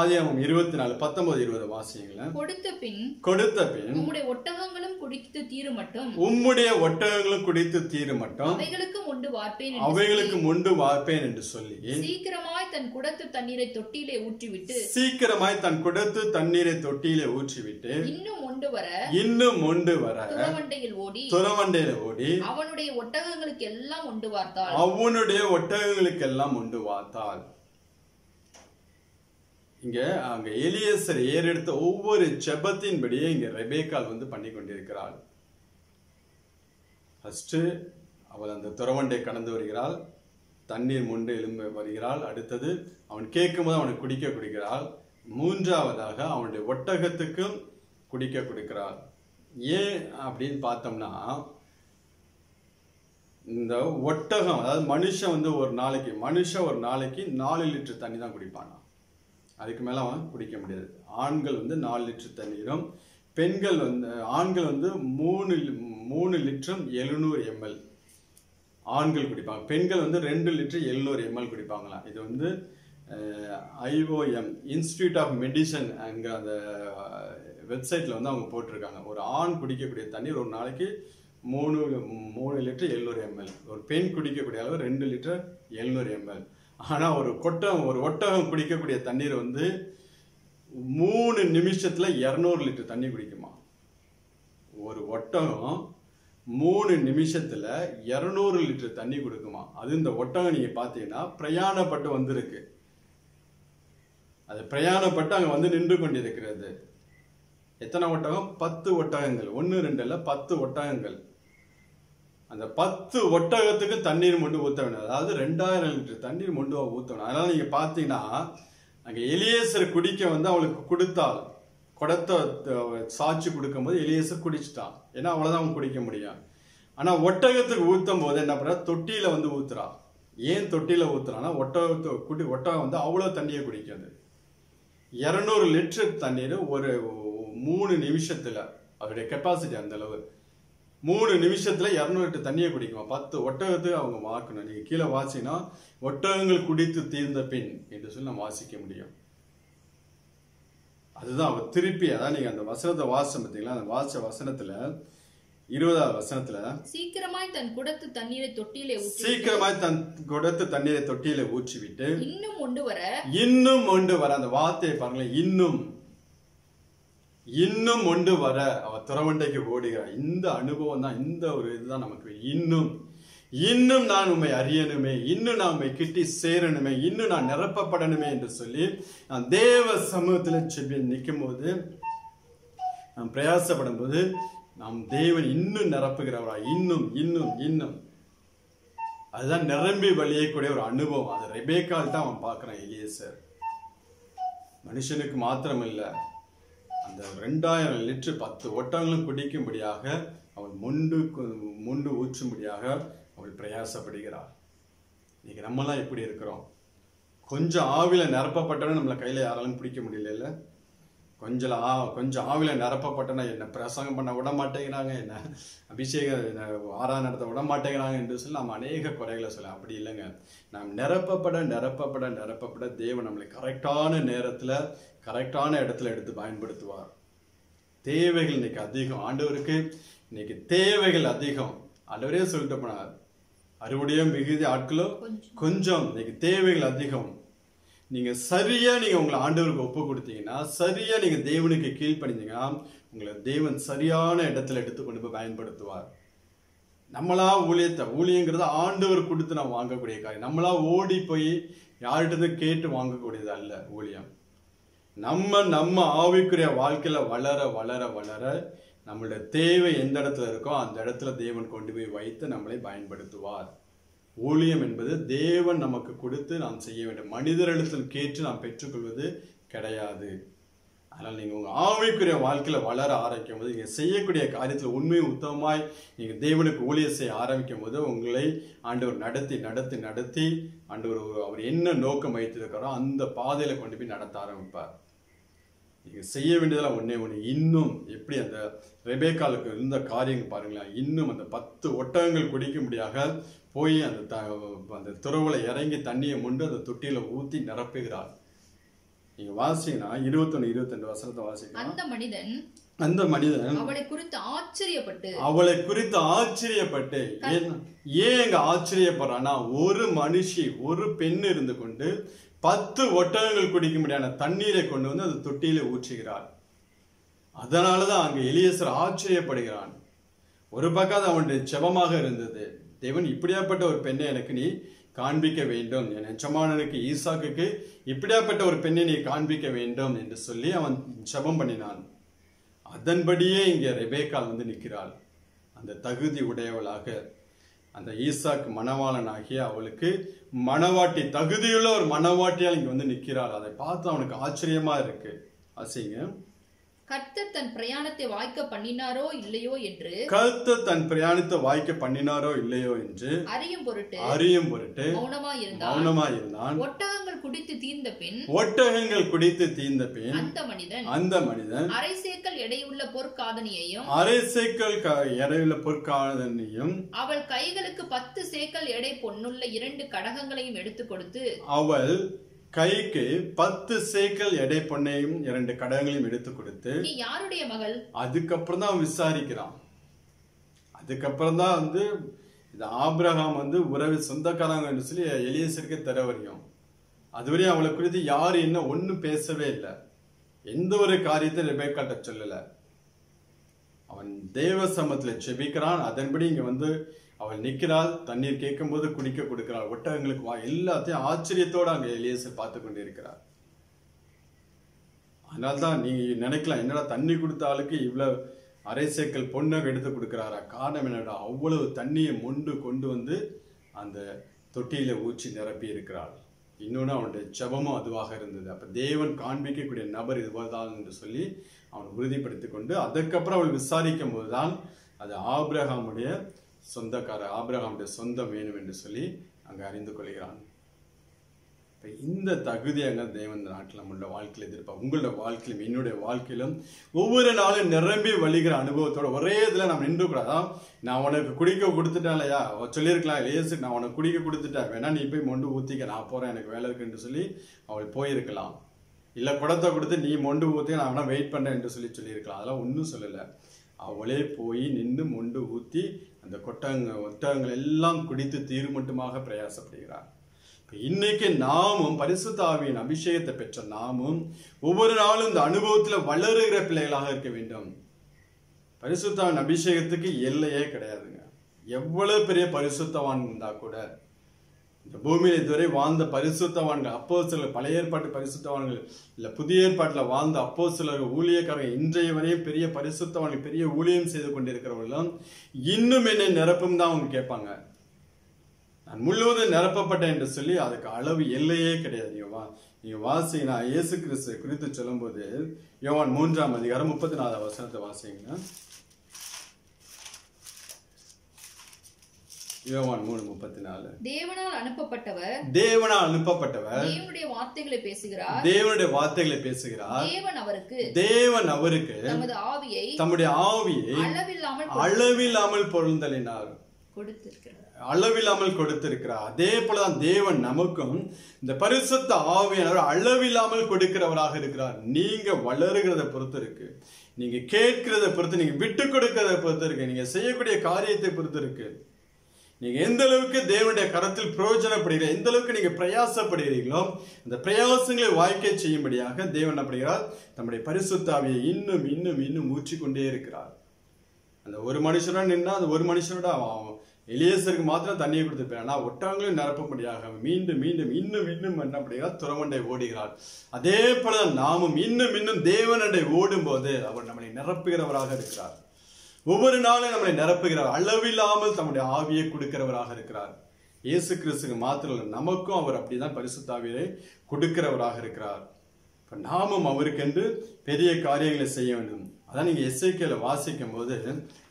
ஆதியாமம் இருபத்தி நாலு பத்தொன்பது இருபது வாசியங்களேன் கொடுத்த பின் கொடுத்த பின் உம்முடைய ஒட்டகங்களும் குடித்து தீரு மட்டும். உம்முடைய ஒட்டகங்களும் குடித்து தீரு மட்டும். அவைகளுக்கும் உண்டு வார்ப்பேன் அவைகளுக்கு முண்டு வார்ப்பேன் என்று சொல்லி. சீக்கிரமாய் தன் குடத்து தண்ணீரை தொட்டியிலே ஊற்றிவிட்டு. சீக்கிரமாய் தன் குடத்து தண்ணீரை தொட்டியில ஊற்றிவிட்டு. இன்னும் உண்டு வர இன்னும் மொண்டு வர துறவண்டையில் ஓடி. துறவண்டையில ஓடி. அவனுடைய ஒட்டகங்களுக்கு எல்லாம் உண்டு வார்த்தாள். அவனுடைய ஒட்டகங்களுக்கெல்லாம் உண்டு வாத்தாள் இங்கே அங்கே எலியசர் ஏறெடுத்த ஒவ்வொரு செபத்தின்படியே இங்கே ரெபேக்கால் வந்து பண்ணி கொண்டிருக்கிறாள். ஃபஸ்ட்டு அவள் அந்த துறவண்டை கடந்து வருகிறாள். தண்ணீர் முண்டு எலும்ப வருகிறாள். அடுத்தது அவன் கேட்கும்போது அவனை குடிக்க கொடுக்கிறாள். மூன்றாவதாக அவனுடைய ஒட்டகத்துக்கும் குடிக்க கொடுக்கிறாள். ஏன் அப்படின்னு பார்த்தோம்னா இந்த ஒட்டகம் அதாவது மனுஷன் வந்து ஒரு நாளைக்கு மனுஷன் ஒரு நாளைக்கு நாலு லிட்டர் தண்ணி தான் குடிப்பானா அதுக்கு மேலே அவன் குடிக்க முடியாது. ஆண்கள் வந்து நாலு லிட்டர் தண்ணீரும் பெண்கள் வந்து ஆண்கள் வந்து மூணு மூணு லிட்டரும் எழுநூறு எம்எல் ஆண்கள் குடிப்பாங்க. பெண்கள் வந்து ரெண்டு லிட்டர் எழுநூறு எம்எல் குடிப்பாங்களாம் இது வந்து ஐஓஎம் இன்ஸ்டியூட் ஆஃப் மெடிசன் அங்கே அந்த வெப்சைட்டில் வந்து அவங்க போட்டிருக்காங்க. ஒரு ஆண் குடிக்கக்கூடிய தண்ணீர் ஒரு நாளைக்கு மூணு மூணு லிட்டர் எழுநூறு எம்எல். ஒரு பெண் குடிக்கக்கூடிய அளவு ரெண்டு லிட்டர் எழுநூறு எம்எல். ஆனால் ஒரு கொட்டகம் ஒரு ஒட்டகம் குடிக்கக்கூடிய தண்ணீர் வந்து மூணு நிமிஷத்தில் இரநூறு லிட்டர் தண்ணி குடிக்குமா? ஒரு ஒட்டகம் மூணு நிமிஷத்தில் இரநூறு லிட்டர் தண்ணி கொடுக்குமா? அது இந்த ஒட்டகம் நீங்கள் பார்த்தீங்கன்னா பிரயாணப்பட்டு வந்திருக்கு. அது பிரயாணப்பட்டு அங்கே வந்து நின்று கொண்டிருக்கிறது. எத்தனை ஒட்டகம்? பத்து ஒட்டகங்கள். ஒன்று ரெண்டு பத்து ஒட்டகங்கள். அந்த பத்து ஒட்டகத்துக்கு தண்ணீர் மொண்டு ஊத்த வேணும் அதாவது ரெண்டாயிரம் லிட்டர் தண்ணீர் மொண்டு ஊற்றணும் அதனால நீங்க பாத்தீங்கன்னா அங்க எலியேசர் குடிக்க வந்து அவளுக்கு கொடுத்தாள். குடத்தை த- சாட்சி கொடுக்கும்போது எலியேசர் குடிச்சிட்டான். ஏன்னா அவ்வளவுதான் அவன் குடிக்க முடியும். ஆனா ஒட்டகத்துக்கு ஊத்தும் போது என்ன பண்றா? தொட்டியில வந்து ஊத்துறா. ஏன் தொட்டியில ஊற்றுறான்னா ஒட்டகத்தை குடி ஒட்டகம் வந்து அவ்வளவு தண்ணியை குடிக்காது. இரநூறு லிட்டர் தண்ணீர் ஒரு மூணு நிமிஷத்துல அதோடைய கெப்பாசிட்டி அந்த அளவு. மூணு நிமிஷத்துல இரநூறு லிட்டர் தண்ணியை குடிக்குமா பத்து ஒட்டகத்துக்கு அவங்க வாக்கணும். நீங்க கீழே வாசினா ஒட்டகங்கள் குடித்து தீர்ந்த பின் என்று சொல்லி நம்ம வாசிக்க முடியும். அதுதான் அவர் திருப்பி அதான் நீங்க அந்த வசனத்தை வாசம் பார்த்தீங்களா? அந்த வாச வசனத்துல இருபதாவது வசனத்துல சீக்கிரமாய் தன் குடத்து தண்ணீரை தொட்டியிலே சீக்கிரமாய் தன் குடத்து தண்ணீரை தொட்டியில ஊற்றி விட்டு இன்னும் கொண்டு வர இன்னும் ஒன்று வர அந்த வார்த்தையை பாருங்களேன் இன்னும் இன்னும் ஒன்று வர அவ துறவண்டைக்கு ஓடுகிறார் இந்த அனுபவம் தான் இந்த ஒரு இதுதான் நமக்கு இன்னும். இன்னும் நான் உண்மை அறியணுமே இன்னும் நான் உண்மை கிட்டி சேரணுமே இன்னும் நான் நிரப்பப்படணுமே என்று சொல்லி நான் தேவ சமூகத்தில் செப்பி நிற்கும் போது நாம் பிரயாசப்படும் போது நாம் தேவன் இன்னும் நிரப்புகிறவரா? இன்னும் இன்னும் இன்னும். அதுதான் நிரம்பி வழியக்கூடிய ஒரு அனுபவம். அது ரெபேக்கால் தான் அவன் பார்க்குறான் எலியசர். மனுஷனுக்கு மாத்திரம் இல்லை அந்த ரெண்டாயிரம் லிட்டர் பத்து ஓட்டங்களும் குடிக்கும்படியாக அவள் முண்டு கு- முண்டு ஊற்றும்படியாக அவள் பிரயாசப்படுகிறாள். இன்னைக்கு நம்மலாம் எப்படி இருக்கிறோம். கொஞ்சம் ஆவில நிரப்பப்பட்டவன நம்மளை கையில் யாராலும் பிடிக்க முடியல கொஞ்சம் ஆ கொஞ்சம் ஆவில நிரப்பப்பட்டனா என்ன பிரசங்கம் பண்ண விட மாட்டேங்கிறாங்க என்ன அபிஷேகம் ஆறா நடத்த விட மாட்டேங்கிறாங்க என்று சொல்லி நாம் அநேக குறைகளை சொல்லலாம் அப்படி இல்லைங்க. நாம் நிரப்பப்பட நிரப்பப்பட நிரப்பப்பட தேவன் நம்மளை கரெக்டான நேரத்தில் கரெக்டான இடத்துல எடுத்து பயன்படுத்துவார். தேவைகள் இன்னைக்கு அதிகம். ஆண்டவருக்கு இன்னைக்கு தேவைகள் அதிகம். ஆண்டவரே சொல்லிட்டு போனார். அறுவடையும் மிகுதி ஆட்களோ கொஞ்சம். இன்னைக்கு தேவைகள் அதிகம். நீங்க சரியா நீங்க உங்களை ஆண்டவருக்கு ஒப்பு கொடுத்தீங்கன்னா சரியா நீங்க தேவனுக்கு கீழ்ப்படிஞ்சீங்கன்னா உங்களை தேவன் சரியான இடத்துல எடுத்து கொண்டு போய் பயன்படுத்துவார். நம்மளா ஊழியத்தை ஊழியங்கிறது ஆண்டவர் கொடுத்து நம்ம வாங்கக்கூடிய காரியம். நம்மளா ஓடி போய் யார்கிட்ட கேட்டு வாங்கக்கூடியது அல்ல ஊழியம். நம்ம நம்ம ஆவிக்குரிய வாழ்க்கையில வளர வளர வளர நம்மளுடைய தேவை எந்த இடத்துல இருக்கோ அந்த இடத்துல தேவன் கொண்டு போய் வைத்து நம்மளை பயன்படுத்துவார். ஊழியம் என்பது தேவன் நமக்கு கொடுத்து நாம் செய்ய வேண்டும். மனிதரிடத்தில் கேட்டு நாம் பெற்றுக்கொள்வது கிடையாது. அதனால் நீங்கள் உங்கள் ஆவிக்குரிய வாழ்க்கையில் வளர ஆரம்பிக்கும் போது நீங்கள் செய்யக்கூடிய காரியத்தில் உண்மையும் உத்தமமாய் நீங்கள் தேவனுக்கு ஊழியம் செய்ய ஆரம்பிக்கும் போது உங்களை ஆண்டவர் நடத்தி நடத்தி நடத்தி ஆண்டவர் ஒரு- அவர் என்ன நோக்கம் வைத்திருக்காரோ அந்த பாதையில் கொண்டு போய் நடத்த ஆரம்பிப்பார். நீங்க செய்ய வேண்டியதெல்லாம் ஒண்ணே ஒண்ணு. இன்னும் எப்படி அந்த ரெபேக்காலுக்கு இருந்த காரியங்கள் பாருங்களேன். இன்னும் அந்த பத்து ஒட்டகங்கள் குடிக்கும்படியாக போய் அந்த த- அந்த துறவுல இறங்கி தண்ணியை மொண்டு அந்த தொட்டியில ஊத்தி நிரப்புகிறார். நீங்க வாசிங்கன்னா இருபத்தொன்னு இருபத்தெண்டு வசனத்தை வாசிக்கலாம். அந்த மனிதன் அந்த மனிதன் அவளை குறித்து ஆச்சரியப்பட்டு அவளை குறித்து ஆச்சரியப்பட்டு ஏன் ஏன் இங்க ஆச்சரியப்படுறான்னா ஒரு மனுஷி ஒரு பெண் இருந்து கொண்டு பத்து ஒட்டகங்கள் குடிக்கும்படியான தண்ணீரை கொண்டு வந்து அந்த தொட்டியில ஊற்றுகிறாள். அதனாலதான் அங்கே எலியசர் ஆச்சரியப்படுகிறான். ஒரு பக்கம் அது அவனுடைய செபமாக இருந்தது. தேவன் இப்படியாப்பட்ட ஒரு பெண்ணை எனக்கு நீ காண்பிக்க வேண்டும். என் எஜமானனுக்கு ஈசாக்குக்கு இப்படியாப்பட்ட ஒரு பெண்ணை நீ காண்பிக்க வேண்டும் என்று சொல்லி அவன் ஜபம் பண்ணினான். அதன்படியே இங்கே ரெபேக்கால் வந்து நிற்கிறாள். அந்த தகுதி உடையவளாக அந்த ஈசாக்கு மணவாளனாகிய அவளுக்கு மணவாட்டி தகுதியுள்ள ஒரு மணவாட்டியால் இங்கே வந்து நிற்கிறாள் அதை பார்த்து அவனுக்கு ஆச்சரியமாக இருக்குது அசிங்க கர்த்தர் தன் பிரயாணத்தை வாய்க்க பண்ணினாரோ இல்லையோ என்று கர்த்தர் தன் பிரயாணத்தை வாய்க்க பண்ணினாரோ இல்லையோ என்று அறியும் பொருட்டு அறியும் பொருட்டு மௌனமாய் இருந்தான் மௌனமாய் இருந்தான் ஒட்டகங்கள் குடித்து தீர்ந்த பின் ஒட்டகங்கள் குடித்து தீர்ந்த பின் அந்த மனிதன் அந்த மனிதன் அரை சேக்கல் எடையுள்ள பொற்காதனியையும் அரை சேக்கல் எடையுள்ள பொற்காதனையும் அவள் கைகளுக்கு பத்து சேக்கல் எடை பொன்னுள்ள இரண்டு கடகங்களையும் எடுத்து கொடுத்து அவள் கைக்கு பத்து சேக்கல் எடை பொண்ணையும் இரண்டு கடகங்களையும் எடுத்து கொடுத்து யாருடைய மகள்? அதுக்கப்புறம் தான் அவன் விசாரிக்கிறான். அதுக்கப்புறம் தான் வந்து இந்த ஆபிரகாம் வந்து உறவு சொந்தக்காரங்கன்னு சொல்லி எலியசருக்கு தர வரையும். அதுவரையும் அவளை குறித்து யாரு என்ன ஒண்ணும் பேசவே இல்லை. எந்த ஒரு காரியத்தை ரெபேக்காட்ட சொல்லல. அவன் தேவ சமத்துல செபிக்கிறான் அதன்படி இங்க வந்து அவள் நிற்கிறாள் தண்ணீர் கேட்கும்போது குடிக்க கொடுக்கிறாள். ஒட்டகங்களுக்கு வா எல்லாத்தையும் ஆச்சரியத்தோடு அங்கே எலியேசர் பார்த்து கொண்டிருக்கிறார். அதனால்தான் நீ நினைக்கலாம் என்னடா தண்ணி கொடுத்த ஆளுக்கு இவ்வளவு அரை சேக்கல் பொண்ணை எடுத்து கொடுக்குறாரா? காரணம் என்னடா அவ்வளவு தண்ணியை மொண்டு கொண்டு வந்து அந்த தொட்டியில ஊற்றி நிரப்பி இருக்கிறாள். இன்னொன்று அவனுடைய ஜெபமும் அதுவாக இருந்தது. அப்ப தேவன் காண்பிக்கக்கூடிய நபர் இதுவாதான் என்று சொல்லி அவன் உறுதிப்படுத்தி கொண்டு அதுக்கப்புறம் அவள் விசாரிக்கும் போதுதான் அது ஆபிரகாமுடைய சொந்தக்காரர் ஆபிரகாமுடைய சொந்தம் வேணும் என்று சொல்லி அங்கே அறிந்து கொள்கிறான். இப்போ இந்த தகுதியாக தேவன் நாட்டில் நம்மளோட வாழ்க்கையில் எதிர்ப்பா? உங்களோட வாழ்க்கையிலும் என்னுடைய வாழ்க்கையிலும் ஒவ்வொரு நாளும் நிரம்பி வழிகிற அனுபவத்தோட ஒரே இதில் நம்ம நின்று கூடாதான் நான் உனக்கு குடிக்க கொடுத்துட்டேன் இல்லையா? சொல்லியிருக்கலாம் லேசு நான் உனக்கு குடிக்க கொடுத்துட்டேன். வேணா நீ போய் மொண்டு ஊற்றிக்க நான் போகிறேன் எனக்கு வேலை இருக்குன்னு சொல்லி அவள் போயிருக்கலாம். இல்லை குடத்தை கொடுத்து நீ மொண்டு ஊற்றி நான் வேணா வெயிட் பண்ணேன் என்று சொல்லி சொல்லியிருக்கலாம். அதெல்லாம் ஒன்றும் சொல்லலை. அவளே போய் நின்று மொண்டு ஊற்றி அந்த கொட்டங்க ஒட்டகங்கள் எல்லாம் குடித்து தீர் மட்டுமாக பிரயாசப்படுகிறார். இன்னைக்கு நாமும் பரிசுத்தாவியின் அபிஷேகத்தை பெற்ற நாமும் ஒவ்வொரு நாளும் இந்த அனுபவத்தில் வளருகிற பிள்ளைகளாக இருக்க வேண்டும். பரிசுத்தாவின் அபிஷேகத்துக்கு எல்லையே கிடையாதுங்க. எவ்வளவு பெரிய பரிசுத்தவான் இருந்தா கூட இந்த பூமியில் இதுவரை வாழ்ந்த பரிசுத்தவான்கள் அப்போ சிலர் பழைய ஏற்பாட்டு பரிசுத்தவான்கள் இல்ல புதிய ஏற்பாட்டில் வாழ்ந்த அப்போ சிலர் ஊழியக்காரர்கள் இன்றைய வரையும் பெரிய பரிசுத்தவான்கள் பெரிய ஊழியம் செய்து கொண்டிருக்கிறவர்களும் இன்னும் என்ன நிரப்பும் தான் அவங்க கேட்பாங்க. நான் முழுவதும் நிரப்பப்பட்டேன் என்று சொல்லி அதுக்கு அளவு எல்லையே கிடையாது நீங்க வா நீங்க வாசிங்கன்னா இயேசு கிறிஸ்து குறித்து சொல்லும்போது யோவான் மூன்றாம் அதிகாரம் முப்பத்தி நாலாவது வசனத்தை வாசிங்க. யோவான் மூணு முப்பத்தி நாலு தேவனால் அனுப்பப்பட்டவர் தேவனால் அனுப்பப்பட்டவர். தேவனுடைய வார்த்தைகளை பேசுகிறார். தேவனுடைய வார்த்தைகளை பேசுகிறார். தேவன் அவருக்கு தேவன் அவருக்கு தமது ஆவியை தம்முடைய ஆவியை அளவில்லாமல் அளவில்லாமல் பொருந்தலினார். கொடுத்திருக்கிறார். அளவில்லாமல் கொடுத்திருக்கிறார். அதே போலதான் தேவன் நமக்கும் இந்த பரிசுத்த ஆவியானவர் அளவில்லாமல் கொடுக்கிறவராக இருக்கிறார். நீங்க வளருகிறத பொறுத்து இருக்கு. நீங்க கேட்கிறத பொறுத்து நீங்க விட்டு கொடுக்கிறத பொறுத்து இருக்கு. நீங்க செய்யக்கூடிய காரியத்தை பொறுத்து இருக்கு. நீங்க எந்த அளவுக்கு தேவனுடைய கரத்தில் பிரயோஜனப்படுகிற எந்த அளவுக்கு நீங்க பிரயாசப்படுகிறீர்களோ அந்த பிரயாசங்களை வாய்க்க செய்யும்படியாக தேவன் அப்படிங்கிறார் தம்முடைய பரிசுத்தாவியை இன்னும் இன்னும் இன்னும் ஊற்றிக்கொண்டே இருக்கிறார். அந்த ஒரு மனுஷனோட நின்னா அந்த ஒரு மனுஷனோட அவன் எலியேசருக்கு மாத்திரம் தண்ணியை கொடுத்து ஆனா ஒட்டகங்களையும் நிரப்பும்படியாக அவன் மீண்டும் மீண்டும் இன்னும் இன்னும் என்ன அப்படிங்கிறார் துறவண்டை ஓடுகிறார். அதே போல நாமும் இன்னும் இன்னும் தேவனண்டை ஓடும் போது அவர் நம்மளை நிரப்புகிறவராக இருக்கிறார். ஒவ்வொரு நாளும் நம்மளை நிரப்புகிறார். அளவில்லாமல் தம்முடைய ஆவியை கொடுக்கிறவராக இருக்கிறார். இயேசு கிறிஸ்துக்கு மாத்திரம் நமக்கும் அவர் அப்படிதான் பரிசுத்தாவியை கொடுக்கிறவராக இருக்கிறார். இப்போ நாமும் அவருக்கென்று பெரிய காரியங்களை செய்ய வேண்டும். அதான் நீங்கள் எஸ்ஐக்கியில் வாசிக்கும் போது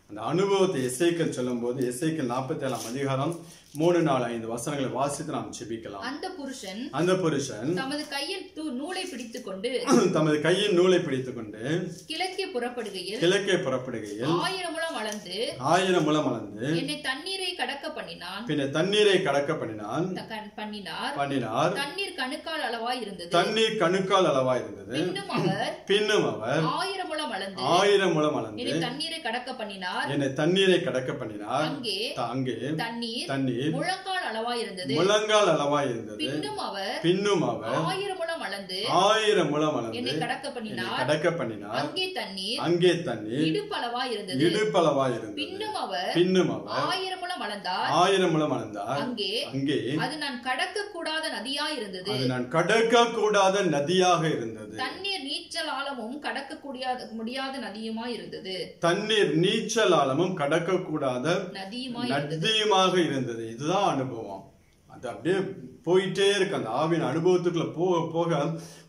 அந்த அனுபவத்தை எஸ்ஐக்கள் சொல்லும் போது எஸ்ஐக்கல் நாற்பத்தி ஏழாம் அதிகாரம் மூணு நாலு ஐந்து வசனங்களை வாசித்து நாம் செபிக்கலாம் அந்த புருஷன் அந்த புருஷன் தமது கையில் நூலை பிடித்துக் கொண்டு தமது கையின் நூலை பிடித்துக் கொண்டு கிழக்கே புறப்படுகையில் கிழக்கே புறப்படுகையில் ஆயிரம் முழம் அளந்து ஆயிரம் முழம் அளந்து என்னை தண்ணீரை கடக்க பண்ணினான். பின்ன தண்ணீரை கடக்க பண்ணினான். பண்ணினார். பண்ணினார். தண்ணீர் கணுக்கால் அளவாய் இருந்தது. தண்ணீர் கணுக்கால் அளவா இருந்தது. பின்னும் அவர் பின்னும் அவர் ஆயிரம் முழம் அளந்து ஆயிரம் முழம் அளந்து என்னை தண்ணீரை கடக்க பண்ணினார். என்னை தண்ணீரை கடக்க பண்ணினார். அங்கே அங்கே தண்ணீர் தண்ணீர் முழங்கால் அளவாய் இருந்தது. முழங்கால் அளவா இருந்தது. பின்னும் அவர் பின்னும் அவர் ஆயிரம் முழம் அளந்து ஆயிரம் முழம் அளந்து என்னை கடக்க பண்ணினார். கடக்க பண்ணினார். அங்கே தண்ணீர் அங்கே தண்ணீர் இடுப்பளவாய் இருந்தது. இடுப்பளவா இருந்தது. பின்னும் அவர் பின்னும் அவர் ஆயிரம் முழம் அளந்தார். ஆயிரம் முழம் அளந்தார். அங்கே அங்கே அது நான் கடக்க கூடாத நதியாய் இருந்தது. அது நான் கடக்க கூடாத நதியாக இருந்தது. தண்ணீர் நீச்சல் ஆழமும் கடக்க கூடியாத முடியாத நதியுமாய் இருந்தது. தண்ணீர் நீச்சல் ஆழமும் கடக்க கூடாத நதியுமாக இருந்தது. இதுதான் அனுபவம். அது அப்படியே போயிட்டே இருக்கு. அந்த ஆவின் அனுபவத்துக்குள்ள போக போக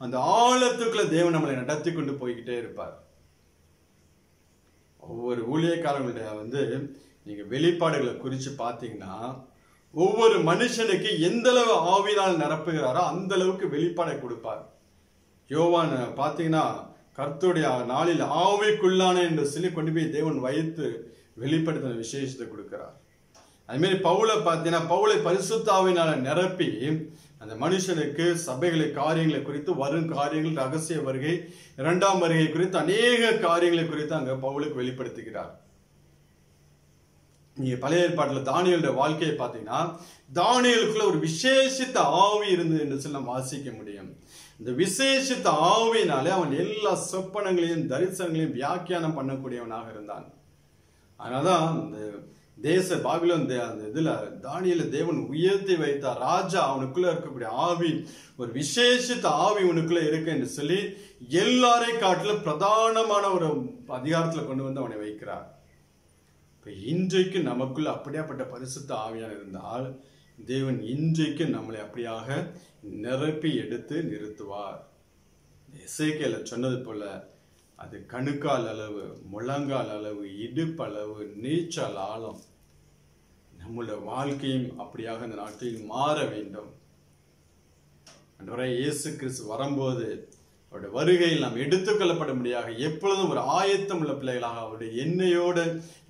அந்த ஆழத்துக்குள்ள தேவன் நம்மளை நடத்தி கொண்டு போய்கிட்டே இருப்பார். ஒவ்வொரு ஊழியக்காரங்களுடைய வந்து நீங்க வெளிப்பாடுகளை குறித்து பார்த்தீங்கன்னா ஒவ்வொரு மனுஷனுக்கு எந்த அளவு ஆவினால் நிரப்புகிறாரோ அந்த அளவுக்கு வெளிப்பாடை கொடுப்பார். யோவான் பார்த்தீங்கன்னா கர்த்துடைய நாளில் ஆவிக்குள்ளான என்று சொல்லி கொண்டு போய் தேவன் வைத்து வெளிப்படுத்தின விசேஷத்தை கொடுக்கிறார். அதுமாரி பவுலை பார்த்தீங்கன்னா பவுலை பரிசுத்தாவினால நிரப்பி அந்த மனுஷனுக்கு சபைகளை காரியங்களை குறித்து வரும் காரியங்கள் ரகசிய வருகை இரண்டாம் வருகை குறித்து அநேக காரியங்களை குறித்து அங்க பவுலுக்கு வெளிப்படுத்துகிறார். நீங்க பழைய ஏற்பாட்டில் தானியலுடைய வாழ்க்கையை பார்த்தீங்கன்னா தானியலுக்குள்ள ஒரு விசேஷித்த ஆவி இருந்தது என்று சொல்லி நம்ம வாசிக்க முடியும். இந்த விசேஷித்த ஆவினாலே அவன் எல்லா சொப்பனங்களையும் தரிசனங்களையும் வியாக்கியானம் பண்ணக்கூடியவனாக இருந்தான். அதனால்தான் இந்த தேச பாபிலோன் தே- அந்த இதுல தானியல தேவன் உயர்த்தி வைத்தார் ராஜா அவனுக்குள்ள இருக்கக்கூடிய ஆவி ஒரு விசேஷித்த ஆவி உனக்குள்ள இருக்கு என்று சொல்லி எல்லாரை காட்டிலும் பிரதானமான ஒரு அதிகாரத்துல கொண்டு வந்து அவனை வைக்கிறார். இப்ப இன்றைக்கு நமக்குள்ள அப்படியாப்பட்ட பரிசுத்த ஆவியான இருந்தால் தேவன் இன்றைக்கு நம்மளை அப்படியாக நிரப்பி எடுத்து நிறுத்துவார். இசைக்கையில சொன்னது போல அது கணுக்கால் அளவு முழங்கால் அளவு இடுப்பளவு நீச்சல் ஆழம். நம்முடைய வாழ்க்கையும் அப்படியாக இந்த நாட்களில் மாற வேண்டும். அன்றைய இயேசு கிறிஸ்து வரும்போது அவருடைய வருகையில் நாம் எடுத்துக்கொள்ளப்படும்படியாக எப்பொழுதும் ஒரு ஆயத்தம் உள்ள பிள்ளைகளாக அவருடைய எண்ணெயோடு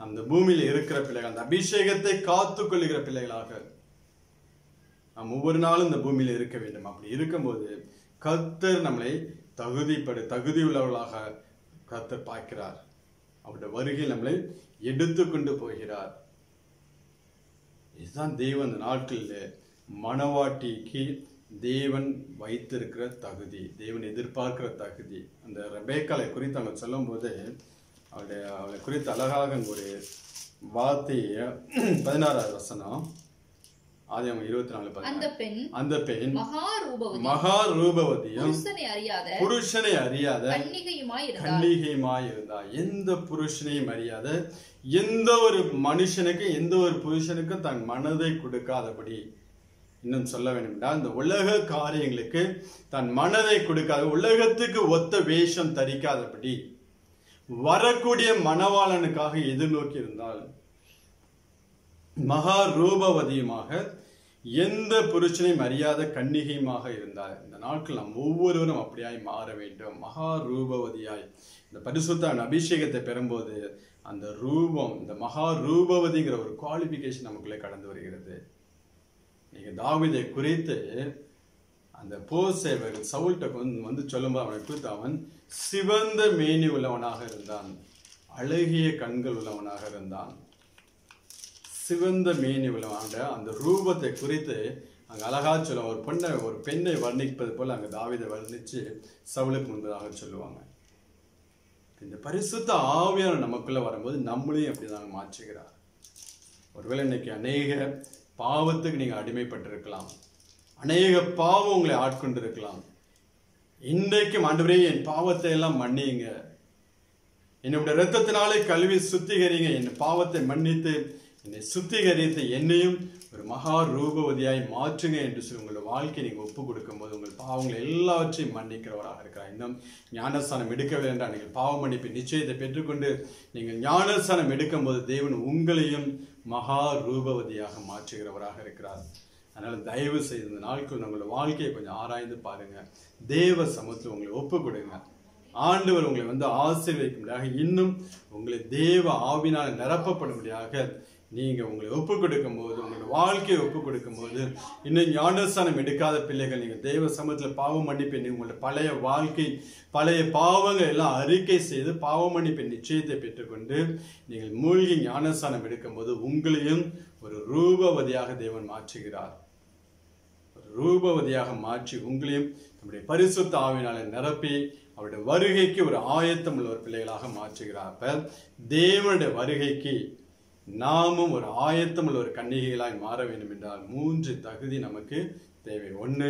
அந்த பூமியில் இருக்கிற பிள்ளைகள் அந்த அபிஷேகத்தை காத்துக்கொள்ளுகிற பிள்ளைகளாக நாம் ஒவ்வொரு நாளும் இந்த பூமியில் இருக்க வேண்டும். அப்படி இருக்கும்போது கத்தர் நம்மளை தகுதிப்படு தகுதியுள்ளவர்களாக கர்த்தர் பார்க்கிறார். அவருடைய வருகையில் நம்மளை எடுத்துக்கொண்டு போகிறார். இதுதான் தேவன் அந்த நாட்களில் மணவாட்டிக்கு தேவன் வைத்திருக்கிற தகுதி தேவன் எதிர்பார்க்கிற தகுதி. அந்த ரெபேக்காலை குறித்து அவங்க சொல்லும்போது அவளுடைய அவளை குறித்து அழகாக ஒரு வார்த்தையை பதினாறாவது வசனம் ஆதி அவங்க இருபத்தி நாலு அந்த. பெண் அந்த பெண் மகா ரூபவதி மகா ரூபவதியும் புருஷனை அறியாத புருஷனை அறியாத கன்னிகையுமாய் இருந்தா எந்த புருஷனையும் அறியாத எந்த ஒரு மனுஷனுக்கு எந்த ஒரு புருஷனுக்கும் தன் மனதை கொடுக்காதபடி. இன்னும் சொல்ல வேண்டும் என்றால் இந்த உலக காரியங்களுக்கு தன் மனதை கொடுக்காத உலகத்துக்கு ஒத்த வேஷம் தரிக்காதபடி வரக்கூடிய மணவாளனுக்காக எதிர்நோக்கி இருந்தால் மகா ரூபவதியுமாக எந்த புருஷனையும் அறியாத கன்னிகையுமாக இருந்தார். இந்த நாட்கள் நாம் ஒவ்வொருவரும் அப்படியாய் மாற வேண்டும். மகா ரூபவதியாய் இந்த பரிசுத்தான் அபிஷேகத்தை பெறும்போது அந்த ரூபம் இந்த மகா ரூபவதிங்கிற ஒரு குவாலிஃபிகேஷன் நமக்குள்ளே கடந்து வருகிறது. நீங்கள் தாவிதை குறித்து அந்த போர் சேவகன் சவுல்ட்ட வந்து வந்து சொல்லும்போது அவனை குறித்து அவன் சிவந்த மேனி உள்ளவனாக இருந்தான். அழகிய கண்கள் உள்ளவனாக இருந்தான். சிவந்த மேனி உள்ளவனாக அந்த ரூபத்தை குறித்து அங்கே அழகாக சொல்லுவாங்க ஒரு பெண்ணை ஒரு பெண்ணை வர்ணிப்பது போல் அங்கே தாவிதை வர்ணித்து சவுளுக்கு முன்பதாக சொல்லுவாங்க. இந்த பரிசுத்த ஆவியான நமக்குள்ளே வரும்போது நம்மளையும் அப்படிதான் மாற்றுகிறார். ஒருவேளை இன்னைக்கு அநேக பாவத்துக்கு நீங்கள் அடிமைப்பட்டிருக்கலாம். அநேக பாவம் உங்களை ஆட்கொண்டிருக்கலாம். இன்றைக்கும் ஆண்டவரே என் பாவத்தை எல்லாம் மன்னியுங்க. என்னுடைய ரத்தத்தினாலே கழுவி சுத்திகரிங்க. என் பாவத்தை மன்னித்து என்னை சுத்திகரித்து என்னையும் ஒரு மகா ரூபவதியாய் மாற்றுங்க என்று சொல்லி உங்கள் வாழ்க்கையை நீங்கள் ஒப்பு கொடுக்கும்போது உங்கள் பாவங்களை எல்லாவற்றையும் மன்னிக்கிறவராக இருக்கிறார். இன்னும் ஞானஸ்தானம் எடுக்கவில்லை என்றால் நீங்கள் பாவ மன்னிப்பு நிச்சயத்தை பெற்றுக்கொண்டு நீங்கள் ஞானஸ்தானம் எடுக்கும் போது தேவன் உங்களையும் மகா ரூபவதியாக மாற்றுகிறவராக இருக்கிறார். அதனால் தயவு செய்து இந்த நாட்கள் உங்களோட வாழ்க்கையை கொஞ்சம் ஆராய்ந்து பாருங்க. தேவ சமூகத்தில் உங்களை ஒப்பு கொடுங்க ஆண்டவர் உங்களை வந்து ஆசீர்வதிக்கும்படியாக இன்னும் உங்களை தேவ ஆவினால் நிரப்பப்படும்படியாக நீங்கள் உங்களை ஒப்பு கொடுக்கும் போது உங்களோட வாழ்க்கையை ஒப்பு கொடுக்கும் போது இன்னும் ஞானஸ்தானம் எடுக்காத பிள்ளைகள் நீங்கள் தேவ சமூகத்தில் பாவம் மன்னிப்பை நீங்க உங்களோட பழைய வாழ்க்கை பழைய பாவங்கள் எல்லாம் அறிக்கை செய்து பாவம் மன்னிப்பின் நிச்சயத்தை பெற்றுக்கொண்டு நீங்கள் மூழ்கி ஞானஸ்தானம் எடுக்கும்போது உங்களையும் ஒரு ரூபவதியாக தேவன் மாற்றுகிறார். ஒரு ரூபவதியாக மாற்றி உங்களையும் நம்முடைய பரிசுத்த ஆவினால நிரப்பி அவருடைய வருகைக்கு ஒரு ஆயத்தம் உள்ள ஒரு பிள்ளைகளாக மாற்றுகிறார். அப்ப தேவனுடைய வருகைக்கு நாமும் ஒரு ஆயத்தம் உள்ள ஒரு கன்னிகைகளாய் மாற வேண்டும் என்றால் மூன்று தகுதி நமக்கு தேவை. ஒன்று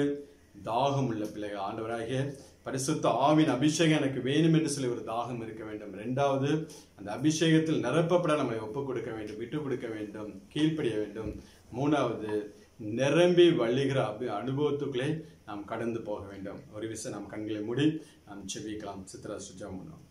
தாகம் உள்ள பிள்ளைகள். ஆண்டவராகிய பரிசுத்த ஆவின் அபிஷேகம் எனக்கு வேணும் என்று சொல்லி ஒரு தாகம் இருக்க வேண்டும். ரெண்டாவது அந்த அபிஷேகத்தில் நிரப்பப்பட நம்மை ஒப்புக் கொடுக்க வேண்டும் விட்டு கொடுக்க வேண்டும் கீழ்ப்படிய வேண்டும். மூணாவது நிரம்பி வழிகிற அபி அனுபவத்துக்களை நாம் கடந்து போக வேண்டும். ஒரு விஷயம் நாம் கண்களை மூடி நாம் செவிக்கலாம் சித்ரா சுஜா முன்னோம்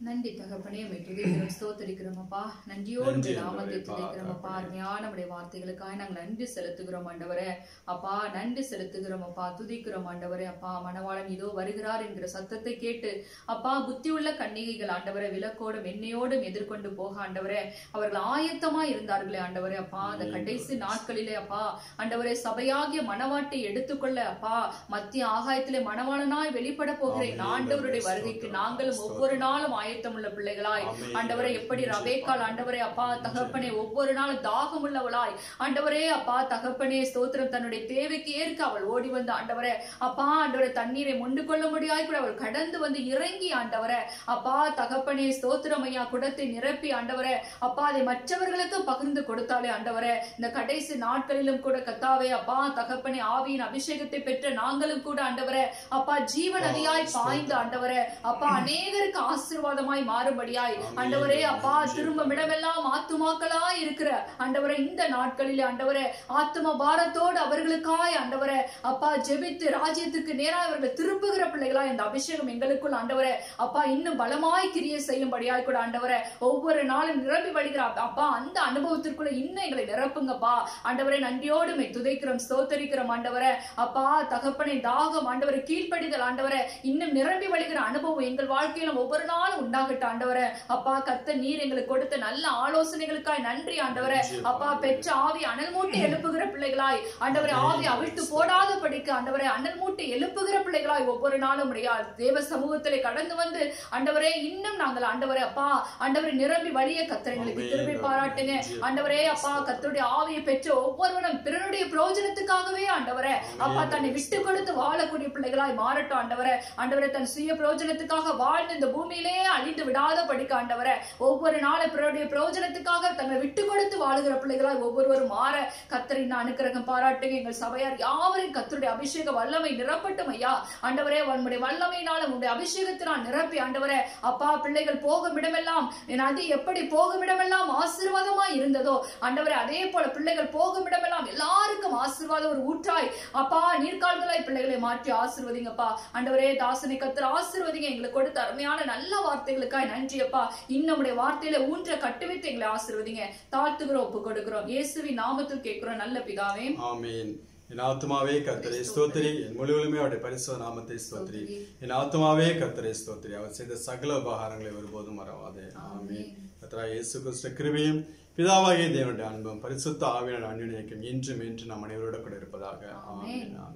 நன்றி தகப்பனே உம்மை துதிக்கிறோம் ஸ்தோத்தரிக்கிறோம் அப்பா. நன்றியோடு நாமத்தை ஆண்டவரே, துதிக்கிறோம் அப்பா. தகப்பனே. அருமையான நம்முடைய வார்த்தைகளுக்காக நாங்கள் நன்றி செலுத்துகிறோம் ஆண்டவரே. அப்பா நன்றி செலுத்துகிறோம் அப்பா. துதிக்கிறோம் ஆண்டவரே. அப்பா மணவாளன் இதோ வருகிறார் என்கிற சத்தத்தை கேட்டு அப்பா புத்தியுள்ள கன்னிகைகள் ஆண்டவரே விளக்கோடும் எண்ணெயோடும் எதிர்கொண்டு போக ஆண்டவரே. அவர்கள் ஆயத்தமா இருந்தார்களே ஆண்டவரே. அப்பா அந்த கடைசி நாட்களிலே அப்பா. ஆண்டவரே சபையாகிய மணவாட்டை எடுத்துக்கொள்ள அப்பா. மத்திய ஆகாயத்திலே மணவாளனாய் வெளிப்பட போகிறேன். ஆண்டவருடைய வருகைக்கு நாங்களும் ஒவ்வொரு நாளும் ஆயத்தமுள்ள பிள்ளைகளாய். ஆண்டவரே எப்படி ரவேக்கால் ஆண்டவரே அப்பா தகப்பனே ஒவ்வொரு நாளும் தாகம் உள்ளவளாய் ஆண்டவரே அப்பா தகப்பனே ஸ்தோத்திரம். தன்னுடைய தேவைக்கு ஏற்க அவள் ஓடி வந்து ஆண்டவரே அப்பா ஆண்டவரே தண்ணீரை மொண்டு கொள்ள முடியாய் கூட அவள் கடந்து வந்து இறங்கி ஆண்டவரே அப்பா தகப்பனே ஸ்தோத்திரம் ஐயா குடத்தை நிரப்பி ஆண்டவரே அப்பா அதை மற்றவர்களுக்கு பகிர்ந்து கொடுத்தாலே ஆண்டவரே இந்த கடைசி நாட்களிலும் கூட கத்தாவே அப்பா தகப்பனே ஆவியின் அபிஷேகத்தை பெற்ற நாங்களும் கூட ஆண்டவரே அப்பா ஜீவன் அதியாய் பாய்ந்து ஆண்டவரே அப்பா அநேகருக்கு ஆசீர்வாதமாய் மாறும்படியாய் ஆண்டவரே அப்பா திரும்ப இடமெல்லாம் ஆத்துமாக்களாய் இருக்கிற ஆண்டவரே இந்த நாட்களிலே ஆண்டவரே ஆத்தும பாரத்தோடு அவர்களுக்காய் ஆண்டவரே அப்பா ஜெபித்து ராஜ்யத்துக்கு நேராக அவர்கள் திருப்புகிற பிள்ளைகளாய் இந்த அபிஷேகம் எங்களுக்குள் ஆண்டவரே அப்பா இன்னும் பலமாய் கிரியை செய்யும்படியாய் கூட ஆண்டவரே ஒவ்வொரு நாளும் நிரம்பி வழிகிற அப்பா அந்த அனுபவத்திற்குள்ள இன்னும் எங்களை நிரப்புங்கப்பா. ஆண்டவரே நன்றியோடு மை துதைக்கிறோம் ஸ்தோத்தரிக்கிறோம் ஆண்டவரே. அப்பா தகப்பனை தாகம் ஆண்டவரை கீழ்ப்படிதல் ஆண்டவரே இன்னும் நிரம்பி வழிகிற அனுபவம் எங்கள் வாழ்க்கையில ஒவ்வொரு நாளும் உண்டாகட்டும் ஆண்டவரே. அப்பா கத்த நீர் எங்களுக்கு கொடுத்த நல்ல ஆலோசனைகளுக்காய் நன்றி ஆண்டவரே. அப்பா. பெற்ற ஆவி அனல் மூட்டை எழுப்புகிற பிள்ளைகளாய். ஆண்டவரே ஆவி அவிழ்த்து போடாத படிக்க ஆண்டவரே அனல் மூட்டை எழுப்புகிற பிள்ளைகளாய் ஒவ்வொரு நாளும் முடியாது தேவ சமூகத்திலே கடந்து வந்து ஆண்டவரே இன்னும் நாங்கள் ஆண்டவரே அப்பா ஆண்டவரே நிரம்பி வழிய கத்திரங்களுக்கு. திரும்பி பாராட்டுங்க. ஆண்டவரே அப்பா கத்தருடைய ஆவியை பெற்ற ஒவ்வொருவரும் பிறனுடைய பிரயோஜனத்துக்காகவே ஆண்டவரே அப்பா தன்னை விட்டு கொடுத்து வாழக்கூடிய பிள்ளைகளாய் மாறட்டும் ஆண்டவரே. ஆண்டவரே தன் சுய பிரயோஜனத்துக்காக வாழ்ந்து இந்த பூமியிலே அழிந்து விடாத படிக்க ஒவ்வொரு நாளும் பிறருடைய பிரயோஜனத்துக்காக தன்னை விட்டு கொடுத்து வாழுகிற பிள்ளைகளால் ஒவ்வொருவரும் மாற கத்தரின் அனுக்கிரகம் பாராட்டுங்க. எங்கள் சபையார் யாவரும் கத்தருடைய அபிஷேக வல்லமை நிரப்பட்டும் ஐயா. ஆண்டவரே உன்னுடைய வல்லமையினால உன்னுடைய அபிஷேகத்தினால் நிரப்பி ஆண்டவரே. அப்பா பிள்ளைகள் போகும் இடமெல்லாம் என் நதி எப்படி போகும் இடமெல்லாம் ஆசீர்வாதமாய் இருந்ததோ ஆண்டவரே அதே போல பிள்ளைகள் போகும் இடமெல்லாம் எல்லாருக்கும் ஆசீர்வாதம் ஒரு ஊற்றாய். அப்பா நீர்கால்களாய் பிள்ளைகளை மாற்றி ஆசீர்வதிங்கப்பா. ஆண்டவரே தாசனை கத்தர் ஆசீர்வதிங்க. எங்களுக்கு கொடுத்த அருமையான நல்ல வார்த்தை வார்த்தைகளுக்காய் நன்றி அப்பா இன்னுடைய வார்த்தையில ஊன்ற கட்டுவித்து எங்களை ஆசீர்வதிங்க தாழ்த்துகிறோம் ஒப்பு கொடுக்கிறோம் இயேசுவின் நாமத்தில் கேட்கிறோம் நல்ல பிதாவே ஆமீன் என் ஆத்மாவே கர்த்தரை ஸ்தோத்திரி என் முழுவதுமே அவருடைய பரிசுத்த நாமத்தை ஸ்தோத்திரி என் ஆத்மாவே கர்த்தரை ஸ்தோத்திரி அவர் செய்த சகல உபகாரங்களை ஒருபோதும் மறவாதே ஆமீன் கர்த்தரா இயேசு கிறிஸ்து கிருபையும் பிதாவாகிய தேவனுடைய அன்பும் பரிசுத்த ஆவியான அன்பினைக்கும் இன்றும் என்று நம் அனைவரோட கூட இருப்பதாக ஆமீன் ஆமீன்